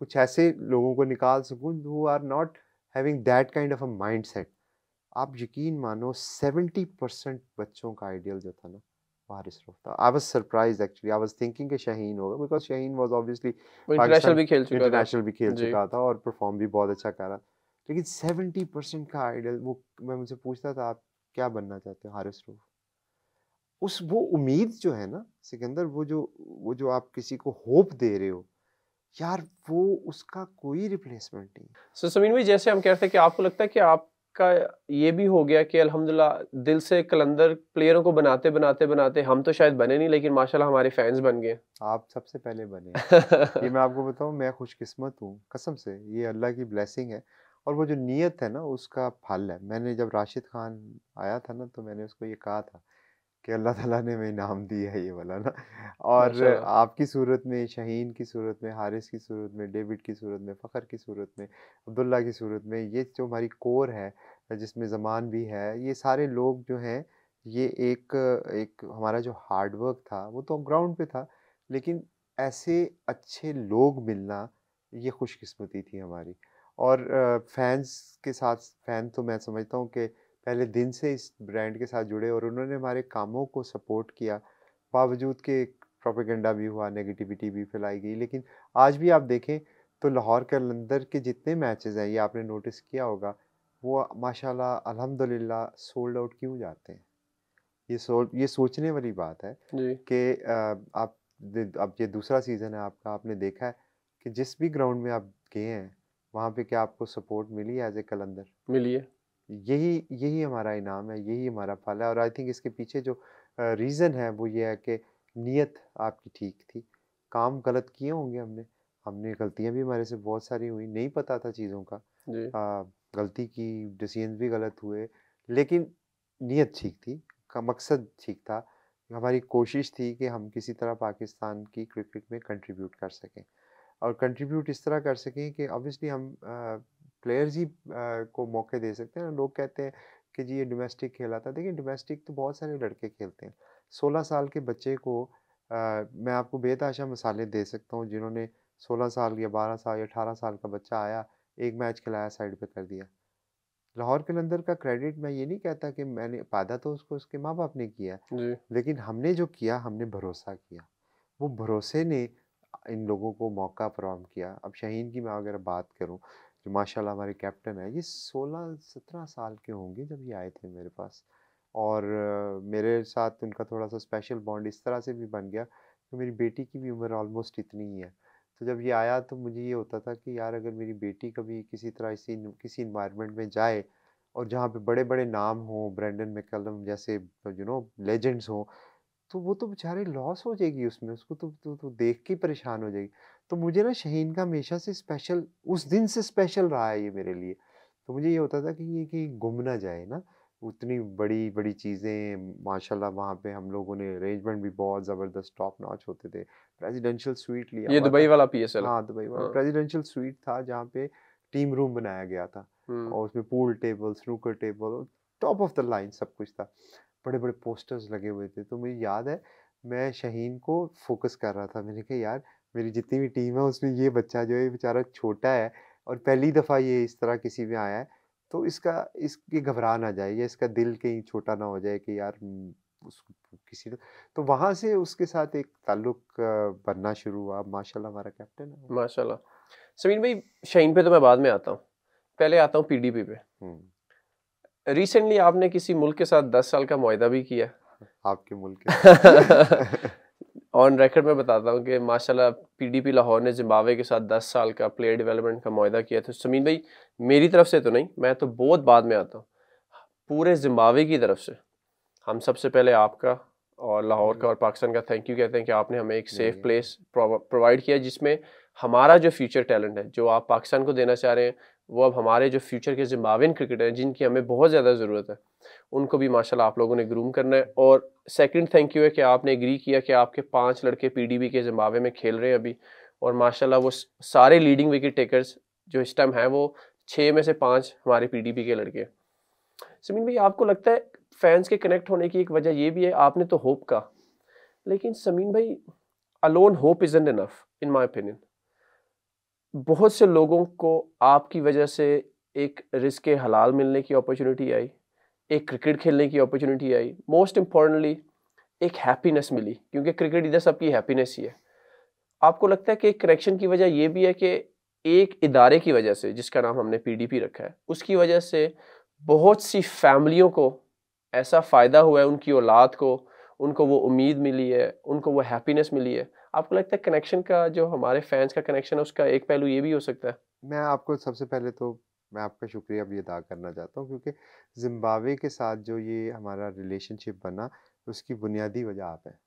कुछ ऐसे लोगों को निकाल सकूँ who are not having that kind of a mind set आप यकीन मानो सेवेंटी परसेंट बच्चों का आइडियल जो था ना रऊफ था I was surprise actually I was thinking कि शाहीन होगा because Shaheen was obviously international भी खेल चुका था। इंटरनेशनल भी खेल चुका था और परफॉर्म भी बहुत अच्छा कर। रहा लेकिन सेवेंटी परसेंट का आइडल वो मैं मुझसे पूछता था आप क्या बनना चाहते हो हारिस रूफ उस वो उम्मीद जो है ना सिकंदर वो जो वो जो आप किसी को होप दे रहे हो यार वो उसका कोई रिप्लेसमेंट नहीं। सो so, समीन भाई जैसे हम कहते हैं कि आपको लगता है कि आपका ये भी हो गया कि अलहमदिल्ला दिल से कलंदर प्लेयरों को बनाते बनाते बनाते हम तो शायद बने नहीं लेकिन माशाल्लाह हमारे फैंस बन गए। आप सबसे पहले बने। ये मैं आपको बताऊँ मैं खुशकिस्मत हूँ कसम से ये अल्लाह की ब्लेसिंग है। और वो जो नीयत है ना उसका फल है। मैंने जब राशिद खान आया था ना तो मैंने उसको ये कहा था कि अल्लाह ताला ने मैं इनाम दिया है ये वाला ना। और आपकी सूरत में शहीन की सूरत में हारिस की सूरत में डेविड की सूरत में फ़खर की सूरत में अब्दुल्ला की सूरत में ये जो हमारी कोर है जिसमें ज़मान भी है ये सारे लोग जो हैं ये एक एक हमारा जो हार्डवर्क था वो तो ग्राउंड पे था लेकिन ऐसे अच्छे लोग मिलना ये खुशकिस्मती थी हमारी। और फैंस के साथ फ़ैन तो मैं समझता हूँ कि पहले दिन से इस ब्रांड के साथ जुड़े और उन्होंने हमारे कामों को सपोर्ट किया। बावजूद के एक प्रोपेगेंडा भी हुआ नेगेटिविटी भी फैलाई गई लेकिन आज भी आप देखें तो लाहौर के अंदर के जितने मैचेस हैं ये आपने नोटिस किया होगा वो माशाल्लाह अल्हम्दुलिल्लाह सोल्ड आउट क्यों जाते हैं? ये सो ये सोचने वाली बात है कि आप अब ये दूसरा सीज़न है आपका आपने देखा है कि जिस भी ग्राउंड में आप गए हैं वहाँ पे क्या आपको सपोर्ट मिली है एज ए कलंदर? मिलिए यही यही हमारा इनाम है यही हमारा फल है और आई थिंक इसके पीछे जो रीज़न है वो ये है कि नीयत आपकी ठीक थी। काम गलत किए होंगे हमने हमने गलतियाँ भी हमारे से बहुत सारी हुई नहीं पता था चीज़ों का। आ, गलती की डिसीज़न भी गलत हुए लेकिन नीयत ठीक थी का मकसद ठीक था। हमारी कोशिश थी कि हम किसी तरह पाकिस्तान की क्रिकेट में कंट्रीब्यूट कर सकें और कंट्रीब्यूट इस तरह कर सकें कि ऑब्वियसली हम प्लेयर्स ही को मौके दे सकते हैं। लोग कहते हैं कि जी ये डोमेस्टिक खेला था देखिए डोमेस्टिक तो बहुत सारे लड़के खेलते हैं। सोलह साल के बच्चे को आ, मैं आपको बेताशा मिसालें दे सकता हूँ जिन्होंने सोलह साल या बारह साल या अठारह साल का बच्चा आया एक मैच खिलाया साइड पे कर दिया। लाहौर के अंदर का क्रेडिट मैं ये नहीं कहता कि मैंने पैदा तो उसको उसके माँ बाप ने किया लेकिन हमने जो किया हमने भरोसा किया। वो भरोसे ने इन लोगों को मौका फराहम किया। अब शहीन की मैं अगर बात करूँ जो माशाल्लाह हमारे कैप्टन है, ये 16-17 साल के होंगे जब ये आए थे मेरे पास। और मेरे साथ उनका थोड़ा सा स्पेशल बॉन्ड इस तरह से भी बन गया कि मेरी बेटी की भी उम्र ऑलमोस्ट इतनी ही है। तो जब ये आया तो मुझे ये होता था कि यार अगर मेरी बेटी कभी किसी तरह इसी किसी इन्वायरमेंट में जाए और जहाँ पे बड़े बड़े नाम हों ब्रेंडन मैकलम जैसे यू नो लेजेंड्स हों तो वो तो बेचारे लॉस हो जाएगी उसमें उसको तो तो, तो देख के परेशान हो जाएगी। तो मुझे ना शहीन का हमेशा से स्पेशल उस दिन से स्पेशल रहा है ये मेरे लिए। तो मुझे ये होता था कि ये कि गुम ना जाए ना उतनी बड़ी बड़ी चीज़ें माशाल्लाह वहाँ पे हम लोगों ने अरेंजमेंट भी बहुत ज़बरदस्त टॉप नॉच होते थे। प्रेसिडेंशियल स्वीट लिया ये दुबई वाला पीएसएल हाँ दुबई वाला। हाँ। प्रेसिडेंशियल स्वीट था जहाँ पे टीम रूम बनाया गया था। हम्म। और उसमें pool table snooker table top of the line सब कुछ था। बड़े बड़े पोस्टर्स लगे हुए थे। तो मुझे याद है मैं शहीन को फोकस कर रहा था। मैंने कहा यार मेरी जितनी भी टीम है उसमें ये बच्चा जो है बेचारा छोटा है और पहली दफ़ा ये इस तरह किसी में आया है तो इसका इसके घबरा ना जाए या इसका दिल कहीं छोटा ना हो जाए कि यार हम्म, उस किसी ने तो वहाँ से उसके साथ एक ताल्लुक बनना शुरू हुआ। माशाल्लाह हमारा कैप्टन है माशाल्लाह। समीन भाई शहीन पे तो मैं बाद में आता हूँ। पहले आता हूँ पीडीपी पे। हम्म, रिसेंटली आपने किसी मुल्क के साथ दस साल का मुआहदा भी किया? आपके मुल्क ऑन रिकॉर्ड में बताता हूँ कि माशाल्लाह पीडीपी लाहौर ने जिम्बावे के साथ 10 साल का प्लेयर डेवलपमेंट का मुआहदा किया तो समीन भाई मेरी तरफ़ से तो नहीं मैं तो बहुत बाद में आता हूँ। पूरे जिम्बावे की तरफ़ से। हम सबसे पहले आपका और लाहौर का और पाकिस्तान का थैंक यू कहते हैं कि आपने हमें एक सेफ़ प्लेस प्रोवाइड किया जिसमें हमारा जो फ्यूचर टैलेंट है जो आप पाकिस्तान को देना चाह रहे हैं वो अब हमारे जो फ्यूचर के जिम्बाब्वेन क्रिकेटर हैं, जिनकी हमें बहुत ज़्यादा ज़रूरत है, उनको भी माशाल्लाह आप लोगों ने ग्रूम करना है। और सेकंड थैंक यू है कि आपने एग्री किया कि आपके पाँच लड़के पीडीबी के जिम्बावे में खेल रहे हैं अभी। और माशाल्लाह वो सारे लीडिंग विकेट टेकर्स जो इस टाइम हैं, वो छः में से पाँच हमारे पीडीपी के लड़के हैं। समीन भाई, आपको लगता है फैंस के कनेक्ट होने की एक वजह ये भी है, आपने तो होप का। लेकिन समीन भाई alone hope is enough in my opinion बहुत से लोगों को आपकी वजह से एक रिस्क हलाल मिलने की अपॉर्चुनिटी आई, एक क्रिकेट खेलने की अपॉर्चुनिटी आई मोस्ट इम्पॉर्टेंटली एक हैप्पीनेस मिली, क्योंकि क्रिकेट इधर सबकी हैप्पीनेस ही है। आपको लगता है कि एक कनेक्शन की वजह यह भी है कि एक इदारे की वजह से, जिसका नाम हमने पीडीपी रखा है, उसकी वजह से बहुत सी फैमिलियों को ऐसा फ़ायदा हुआ है, उनकी औलाद को, उनको वो उम्मीद मिली है, उनको वो हैप्पीनेस मिली है। आपको लगता है कनेक्शन का जो हमारे फैंस का कनेक्शन है, उसका एक पहलू ये भी हो सकता है? मैं आपको सबसे पहले तो मैं आपका शुक्रिया भी अदा करना चाहता हूँ, क्योंकि ज़िम्बाब्वे के साथ जो ये हमारा रिलेशनशिप बना, उसकी बुनियादी वजह आप है।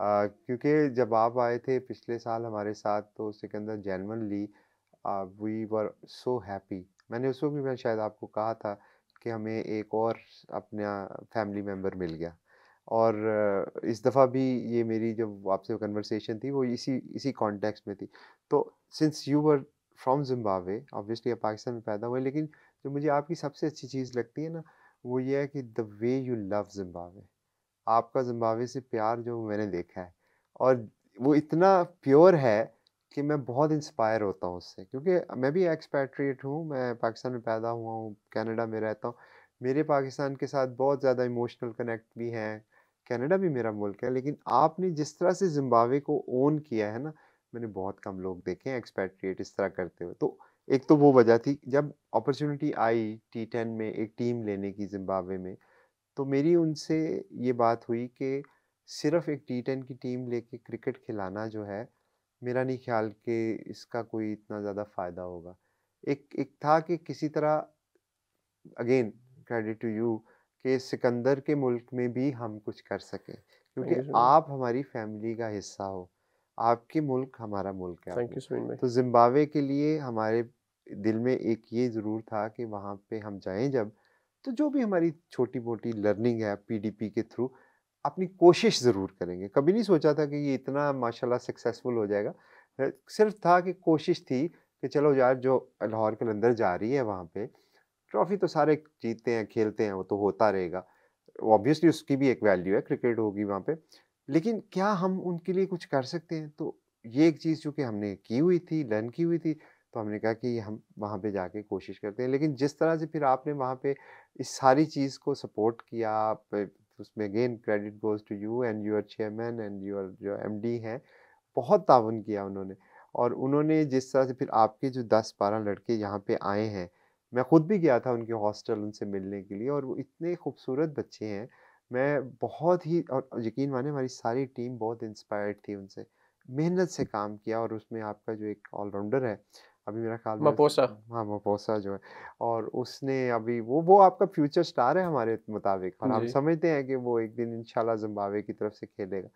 क्योंकि जब आप आए थे पिछले साल हमारे साथ तो Sikandar genuinely we were so happy मैंने उस वक्त भी मैं शायद आपको कहा था कि हमें एक और अपना फैमिली मेंबर मिल गया। और इस दफ़ा भी ये मेरी जब आपसे कन्वर्सेशन थी वो इसी इसी कॉन्टेक्स्ट में थी। तो since you were from Zimbabwe obviously आप पाकिस्तान में पैदा हुए, लेकिन जो मुझे आपकी सबसे अच्छी चीज़ लगती है ना, वो ये है कि the way you love Zimbabwe आपका जिम्बावे से प्यार जो मैंने देखा है, और वो इतना प्योर है कि मैं बहुत इंस्पायर होता हूँ उससे, क्योंकि मैं भी एक्सपैट्रिएट हूँ, मैं पाकिस्तान में पैदा हुआ हूँ, कनाडा में रहता हूँ। मेरे पाकिस्तान के साथ बहुत ज़्यादा इमोशनल कनेक्ट भी हैं कनाडा भी मेरा मुल्क है, लेकिन आपने जिस तरह से जिम्बावे को ओन किया है ना, मैंने बहुत कम लोग देखे हैं एक्सपैट्रिएट इस तरह करते हुए। तो एक तो वो वजह थी, जब अपॉर्चुनिटी आई टी टेन में एक टीम लेने की जिम्बाब्वे में तो मेरी उनसे ये बात हुई कि सिर्फ़ एक टी टेन की टीम लेके क्रिकेट खिलाना जो है, मेरा नहीं ख्याल कि इसका कोई इतना ज़्यादा फ़ायदा होगा। एक एक था कि किसी तरह, अगेन, क्रेडिट टू यू कि सिकंदर के मुल्क में भी हम कुछ कर सकें। क्योंकि आप हमारी फैमिली का हिस्सा हो। आपके मुल्क हमारा मुल्क है थैंक यू तो जिम्बाब्वे के लिए हमारे दिल में एक ये ज़रूर था कि वहाँ पे हम जाएँ जब। तो जो भी हमारी छोटी मोटी लर्निंग है पीडीपी के थ्रू अपनी कोशिश ज़रूर करेंगे। कभी नहीं सोचा था कि ये इतना माशाल्लाह सक्सेसफुल हो जाएगा। सिर्फ़ था कि कोशिश थी कि चलो यार जो लाहौर के अंदर जा रही है वहाँ पे ट्रॉफी तो सारे जीतते हैं, खेलते हैं, वो तो होता रहेगा। ऑब्वियसली उसकी भी एक वैल्यू है, क्रिकेट होगी वहाँ पे। लेकिन क्या हम उनके लिए कुछ कर सकते हैं? तो ये एक चीज़ जो कि हमने की हुई थी, लर्न की हुई थी तो हमने कहा कि हम वहाँ पे जाके कोशिश करते हैं। लेकिन जिस तरह से फिर आपने वहाँ पे इस सारी चीज़ को सपोर्ट किया उसमें again credit goes to you and your chairman and your जो एम डी हैं, बहुत ताउन किया उन्होंने। और उन्होंने जिस तरह से फिर आपके जो दस बारह लड़के यहाँ पे आए हैं मैं ख़ुद भी गया था उनके हॉस्टल उनसे मिलने के लिए और वो इतने खूबसूरत बच्चे हैं। मैं बहुत ही और यकीन माने हमारी सारी टीम बहुत इंस्पायर्ड थी उनसे। मेहनत से काम किया और उसमें आपका जो एक ऑलराउंडर है अभी मेरा ख्याल मपोसा। हाँ मपोसा जो है और उसने अभी वो वो आपका फ्यूचर स्टार है हमारे मुताबिक और हम समझते हैं कि वो एक दिन इंशाल्लाह जिम्बाब्वे की तरफ़ से खेलेगा।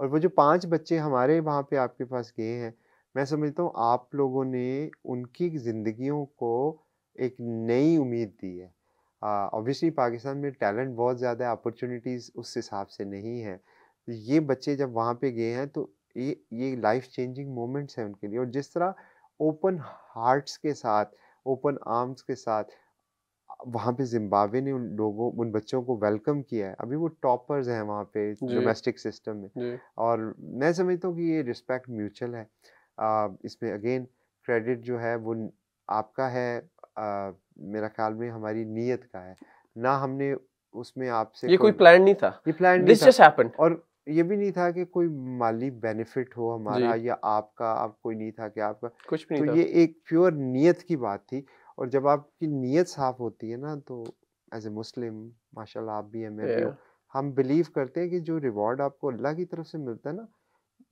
और वो जो पाँच बच्चे हमारे वहाँ पे आपके पास गए हैं मैं समझता हूँ आप लोगों ने उनकी ज़िंदगियों को एक नई उम्मीद दी है। ऑब्वियसली पाकिस्तान में टैलेंट बहुत ज़्यादा है अपॉर्चुनिटीज़ उस हिसाब से नहीं है। ये बच्चे जब वहाँ पे गए हैं तो ये ये लाइफ चेंजिंग मोमेंट्स हैं उनके लिए। और जिस तरह ओपन हार्ट्स के साथ ओपन आर्म्स के साथ वहाँ पे जिम्बाब्वे ने उन लोगों उन बच्चों को वेलकम किया है। अभी वो टॉपर्स हैं वहाँ पे डोमेस्टिक सिस्टम में। और मैं समझता हूँ कि ये रिस्पेक्ट म्यूचुअल है। आ, इसमें अगेन क्रेडिट जो है वो आपका है आ, मेरा ख्याल में हमारी नीयत का है। ना हमने उसमें आपसे ये कोई प्लान नहीं था। ये प्लान नहीं था। और ये भी नहीं था कि कोई माली बेनिफिट हो हमारा या आपका आप कोई नहीं था कि आपका। कुछ भी नहीं तो था। ये एक प्योर नीयत की बात थी और जब आपकी नीयत साफ़ होती है ना तो एज ए मुस्लिम माशाल्लाह आप भी हैं मैं भी हम बिलीव करते हैं कि जो रिवॉर्ड आपको अल्लाह की तरफ़ से मिलता है ना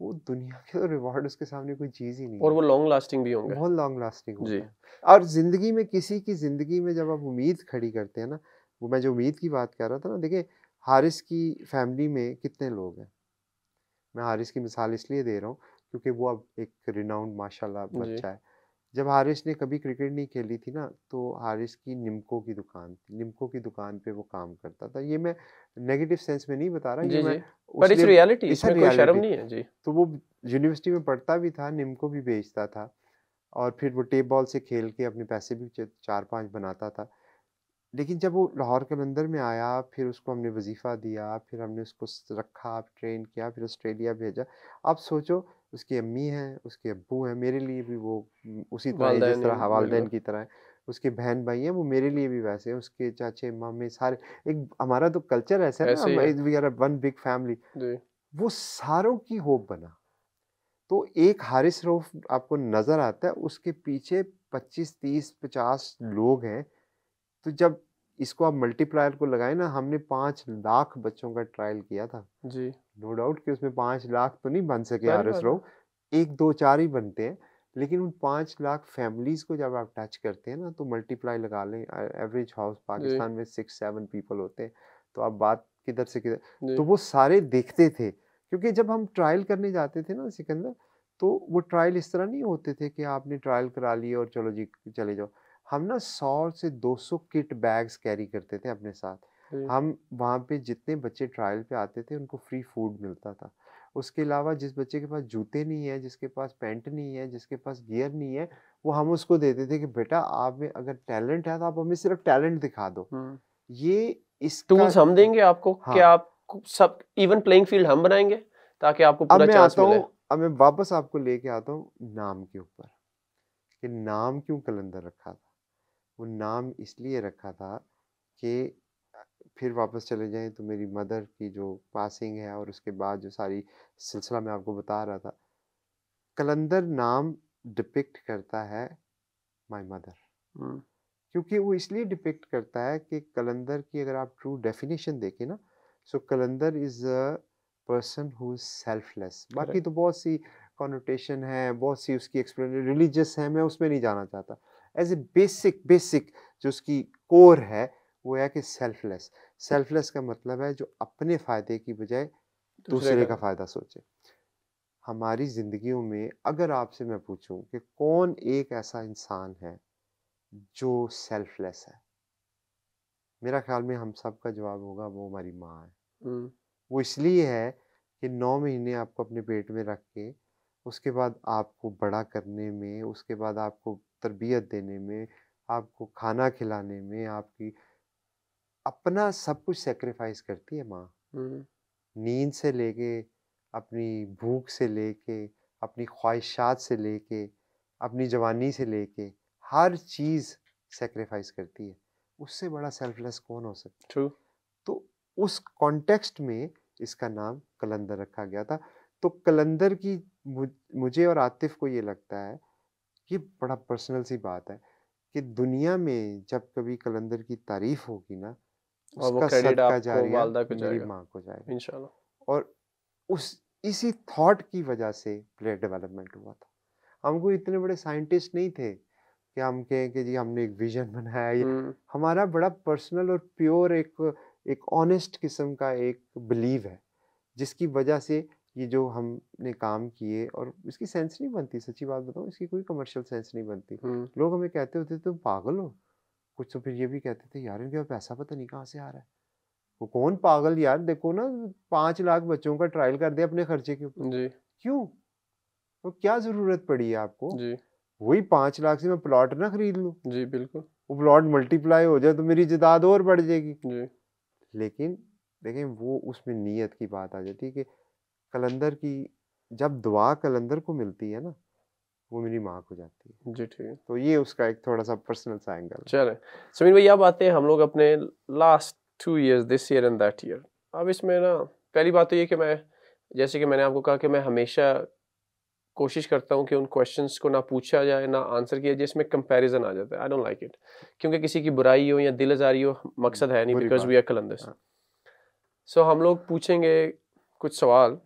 वो दुनिया के रिवॉर्ड उसके सामने कोई चीज़ ही नहीं और वो लॉन्ग लास्टिंग भी होंगे। बहुत लॉन्ग लास्टिंग होंगे। और ज़िंदगी में किसी की ज़िंदगी में जब आप उम्मीद खड़ी करते हैं ना वो मैं जो उम्मीद की बात कर रहा था ना देखिए हारिस की फैमिली में कितने लोग हैं? मैं हारिस की मिसाल इसलिए दे रहा हूँ क्योंकि वो अब एक रिनाउंड माशाल्लाह बच्चा है। जब हारिस ने कभी क्रिकेट नहीं खेली थी ना तो हारिस की निमको की दुकान थी निमको की दुकान पे वो काम करता था। ये मैं नेगेटिव सेंस में नहीं बता रहा जी, जी. पर इट्स रियलिटी इसमें कोई शर्म नहीं है जी। तो वो यूनिवर्सिटी में पढ़ता भी था निमको भी बेचता था और फिर वो टेप बॉल से खेल के अपने पैसे भी चार पाँच बनाता था। लेकिन जब वो लाहौर के अंदर में आया फिर उसको हमने वजीफ़ा दिया फिर हमने उसको रखा ट्रेन किया फिर ऑस्ट्रेलिया भेजा। अब सोचो उसकी अम्मी हैं उसके अबू हैं मेरे लिए भी वो उसी तरह जिस तरह वालदेन की तरह है उसके बहन भाई हैं वो मेरे लिए भी वैसे हैं उसके चाचे मामे सारे एक हमारा तो कल्चर ऐसा है ना we are one big family. वो सारों की होप बना। तो एक हारिस रऊफ आपको नज़र आता है उसके पीछे 25 30 50 लोग हैं। तो जब इसको आप मल्टीप्लायर को लगाए ना हमने पाँच लाख बच्चों का ट्रायल किया था। जी। नो डाउट कि उसमें पाँच लाख तो नहीं बन सके आर एस राव। एक दो चार ही बनते हैं लेकिन उन पाँच लाख फैमिलीज़ को जब आप टच करते हैं ना तो मल्टीप्लाई लगा लें। एवरेज हाउस पाकिस्तान में सिक्स सेवन पीपल होते हैं तो आप बात किधर से किधर तो वो सारे देखते थे क्योंकि जब हम ट्रायल करने जाते थे ना सिकंदर तो वो ट्रायल इस तरह नहीं होते थे कि आपने ट्रायल करा लिया और चलो जी चले जाओ। हम ना सौ से 200 किट बैग्स कैरी करते थे अपने साथ। हम वहाँ पे जितने बच्चे ट्रायल पे आते थे उनको फ्री फ़ूड मिलता था। उसके अलावा जिस बच्चे के पास जूते नहीं है जिसके पास पैंट नहीं है जिसके पास गियर नहीं है वो हम उसको देते थे कि बेटा आप में अगर टैलेंट है तो आप हमें सिर्फ़ टैलेंट दिखा दो। हम्म। ये इसका टूल्स हम देंगे आपको हाँ, कि। आप सब इवन प्लेइंग फ़ील्ड हम बनाएँगे ताकि आपको अब मैं आता हूँ अब मैं वापस आपको लेके आता हूँ नाम के ऊपर कि नाम क्यों कलंदर रखा था? वो नाम इसलिए रखा था कि फिर वापस चले जाएँ तो मेरी मदर की जो पासिंग है और उसके बाद जो सारी सिलसिला मैं आपको बता रहा था कलंदर नाम डिपिक्ट करता है माय मदर। क्योंकि वो इसलिए डिपिक्ट करता है कि कलंदर की अगर आप ट्रू डेफिनेशन देखें ना so Qalandar is a person who is selfless. बाकी तो बहुत सी कॉनोटेशन है बहुत सी उसकी एक्सप्लेन रिलीजियस है मैं उसमें नहीं जाना चाहता। एज ए बेसिक बेसिक जो उसकी कोर है वो है कि सेल्फलेस। सेल्फलेस का मतलब है जो अपने फ़ायदे की बजाय दूसरे का फ़ायदा सोचे। हमारी ज़िंदगियों में अगर आपसे मैं पूछूँ कि कौन एक ऐसा इंसान है जो सेल्फलेस है? मेरा ख्याल में हम सब का जवाब होगा वो हमारी माँ है। हम्म, वो इसलिए है कि नौ महीने आपको अपने पेट में रख के उसके बाद आपको बड़ा करने में उसके बाद आपको तरबियत देने में आपको खाना खिलाने में आपकी अपना सब कुछ सेक्रीफाइस करती है माँ। हम्म, नींद से लेके अपनी भूख से लेके अपनी ख्वाहिशात से लेके अपनी जवानी से लेके हर चीज़ सेक्रीफाइस करती है। उससे बड़ा सेल्फलेस कौन हो सकता है? True, तो उस कॉन्टेक्स्ट में इसका नाम कलंदर रखा गया था। तो कलंदर की मुझे और आतिफ को ये लगता है ये बड़ा पर्सनल सी बात है कि दुनिया में जब कभी कलंदर की तारीफ़ होगी ना और वो सदका आपको वालदा को जाएगा। माँ को जाएगा। इंशाल्लाह। और उस इसी थॉट की वजह से प्लेयर डेवलपमेंट हुआ था। हम कोई इतने बड़े साइंटिस्ट नहीं थे कि हम कहें कि जी हमने एक विजन बनाया ये हम्म, हमारा बड़ा पर्सनल और प्योर एक एक ऑनेस्ट किस्म का एक बिलीव है जिसकी वजह से ये जो हमने काम किए और इसकी सेंस नहीं बनती सच्ची बात बताऊँ इसकी कोई कमर्शियल सेंस नहीं बनती। हम्म, लोग हमें कहते होते तुम पागल हो कुछ तो फिर ये भी कहते थे यार इनके पास पैसा पता नहीं कहाँ से आ रहा है। वो कौन पागल यार देखो ना पाँच लाख बच्चों का ट्रायल कर दे अपने खर्चे के ऊपर। जी। क्यों? तो क्या ज़रूरत पड़ी है आपको? जी। वही पाँच लाख से मैं प्लॉट ना खरीद लूँ। जी बिल्कुल। वो प्लॉट मल्टीप्लाई हो जाए तो मेरी जायदाद और बढ़ जाएगी। जी। लेकिन देखें वो उसमें नीयत की बात आ जाती है कि कलंदर की जब दुआ कलंदर को मिलती है ना वो मेरी माँ को जाती है। जी ठीक। है तो ये उसका एक थोड़ा सा पर्सनल सा एंगल चले। समीर भाई अब आते हैं हम लोग अपने last two years this year and that year अब इसमें ना पहली बात तो ये कि मैं जैसे कि मैंने आपको कहा कि मैं हमेशा कोशिश करता हूँ कि उन क्वेश्चंस को ना पूछा जाए ना आंसर किया जाए जिसमें कंपैरिजन आ जाता है। आई डोंट लाइक इट क्योंकि किसी की बुराई हो या दिल आजारी हो मकसद है नहीं बिकॉज़ वी आर कलंदर्स हाँ। सो हम लोग पूछेंगे कुछ सवाल।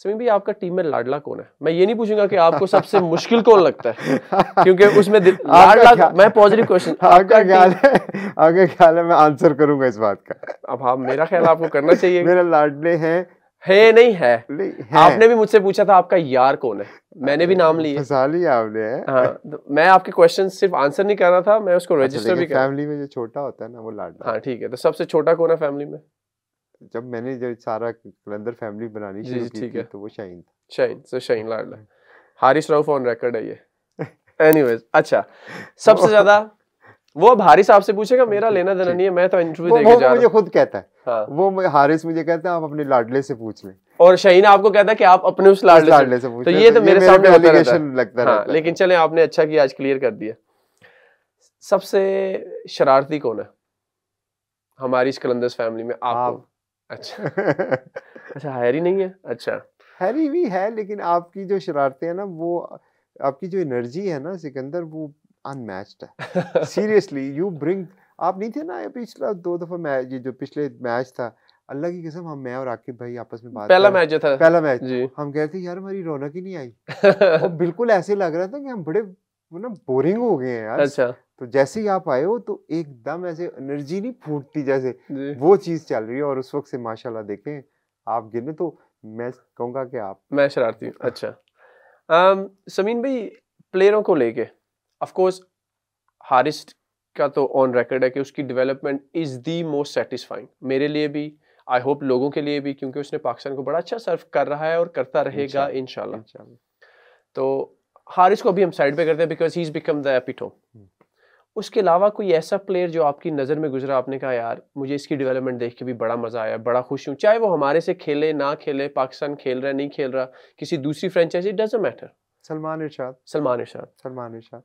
समीर भाई आपका टीम में लाडला कौन है? मैं ये नहीं पूछूँगा कि आपको सबसे मुश्किल कौन लगता है क्योंकि उसमें लाडला मैं पॉजिटिव क्वेश्चन आपका ख्याल है आपका ख्याल है मैं आंसर करूँगा इस बात का। अब हाँ मेरा ख्याल आपको करना चाहिए। मेरे लाडले हैं। है नहीं है? हैं। आपने भी मुझसे पूछा था आपका यार कौन है? मैंने भी नाम लिए। आपने। हाँ तो मैं आपके क्वेश्चन सिर्फ़ आंसर नहीं कर रहा था मैं उसको अच्छा, रजिस्टर भी लेकिन कर फैमिली में जो छोटा होता है ना वो लाडला हाँ ठीक है तो सबसे छोटा कौन है फैमिली में? जब मैंने जब सारा कलंदर फैमिली बनानी शुरू की थी तो वो शाहीन था। शाहीन सो शाहीन लाडला हारिस रऊफ ऑन रिकॉर्ड है ये। एनीवेज अच्छा सबसे ज़्यादा वो अब हारिस आपसे पूछेगा मेरा लेना देना नहीं है मैं तो इंटरव्यू देके जा मुझे रहा हूँ। खुद कहता है। हाँ। वो हारिस मुझे कहता है आप अपने लाडले से पूछ लें। और शाहीन आपको कहता है कि आप अपने उस लाडले से लाडले से पूछ तो ये तो मेरे सामने है। allegation लगता हाँ रहता है। लेकिन चले आपने अच्छा किया आज क्लियर कर दिया। सबसे शरारती कौन है? हमारी इस कलंदर्स फैमिली में आप अच्छा। अच्छा हैरी नहीं है? अच्छा। हैरी भी है लेकिन आपकी जो शरारतें हैं ना वो आपकी जो एनर्जी है ना सिकंदर वो अनमैच्ड है। सीरियसली यू ब्रिंग आप नहीं थे ना ये पिछला दो दफ़ा मैच ये जो पिछले मैच था अल्लाह की कसम हम मैं और आकिब भाई आपस में बात पहला मैच जो था। पहला मैच जी। हम कह रहे थे यार हमारी रौनक ही नहीं आई। और बिल्कुल ऐसे लग रहा था कि हम बड़े वो ना बोरिंग हो गए हैं यार। अच्छा। तो जैसे ही आप आए हो तो एकदम ऐसे एनर्जी नहीं फूटती जैसे वो चीज़ चल रही है और उस वक्त से माशाल्लाह देखें आप गिने तो मैं कहूँगा कि आप मैं शरारती हूँ अच्छा। um, समीन भाई प्लेयरों को लेके ऑफ़ कोर्स हारिस का तो ऑन रिकॉर्ड है कि उसकी development is the most satisfying मेरे लिए भी आई होप लोगों के लिए भी क्योंकि उसने पाकिस्तान को बड़ा अच्छा सर्व कर रहा है और करता रहेगा इंशाल्लाह। तो हारिस को अभी हम साइड पे करते हैं because he is become the epitome. उसके अलावा कोई ऐसा प्लेयर जो आपकी नज़र में गुजरा आपने कहा यार मुझे इसकी डेवलपमेंट देख के भी बड़ा मज़ा आया बड़ा खुश हूँ। चाहे वो हमारे से खेले ना खेले पाकिस्तान खेल रहा है नहीं खेल रहा किसी दूसरी franchise doesn't matter Salman Irshad. Salman Irshad. Salman Irshad.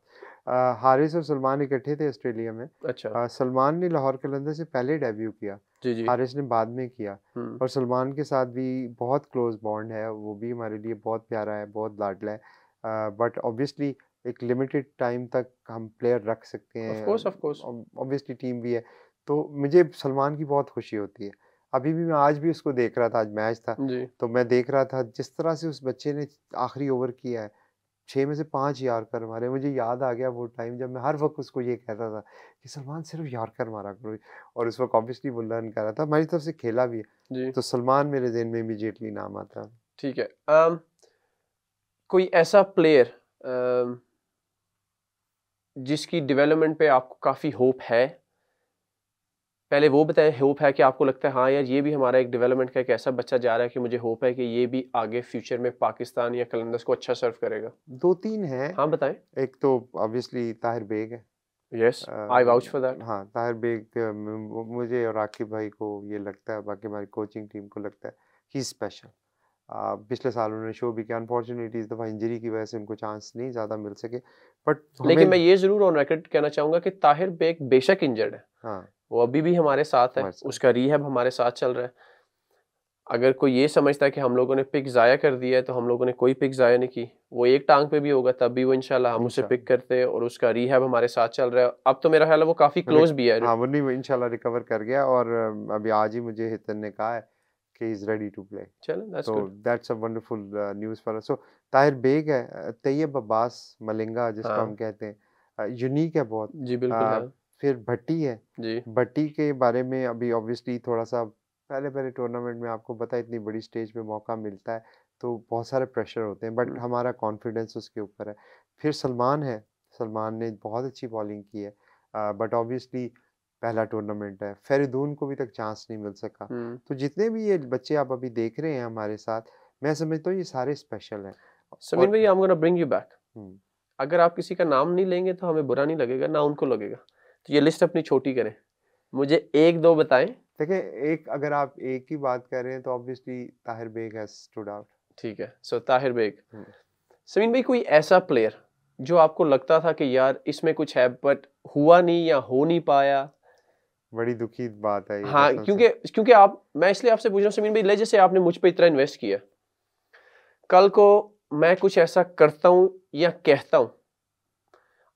Haris और सलमान इकट्ठे थे ऑस्ट्रेलिया में। अच्छा। सलमान ने लाहौर कलंदर से पहले डेब्यू किया। जी जी। हारिस ने बाद में किया। हम्म, और सलमान के साथ भी बहुत क्लोज बॉन्ड है वो भी हमारे लिए बहुत प्यारा है बहुत लाडला है। बट ऑब्वियसली एक लिमिटेड टाइम तक हम प्लेयर रख सकते हैं course, of course. Obviously team भी है। तो मुझे सलमान की बहुत खुशी होती है। अभी भी मैं आज भी उसको देख रहा था आज मैच था। तो मैं देख रहा था जिस तरह से उस बच्चे ने आखिरी ओवर किया है छः में से पाँच यार्कर मारे। मुझे याद आ गया वो टाइम जब मैं हर वक्त उसको ये कहता था कि सलमान सिर्फ़ यार्कर मारा करो। और उस वक्त ऑब्वियसली वो लर्न कर रहा था। हमारी तरफ़ से खेला भी है। तो सलमान मेरे जहन में इमीडिएटली नाम आता। ठीक है। um, कोई ऐसा प्लेयर जिसकी डेवलपमेंट पे आपको काफ़ी होप है। पहले वो बताएँ होप है कि आपको लगता है हाँ यार ये भी हमारा एक डेवलपमेंट का एक ऐसा बच्चा जा रहा है कि मुझे होप है कि ये भी आगे फ्यूचर में पाकिस्तान या कलंदर्स को अच्छा सर्व करेगा। दो तीन है। हाँ बताएँ। एक तो ऑब्वियसली ताहिर बेग है। Yes I vouch for that हाँ ताहिर बेग मुझे और आकिब भाई को ये लगता है बाकी हमारी कोचिंग टीम को लगता है ही स्पेशल पिछले साल उन्होंने शो भी किया। अनफॉर्चुनेटली इस दफ़ा इंजरी की वजह से उनको चांस नहीं ज़्यादा मिल सके। बट लेकिन मैं ये ज़रूर ऑन रिकॉर्ड कहना चाहूँगा कि ताहिर बेग बेशक इंजर्ड है। हाँ। वो अभी भी हमारे साथ है। हमारे साथ। उसका रीहैब हमारे साथ चल रहा है। अगर कोई ये समझता है कि हम लोगों ने पिक ज़ाया कर दिया है तो हम लोगों ने कोई पिक ज़ाया नहीं की। वो एक टांग पे भी होगा तब भी वो इंशाल्लाह हम उसे पिक करते हैं और उसका रीहैब हमारे साथ चल रहा है। अब तो मेरा ख्याल है वो काफ़ी क्लोज भी है। हाँ वो नहीं वो इंशाल्लाह रिकवर कर गया और अभी आज ही मुझे हितन ने कहा है कि इज़ रेडी टू प्ले चलो दैट्स तो that's a wonderful news for so Tahir Baig है तैयब अब्बास मलिंगा जिसको हाँ। हम कहते हैं यूनिक है बहुत। जी बिल्कुल आ, है। फिर भट्टी है। जी। भट्टी के बारे में अभी ऑब्वियसली थोड़ा सा पहले पहले टूर्नामेंट में आपको पता है इतनी बड़ी स्टेज पे मौका मिलता है तो बहुत सारे प्रेशर होते हैं बट हम्म। हमारा कॉन्फिडेंस उसके ऊपर है। फिर सलमान है। सलमान ने बहुत अच्छी बॉलिंग की है बट ऑब्वियसली पहला टूर्नामेंट है फेरिदून को भी तक चांस नहीं मिल सका। तो जितने भी ये बच्चे आप अभी देख रहे हैं हमारे साथ मैं समझता हूँ ये सारे स्पेशल हैं। समीर भाई I am gonna bring you back अगर आप किसी का नाम नहीं लेंगे तो हमें बुरा नहीं लगेगा ना उनको लगेगा। तो ये लिस्ट अपनी छोटी करें। मुझे एक दो बताएँ। देखें एक अगर आप एक ही बात कर रहे हैं तो obviously Tahir Baig has stood out ठीक है सो ताहिर बेग। समीन भाई कोई ऐसा प्लेयर जो आपको लगता था कि यार इसमें कुछ है बट हुआ नहीं या हो नहीं पाया? बड़ी दुखी बात है हाँ क्योंकि क्योंकि आप मैं इसलिए आपसे पूछ रहा हूँ समीन भाई ले जैसे आपने मुझ पे इतना इन्वेस्ट किया। कल को मैं कुछ ऐसा करता हूँ या कहता हूँ।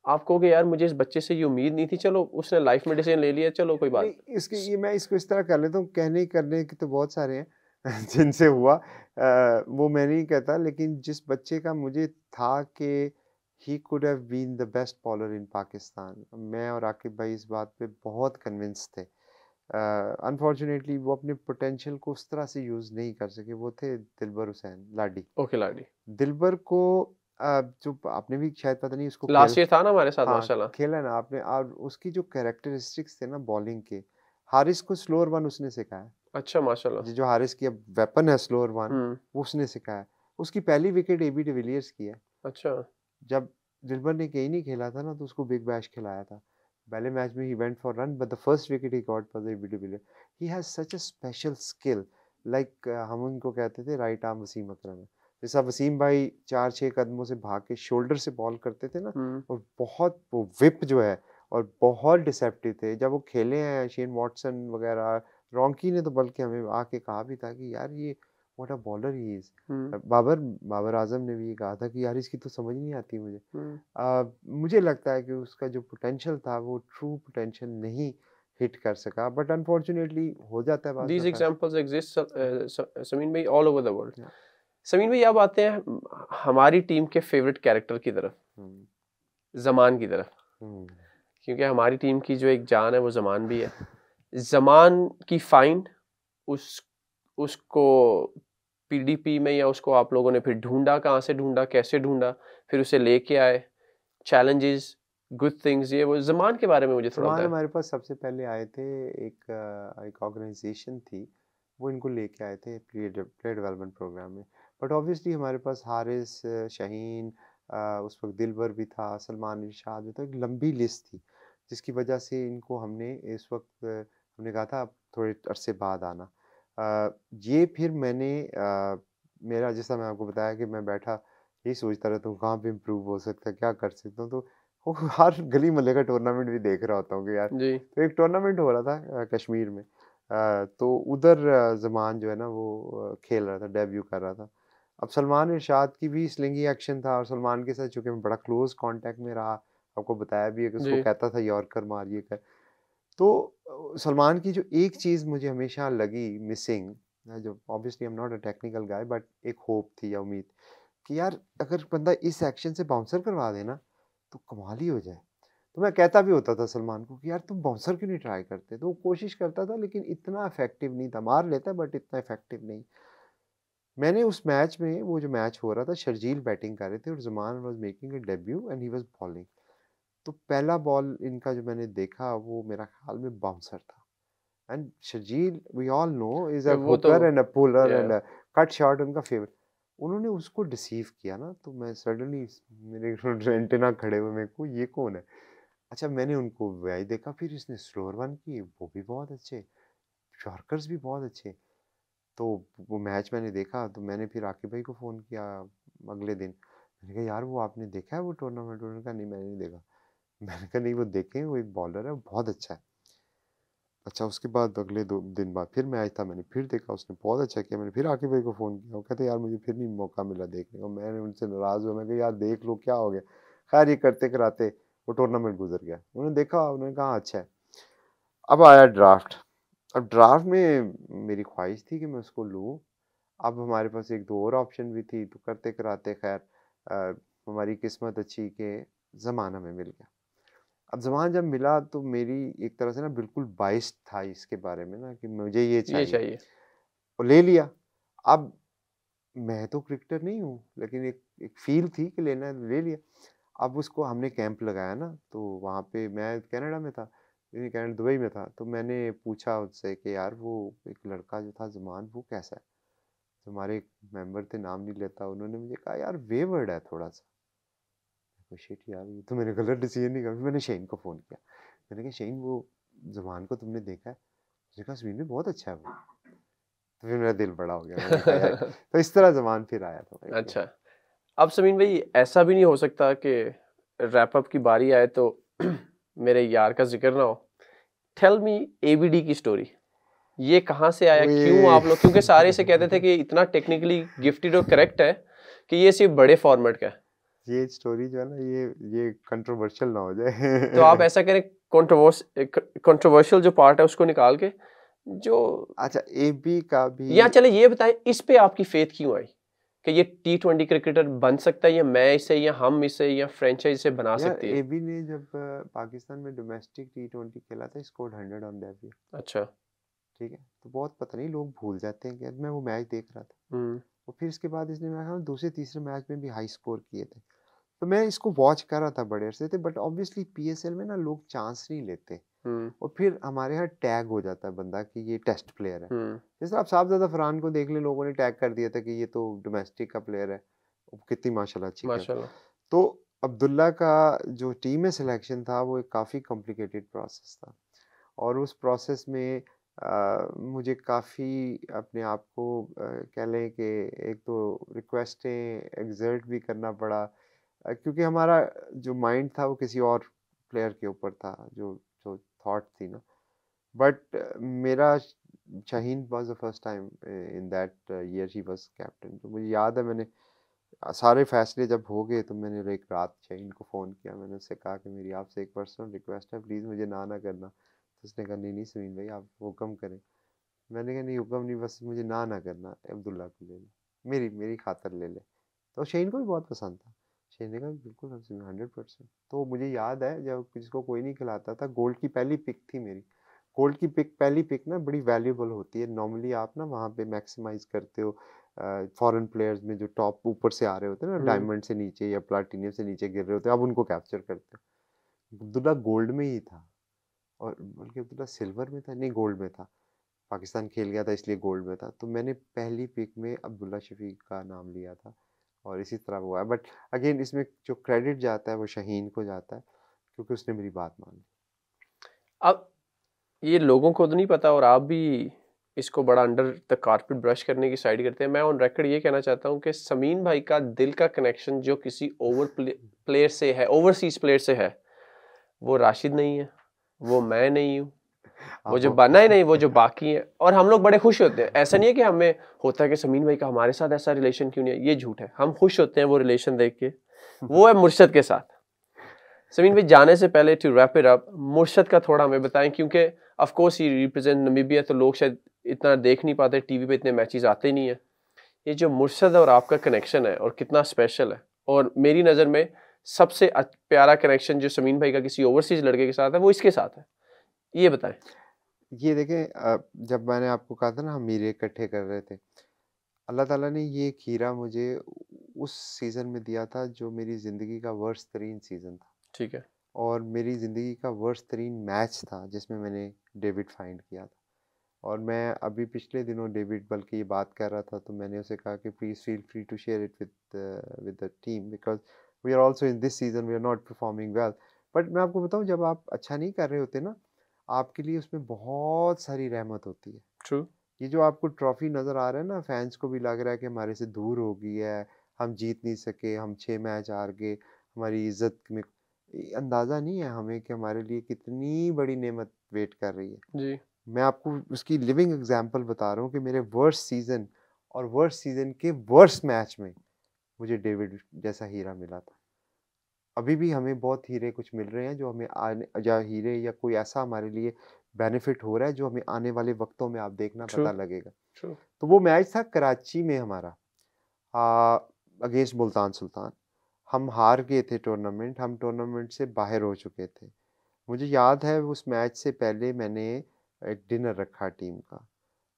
आप कहोगे यार मुझे इस बच्चे से ये उम्मीद नहीं थी चलो उसने लाइफ में डिसीज़न ले लिया चलो कोई बात इसके ये मैं इसको इस तरह कर लेता हूँ कहने करने के तो बहुत सारे हैं जिनसे हुआ। अ, वो मैं नहीं कहता लेकिन जिस बच्चे का मुझे था कि he could have been the best bowler in Pakistan मैं और आकिब भाई इस बात पे बहुत कन्विंस थे। अनफॉर्चुनेटली uh, वो अपने पोटेंशियल को उस तरह से यूज़ नहीं कर सके। वो थे दिलबर हुसैन लाडी। Okay okay, Ladi. दिलबर को अ, जो आपने भी शायद पता नहीं उसको लास्ट ईयर था ना हमारे साथ हाँ, माशाल्लाह। खेला ना आपने। और उसकी जो कैरेक्टरिस्टिक्स थे ना बॉलिंग के हारिस को स्लोअर वन उसने सिखाया। अच्छा माशाल्लाह। जो हारिस की अब वेपन है स्लोअर वन हम्म। वो उसने सिखाया। उसकी पहली विकेट एबी डिविलियर्स की है। अच्छा। जब दिलबर ने कहीं नहीं खेला था ना तो उसको बिग बैश खिलाया था। पहले मैच में he went for run but the first wicket he got for the he has such a special skill like हम उनको कहते थे राइट आर्म वसीम अकरम जैसा वसीम भाई चार छः कदमों से भाग के शोल्डर से बॉल करते थे ना हम्म। और बहुत वो विप जो है और बहुत डिसेप्टिव थे। जब वो खेले हैं शेन वॉटसन वगैरह रॉन्की ने तो बल्कि हमें आके कहा भी था कि यार ये what a bowler he is hmm. Babar Babar Azam ने भी ये कहा था कि यार इसकी तो समझ नहीं आती मुझे। हम्म। आ, मुझे लगता है कि उसका जो पोटेंशियल था वो ट्रू पोटेंशियल नहीं हिट कर सका बट अनफॉर्चुनेटली हो जाता है uh, Sa- Samin bhai, all over the world. Yeah. Sameen भाई अब आते हैं हमारी टीम के फेवरेट कैरेक्टर की तरफ़। जमान की तरफ़। क्योंकि हमारी टीम की जो एक जान है वो जमान भी है। जमान की फाइंड उस उसको पीडीपी में या उसको आप लोगों ने फिर ढूंढा कहाँ से ढूंढा कैसे ढूंढा फिर उसे लेके आए। चैलेंजेस गुड थिंग्स ये वो जमान के बारे में मुझे थोड़ा बताएँ। हमारे पास सबसे पहले आए थे एक एक ऑर्गेनाइजेशन थी वो इनको लेके आए थे प्ले डेवलपमेंट प्रोग्राम में। बट ऑब्वियसली हमारे पास हारिस शहीन उस वक्त दिलबर भी था सलमान इरशाद भी था एक लंबी लिस्ट थी जिसकी वजह से इनको हमने इस वक्त हमने कहा था आप थोड़े अरसे बाद आना। ये फिर मैंने अ, मेरा जैसा मैं आपको बताया कि मैं बैठा यही सोचता रहता हूँ कहाँ पे इम्प्रूव हो सकता है क्या कर सकता हूँ? तो वो हर गली मोहल्ले का टूर्नामेंट भी देख रहा होता हूँ कि यार तो एक टूर्नामेंट हो रहा था कश्मीर में। अ, तो उधर जमान जो है ना वो खेल रहा था डेब्यू कर रहा था। अब सलमान इरशाद की भी स्लिंगी एक्शन था और सलमान के साथ चूँकि मैं बड़ा क्लोज कांटेक्ट में रहा आपको बताया भी है कि उसको कहता था यॉर्कर मार ये कर। तो सलमान की जो एक चीज़ मुझे हमेशा लगी मिसिंग जो obviously I'm not a technical guy but एक होप थी या उम्मीद कि यार अगर बंदा इस एक्शन से बाउंसर करवा देना तो कमाल ही हो जाए। तो मैं कहता भी होता था सलमान को कि यार तुम बाउंसर क्यों नहीं ट्राई करते? तो वो कोशिश करता था, लेकिन इतना इफ़ेक्टिव नहीं था। मार लेता बट इतना इफ़ेक्टिव नहीं। मैंने उस मैच में, वो जो मैच हो रहा था शर्जील बैटिंग कर रहे थे और Zaman was making a debut and he was bowling तो पहला बॉल इनका जो मैंने देखा वो मेरा ख्याल में बाउंसर था। And Sharjeel we all know is a hooker and a puller and cut shot उनका फेवरेट उन्होंने उसको डिसीव किया ना तो मैं सडनली मेरे एंटेना खड़े हुए मेरे को ये कौन है? अच्छा मैंने उनको वही देखा फिर इसने स्लोअर वन की वो भी बहुत अच्छे शॉर्कर्स भी बहुत अच्छे। तो वो मैच मैंने देखा तो मैंने फिर आकिब भाई को फ़ोन किया अगले दिन। मैंने कहा यार वो आपने देखा है वो टूर्नामेंट उन्होंने कहा नहीं मैंने नहीं देखा। मैंने कहा, नहीं, वो देखें, वो एक बॉलर है बहुत अच्छा है। अच्छा उसके बाद अगले दो दिन बाद फिर मैच था, मैंने फिर देखा, उसने बहुत अच्छा किया, मैंने फिर आके भाई को फ़ोन किया, वो कहते, यार, मुझे फिर नहीं मौका मिला देखने का। मैंने उनसे नाराज़ हुआ, मैं कहा, यार, देख लो, क्या हो गया? खैर, ये करते कराते, वो टूर्नामेंट गुजर गया। उन्होंने देखा, उन्होंने कहा अच्छा है। अब आया ड्राफ्ट अब ड्राफ्ट में मेरी ख्वाहिश थी कि मैं उसको लूँ। अब हमारे पास एक दो और ऑप्शन भी थी तो करते कराते, खैर हमारी किस्मत अच्छी कि ज़माना में मिल गया। अब जमान जब मिला तो मेरी एक तरह से ना बिल्कुल बाइस था इसके बारे में ना कि मुझे ये चाहिए, ये चाहिए। और ले लिया। अब मैं तो क्रिकेटर नहीं हूँ लेकिन एक एक फील थी कि लेना है ले लिया। अब उसको हमने कैंप लगाया ना तो वहाँ पे मैं कनाडा में था कनाडा दुबई में था तो मैंने पूछा उससे कि यार वो एक लड़का जो था जमान वो कैसा है? हमारे एक मेंबर थे नाम नहीं लेता उन्होंने मुझे कहा यार वेवर्ड है थोड़ा सा शिट यार ये तो मैंने गलत डिसीज़न नहीं करा मैंने शहीन को फ़ोन किया। मैंने कहा शहीन वो जमान को तुमने देखा है? उसने कहा सुनील बहुत अच्छा है वो। तो फिर मेरा दिल बड़ा हो गया। कहा तो इस तरह जमान फिर आया था अच्छा। अब समीन भाई ऐसा भी नहीं हो सकता कि रैप अप की बारी आए तो मेरे यार का ज़िक्र ना हो। टेल मी एबीडी की स्टोरी ये कहाँ से आया? क्यों आप लोग? क्योंकि सारे से कहते थे कि इतना टेक्निकली गिफ्टेड और करेक्ट है कि ये सिर्फ़ बड़े फॉर्मेट का है। ये स्टोरी जो है ना ये ये कंट्रोवर्शियल ना हो जाए। तो आप ऐसा करें कंट्रोवर्शियल जो पार्ट है उसको निकाल के जो अच्छा एबी का भी या चले ये बताएँ इस पे आपकी फेथ क्यों आई? कि ये टी ट्वेंटी क्रिकेटर बन सकता है या मैं इसे या हम इसे या फ्रेंचाइज से बना सकते सकती है? एबी ने जब पाकिस्तान में डोमेस्टिक टी ट्वेंटी खेला था स्कोर हंड्रेड ऑन डेब्यू अच्छा। ठीक है? तो बहुत पता नहीं लोग भूल जाते हैं कि मैं वो मैच देख रहा था। हम्म। और फिर इसके बाद इसने मेरा ख्याल दूसरे तीसरे मैच में भी हाई स्कोर किए थे। तो मैं इसको वॉच कर रहा था बड़े अरसे थे बट ऑब्वियसली पीएसएल में ना लोग चांस नहीं लेते। हम्म। और फिर हमारे यहाँ टैग हो जाता है बंदा कि ये टेस्ट प्लेयर है। हम्म। जैसे आप साहबजादा फरहान को देख लें लोगों ने टैग कर दिया था कि ये तो डोमेस्टिक का प्लेयर है। कितनी माशाल्लाह अच्छी माशाल्लाह। तो अब्दुल्ला का जो टीम में सिलेक्शन था वो एक काफ़ी कॉम्प्लिकेटेड प्रोसेस था। और उस प्रोसेस में मुझे काफ़ी अपने आप को कह लें कि एक तो रिक्वेस्टें एग्जर्ट भी करना पड़ा क्योंकि हमारा जो माइंड था वो किसी और प्लेयर के ऊपर था, जो जो थॉट थी ना। बट मेरा Shaheen was the first time in that year he was captain तो मुझे याद है मैंने, सारे फैसले जब हो गए तो मैंने एक रात शहीन को फ़ोन किया। मैंने उससे कहा कि मेरी आपसे एक पर्सनल रिक्वेस्ट है प्लीज़ मुझे ना ना करना। तो उसने कहा नहीं नहीं समीन भाई आप हुक्म करें। मैंने कहा नहीं हुक्म नहीं बस मुझे ना ना करना अब्दुल्ला को ले ले। मेरी मेरी खातर ले ले। तो शाहीन को भी बहुत पसंद था। शाहीन ने कहा बिल्कुल हंड्रेड परसेंट तो मुझे याद है जब किसको कोई नहीं खिलाता था गोल्ड की पहली पिक थी मेरी। गोल्ड की पिक पहली पिक ना बड़ी वैल्यूबल होती है। नॉर्मली आप ना वहाँ पे मैक्सिमाइज करते हो फॉरेन प्लेयर्स में जो टॉप ऊपर से आ रहे होते हैं ना हम्म। डायमंड से नीचे या प्लाटिनियम से नीचे गिर रहे होते हैं अब उनको कैप्चर करते हो। अब्दुल्ला गोल्ड में ही था। और बल्कि अब्दुल्ला सिल्वर में था, नहीं, गोल्ड में था। पाकिस्तान खेल गया था, इसलिए गोल्ड में था। तो मैंने पहली पिक में अब्दुल्ला शफीक का नाम लिया था और इसी तरह हुआ है बट अगेन, इसमें जो क्रेडिट जाता है, वो शहीन को जाता है, क्योंकि उसने मेरी बात मानी अब ये लोगों को तो नहीं पता और आप भी इसको बड़ा अंडर द कारपेट ब्रश करने की साइड करते हैं। मैं ऑन रिकॉर्ड ये कहना चाहता हूँ कि समीन भाई का दिल का कनेक्शन जो किसी ओवर प्ले, प्लेयर से है, ओवरसीज प्लेयर से है, वो राशिद नहीं है। वो मैं नहीं हूँ। वो जो बना ही नहीं वो जो बाकी है। और हम लोग बड़े खुश होते हैं। ऐसा नहीं है कि हमें होता है कि समीन भाई का हमारे साथ ऐसा रिलेशन क्यों नहीं है? ये झूठ है। हम खुश होते हैं वो रिलेशन देख के। वो है मुर्शद के साथ। समीन भाई जाने से पहले to wrap it up Murshad का थोड़ा हमें बताएँ क्योंकि of course he represent Namibia तो लोग शायद इतना देख नहीं पाते टीवी पे इतने मैचेस आते नहीं है। ये जो मुर्शद और आपका कनेक्शन है और कितना स्पेशल है। और मेरी नज़र में सबसे प्यारा कनेक्शन जो समीन भाई का किसी ओवरसीज लड़के के साथ है वो इसके साथ है। ये बताएँ। ये देखें जब मैंने आपको कहा था ना हम हीरे इकट्ठे कर रहे थे अल्लाह ताला ने ये खीरा मुझे उस सीज़न में दिया था जो मेरी ज़िंदगी का वर्स्ट तरीन सीज़न था। ठीक है। और मेरी ज़िंदगी का वर्स्ट तरीन मैच था जिसमें मैंने डेविड फाइंड किया था। और मैं अभी पिछले दिनों डेविड बल्कि ये बात कर रहा था तो मैंने उसे कहा कि please feel free to share it with with the team because we are also in this season we are not performing well but मैं आपको बताऊँ जब आप अच्छा नहीं कर रहे होते ना आपके लिए उसमें बहुत सारी रहमत होती है। ट्रू ये जो आपको ट्रॉफी नज़र आ रहा है ना फैंस को भी लग रहा है कि हमारे से दूर हो गई है हम जीत नहीं सके हम छः मैच हार गए हमारी इज़्ज़त में अंदाज़ा नहीं है हमें कि हमारे लिए कितनी बड़ी नेमत वेट कर रही है। जी। मैं आपको उसकी लिविंग एग्जांपल बता रहा हूँ कि मेरे वर्स्ट सीज़न और वर्स्ट सीज़न के वर्स्ट मैच में मुझे डेविड जैसा हीरा मिला था। अभी भी हमें बहुत हीरे कुछ मिल रहे हैं जो हमें आने या हीरे या कोई ऐसा हमारे लिए बेनिफिट हो रहा है जो हमें आने वाले वक्तों में आप देखना True. पता लगेगा तो वो मैच था कराची में हमारा अगेंस्ट मुल्तान सुल्तान। हम हार गए थे टूर्नामेंट हम टूर्नामेंट से बाहर हो चुके थे। मुझे याद है उस मैच से पहले मैंने एक डिनर रखा टीम का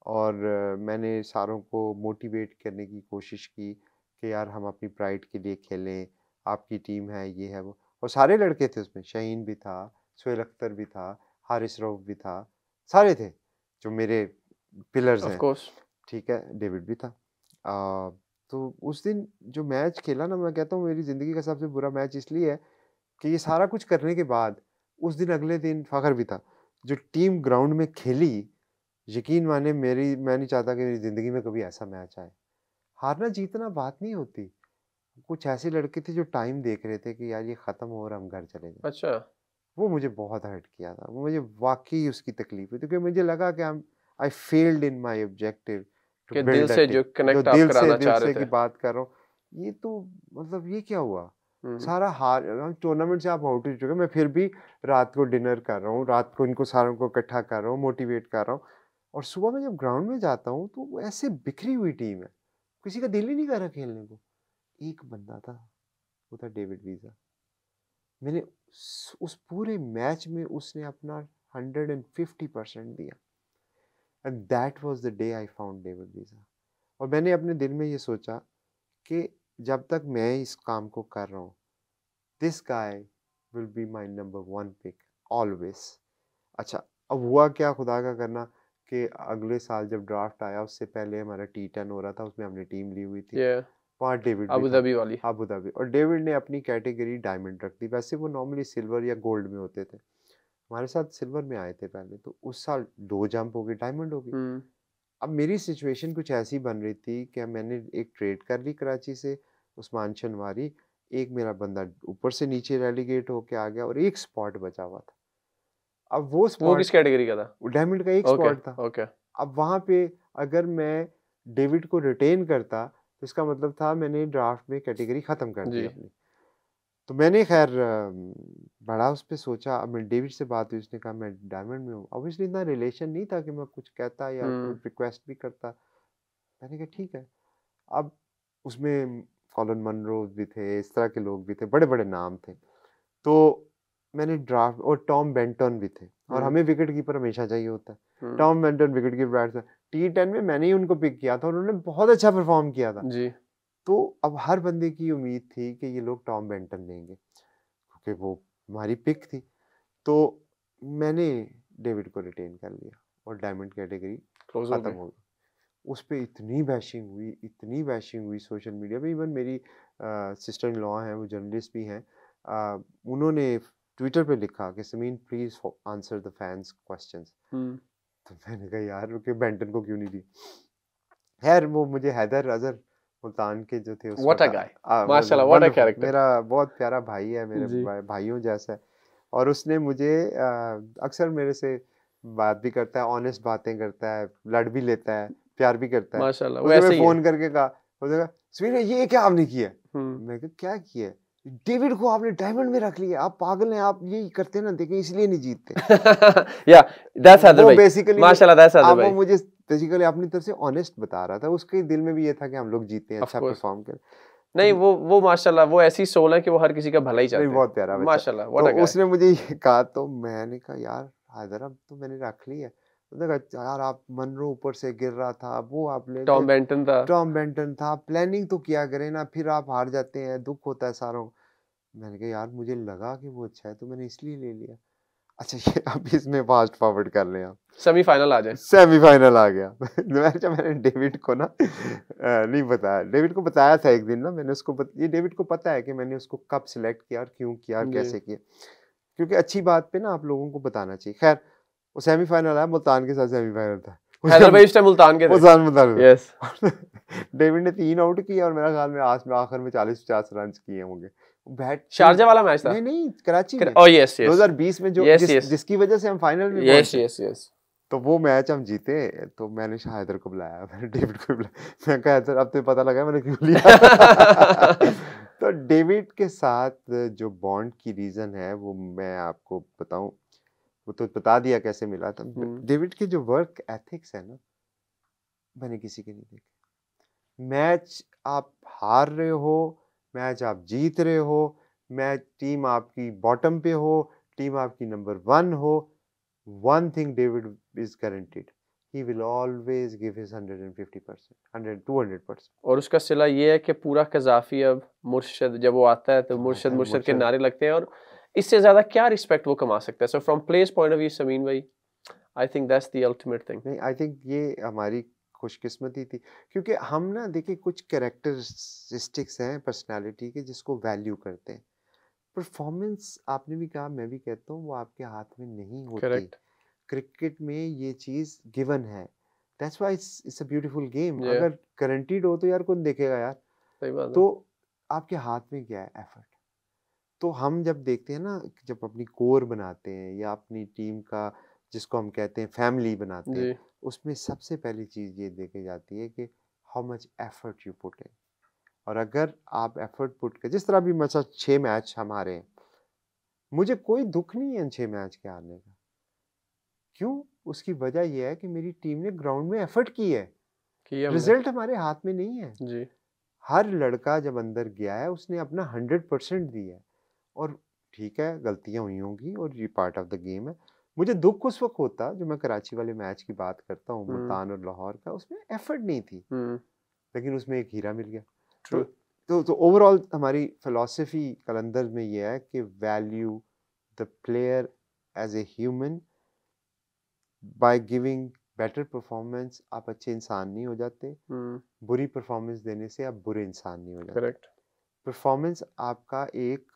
और मैंने सारों को मोटिवेट करने की कोशिश की कि यार हम अपनी प्राइड के लिए खेलें आपकी टीम है ये है वो। और सारे लड़के थे उसमें शहीन भी था सुहेल अख्तर भी था हारिस रऊफ भी था सारे थे जो मेरे पिलर्स हैं। ठीक है डेविड भी था। आ, तो उस दिन जो मैच खेला ना मैं कहता हूँ मेरी ज़िंदगी का सबसे बुरा मैच इसलिए है कि ये सारा कुछ करने के बाद उस दिन अगले दिन फ़खर भी था जो टीम ग्राउंड में खेली यकीन माने मेरी मैं नहीं चाहता कि मेरी ज़िंदगी में कभी ऐसा मैच आए। हारना जीतना बात नहीं होती। कुछ ऐसे लड़के थे जो टाइम देख रहे थे कि यार ये ख़त्म हो और हम घर चले जाएँ। अच्छा। वो मुझे बहुत हर्ट किया था। वो मुझे वाकई उसकी तकलीफ़ हुई। क्योंकि मुझे लगा कि I failed in my objective दिल से जो कनेक्ट आप दिल कराना चाह रहे की बात कर रहा हूँ। ये तो मतलब ये क्या हुआ? हम्म, सारा हार टूर्नामेंट से आप आउट हो चुके मैं फिर भी रात को डिनर कर रहा हूँ। रात को इनको सारों को इकट्ठा कर रहा हूँ मोटिवेट कर रहा हूँ। और सुबह में जब ग्राउंड में जाता हूँ तो वो ऐसे बिखरी हुई टीम है। किसी का दिल ही नहीं कर रहा खेलने को। एक बंदा था वो था डेविड वीज़ा। मैंने उस, पूरे मैच में उसने अपना 150 परसेंट दिया। And that was the day I found David Wiese और मैंने अपने दिल में ये सोचा कि जब तक मैं इस काम को कर रहा हूँ this guy will be my number one pick always अच्छा अब हुआ क्या खुदा का करना? कि अगले साल जब ड्राफ्ट आया उससे पहले हमारा टी टेन हो रहा था उसमें हमने टीम ली हुई थी। वहाँ डेविड भी अबू धाबी वाली। अबू धाबी और डेविड ने अपनी कैटेगरी डायमंड रख दी। वैसे वो नॉर्मली सिल्वर या गोल्ड में होते थे। हमारे साथ सिल्वर में आए थे पहले तो उस साल दो जंप हो गए डायमंड हो गई। हम्म, अब मेरी सिचुएशन कुछ ऐसी बन रही थी कि मैंने एक ट्रेड कर ली कराची से उस्मान शनवारी एक मेरा बंदा ऊपर से नीचे रेलीगेट होके आ गया और एक स्पॉट बचा हुआ था। अब वो वो किस कैटेगरी का था? वो डायमंड का एक ओके स्पॉट था। ओके अब वहाँ पे अगर मैं डेविड को रिटेन करता तो इसका मतलब था मैंने ड्राफ्ट में कैटेगरी ख़त्म कर दी अपनी। तो मैंने खैर बड़ा उस पर सोचा। अब मैं डेविड से बात हुई उसने कहा मैं डायमंड में हूँ। ऑब्वियसली इतना रिलेशन नहीं था कि मैं कुछ कहता या हम्म। रिक्वेस्ट भी करता। मैंने कहा ठीक है। अब उसमें कॉलन मनरो भी थे इस तरह के लोग भी थे बड़े बड़े नाम थे। तो मैंने ड्राफ्ट और टॉम बेंटन भी थे और हम्म। हमें विकेट कीपर हमेशा चाहिए होता है। Tom Banton wicket keeper batsman T ten में मैंने ही उनको पिक किया था और उन्होंने बहुत अच्छा परफॉर्म किया था। जी। तो अब हर बंदे की उम्मीद थी कि ये लोग टॉम बेंटन लेंगे क्योंकि वो हमारी पिक थी। तो मैंने डेविड को रिटेन कर लिया और डायमंड कैटेगरी खत्म हो गई। उस पर इतनी बैशिंग हुई इतनी बैशिंग हुई सोशल मीडिया पे। इवन मेरी सिस्टर इन लॉ हैं वो जर्नलिस्ट भी हैं। उन्होंने ट्विटर पे लिखा कि Sameen please answer the fans questions तो मैंने कहा यार रुके बेंटन को क्यों नहीं दी खैर वो मुझे हैदर अजहर मुल्तान के जो थे वक्त, guy. आ, माशाल्लाह, a wonderful, character. मेरा बहुत प्यारा भाई है मेरे भाई- भाइयों जैसा है और उसने मुझे अक्सर मेरे से बात भी करता है ऑनेस्ट बातें करता है लड़ भी लेता है प्यार भी करता है माशाल्लाह वैसे। फ़ोन करके कहा उसने कहा समीर ये क्या आपने किया हम्म, मैं कहा क्या किया? डेविड को आपने डायमंड में रख लिया। आप पागल हैं आप ये करते ना देखें इसलिए नहीं जीतते। That's Hadar वो भाई बेसिकली माशाल्लाह अब वो भाई मुझे बेसिकली अपनी तरफ़ से ऑनेस्ट बता रहा था। उसके दिल में भी ये था कि हम लोग जीते हैं अच्छा परफॉर्म करें। नहीं वो वो माशाल्लाह वो ऐसी सोल है कि वो हर किसी का भला ही चाहते हैं। बहुत प्यारा माशाल्लाह तो उसने मुझे ये कहा तो मैंने कहा यार हैदर अब तो मैंने रख ली उसने कहा यार आप मनरो ऊपर से गिर रहा था वो आप ले टॉम बेंटन था। टॉम बेंटन था। प्लानिंग तो किया करें ना फिर आप हार जाते हैं दुख होता है सारों। मैंने कहा यार मुझे लगा कि वो अच्छा है तो मैंने इसलिए ले लिया। अच्छा ये अब इसमें फास्ट फॉरवर्ड कर लें आप। सेमीफाइनल आ जाए। सेमीफाइनल आ गया। जब मैंने डेविड को ना नहीं बताया। डेविड को बताया था एक दिन ना मैंने उसको बत, ये डेविड को पता है कि मैंने उसको कब सिलेक्ट किया और क्यों किया और कैसे किया। क्योंकि अच्छी बात पे ना आप लोगों को बताना चाहिए। खैर वो सेमीफाइनल आया मुल्तान के साथ सेमीफाइनल था। हैदर मुल्तान के मुल्तान मुल्तान। यस डेविड ने तीन आउट और मेरा ख्याल में आज में आखिर में चालीस पचास रन किए होंगे। बैट शारजा वाला मैच था। नहीं नहीं कराची में। यस यस 2020 में जो Yes, जिस, yes. जिसकी वजह से हम फाइनल में यस यस यस तो वो मैच हम जीते तो मैंने शाहिदर को बुलाया मैंने डेविड को बुलाया। मैं कहा हैदर अब तो पता लगा मैंने क्यों लिया? तो डेविड के साथ जो बॉन्ड की रीजन है वो मैं आपको बताऊँ वो तो बता दिया कैसे मिला था। डेविड के जो वर्क एथिक्स है ना मैंने किसी के नहीं देखे मैच आप हार रहे हो मैच आप जीत रहे हो मैच टीम आपकी बॉटम पे हो टीम आपकी नंबर वन हो one thing David is guaranteed. He will always give his 150%, 100, 200%. और उसका सिला ये है कि पूरा कजाफी अब मुर्शद जब वो आता है तो मुर्शद मुर्शद के नारे लगते हैं और इससे ज़्यादा क्या रिस्पेक्ट वो कमा सकता है? So from place point of view Sameen भाई I think that's the ultimate thing नहीं आई थिंक ये हमारी खुशकिस्मती थी। क्योंकि हम ना देखिए कुछ कैरेक्टरिस्टिक्स हैं पर्सनालिटी के जिसको वैल्यू करते हैं। परफॉर्मेंस आपने भी कहा मैं भी कहता हूँ वो आपके हाथ में नहीं होती। करेक्ट क्रिकेट में ये चीज़ गिवन है। That's why it's a beautiful game अगर गारंटीड हो तो यार कौन देखेगा यार? सही बात है। तो आपके हाथ में क्या है? एफर्ट तो हम जब देखते हैं ना जब अपनी कोर बनाते हैं या अपनी टीम का जिसको हम कहते हैं फैमिली बनाते हैं उसमें सबसे पहली चीज़ ये देखी जाती है कि how much effort you put in और अगर आप एफर्ट पुट कर जिस तरह भी मतलब छः मैच हमारे हैं मुझे कोई दुख नहीं है इन छः मैच के हारने का। क्यों? उसकी वजह यह है कि मेरी टीम ने ग्राउंड में एफर्ट की है। रिज़ल्ट हमारे हाथ में नहीं है। जी। हर लड़का जब अंदर गया है उसने अपना हंड्रेड परसेंट दिया है। और ठीक है गलतियाँ हुई होंगी और ये पार्ट ऑफ़ द गेम है। मुझे दुख उस वक्त होता जो मैं कराची वाले मैच की बात करता हूँ। मुल्तान और लाहौर का उसमें एफर्ट नहीं थी। लेकिन उसमें एक हीरा मिल गया। True. तो तो ओवरऑल हमारी फिलॉसफी कलंदर में ये है कि value the player as a human by giving better performance आप अच्छे इंसान नहीं हो जाते। बुरी परफॉर्मेंस देने से आप बुरे इंसान नहीं हो जाते। परफॉर्मेंस आपका एक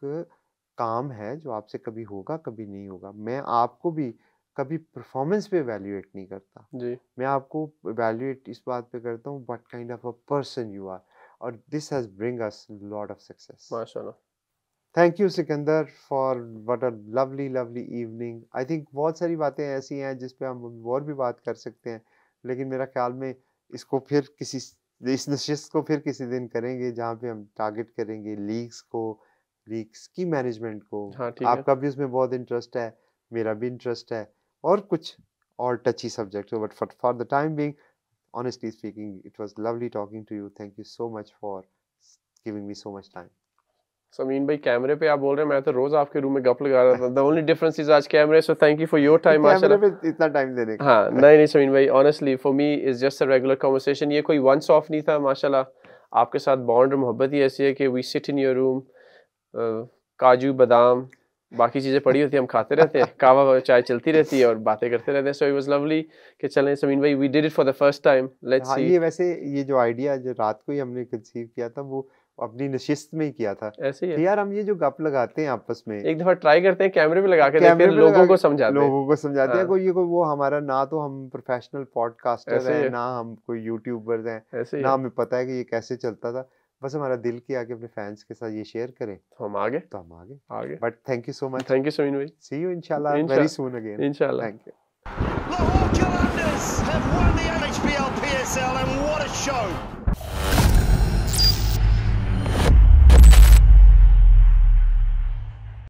काम है जो आपसे कभी होगा कभी नहीं होगा। मैं आपको भी कभी परफॉर्मेंस पे वैल्यूएट नहीं करता। जी। मैं आपको वैल्यूएट इस बात पे करता हूँ what kind of a person you are और this has bring us lot of success माशाल्लाह। Thank you Sikandar for what a lovely lovely evening I think बहुत सारी बातें ऐसी हैं जिस पे हम और भी बात कर सकते हैं लेकिन मेरा ख्याल में इसको फिर किसी इस नशिस्त को फिर किसी दिन करेंगे जहाँ पे हम टारगेट करेंगे लीग्स को लीग्स की मैनेजमेंट को। हाँ आपका भी उसमें बहुत इंटरेस्ट है मेरा भी इंटरेस्ट है और कुछ और टची सब्जेक्ट हो but for for the time being honestly speaking it was lovely talking to you. Thank you so much for s- giving me so much time. Sameen भाई कैमरे पे आप बोल रहे हैं मैं तो रोज आपके रूम में गप लगा रहा था। द ओनली डिफरेंस इज़ आज कैमरे so thank you for your time कैमरे पे इतना टाइम देने का। हाँ नहीं नहीं समीन भाई honestly for me is just a regular conversation ये कोई वंस ऑफ़ नहीं था माशाल्लाह। आपके साथ बॉन्ड और मोहब्बत ही ऐसी है कि we sit in your room काजू बादाम बाकी चीज़ें पड़ी होती हैं हम खाते रहते हैं कावा वा चाय चलती रहती है और बातें करते रहते हैं। सो इट वाज लवली कि चलें समीन भाई we did it for the first time let's see ये वैसे ये जो आइडिया जो रात को ही हमने कंसीव किया था वो अपनी नशिस्त में ही किया था। ऐसे ही है। यार हम ये जो गप लगाते हैं आपस में एक दफ़ा ट्राई करते हैं कैमरे में लगा के कैमरे हैं लोगों को समझाते हैं। लोगों को समझाते हैं हाँ। कोई ये कोई वो हमारा ना तो हम प्रोफेशनल पॉडकास्टर हैं है। ना हम कोई यूट्यूबर्स हैं ना हमें पता है कि ये कैसे चलता था। बस हमारा दिल किया कि अपने फैंस के साथ ये शेयर करें। तो हम आगे? तो हम आगे। आगे। But thank you so much thank you Sameen भाई। सी यू इंशाल्लाह वेरी सून अगेन इंशाल्लाह thank you Lahore Commanders have won the NHBL PSL and what a show!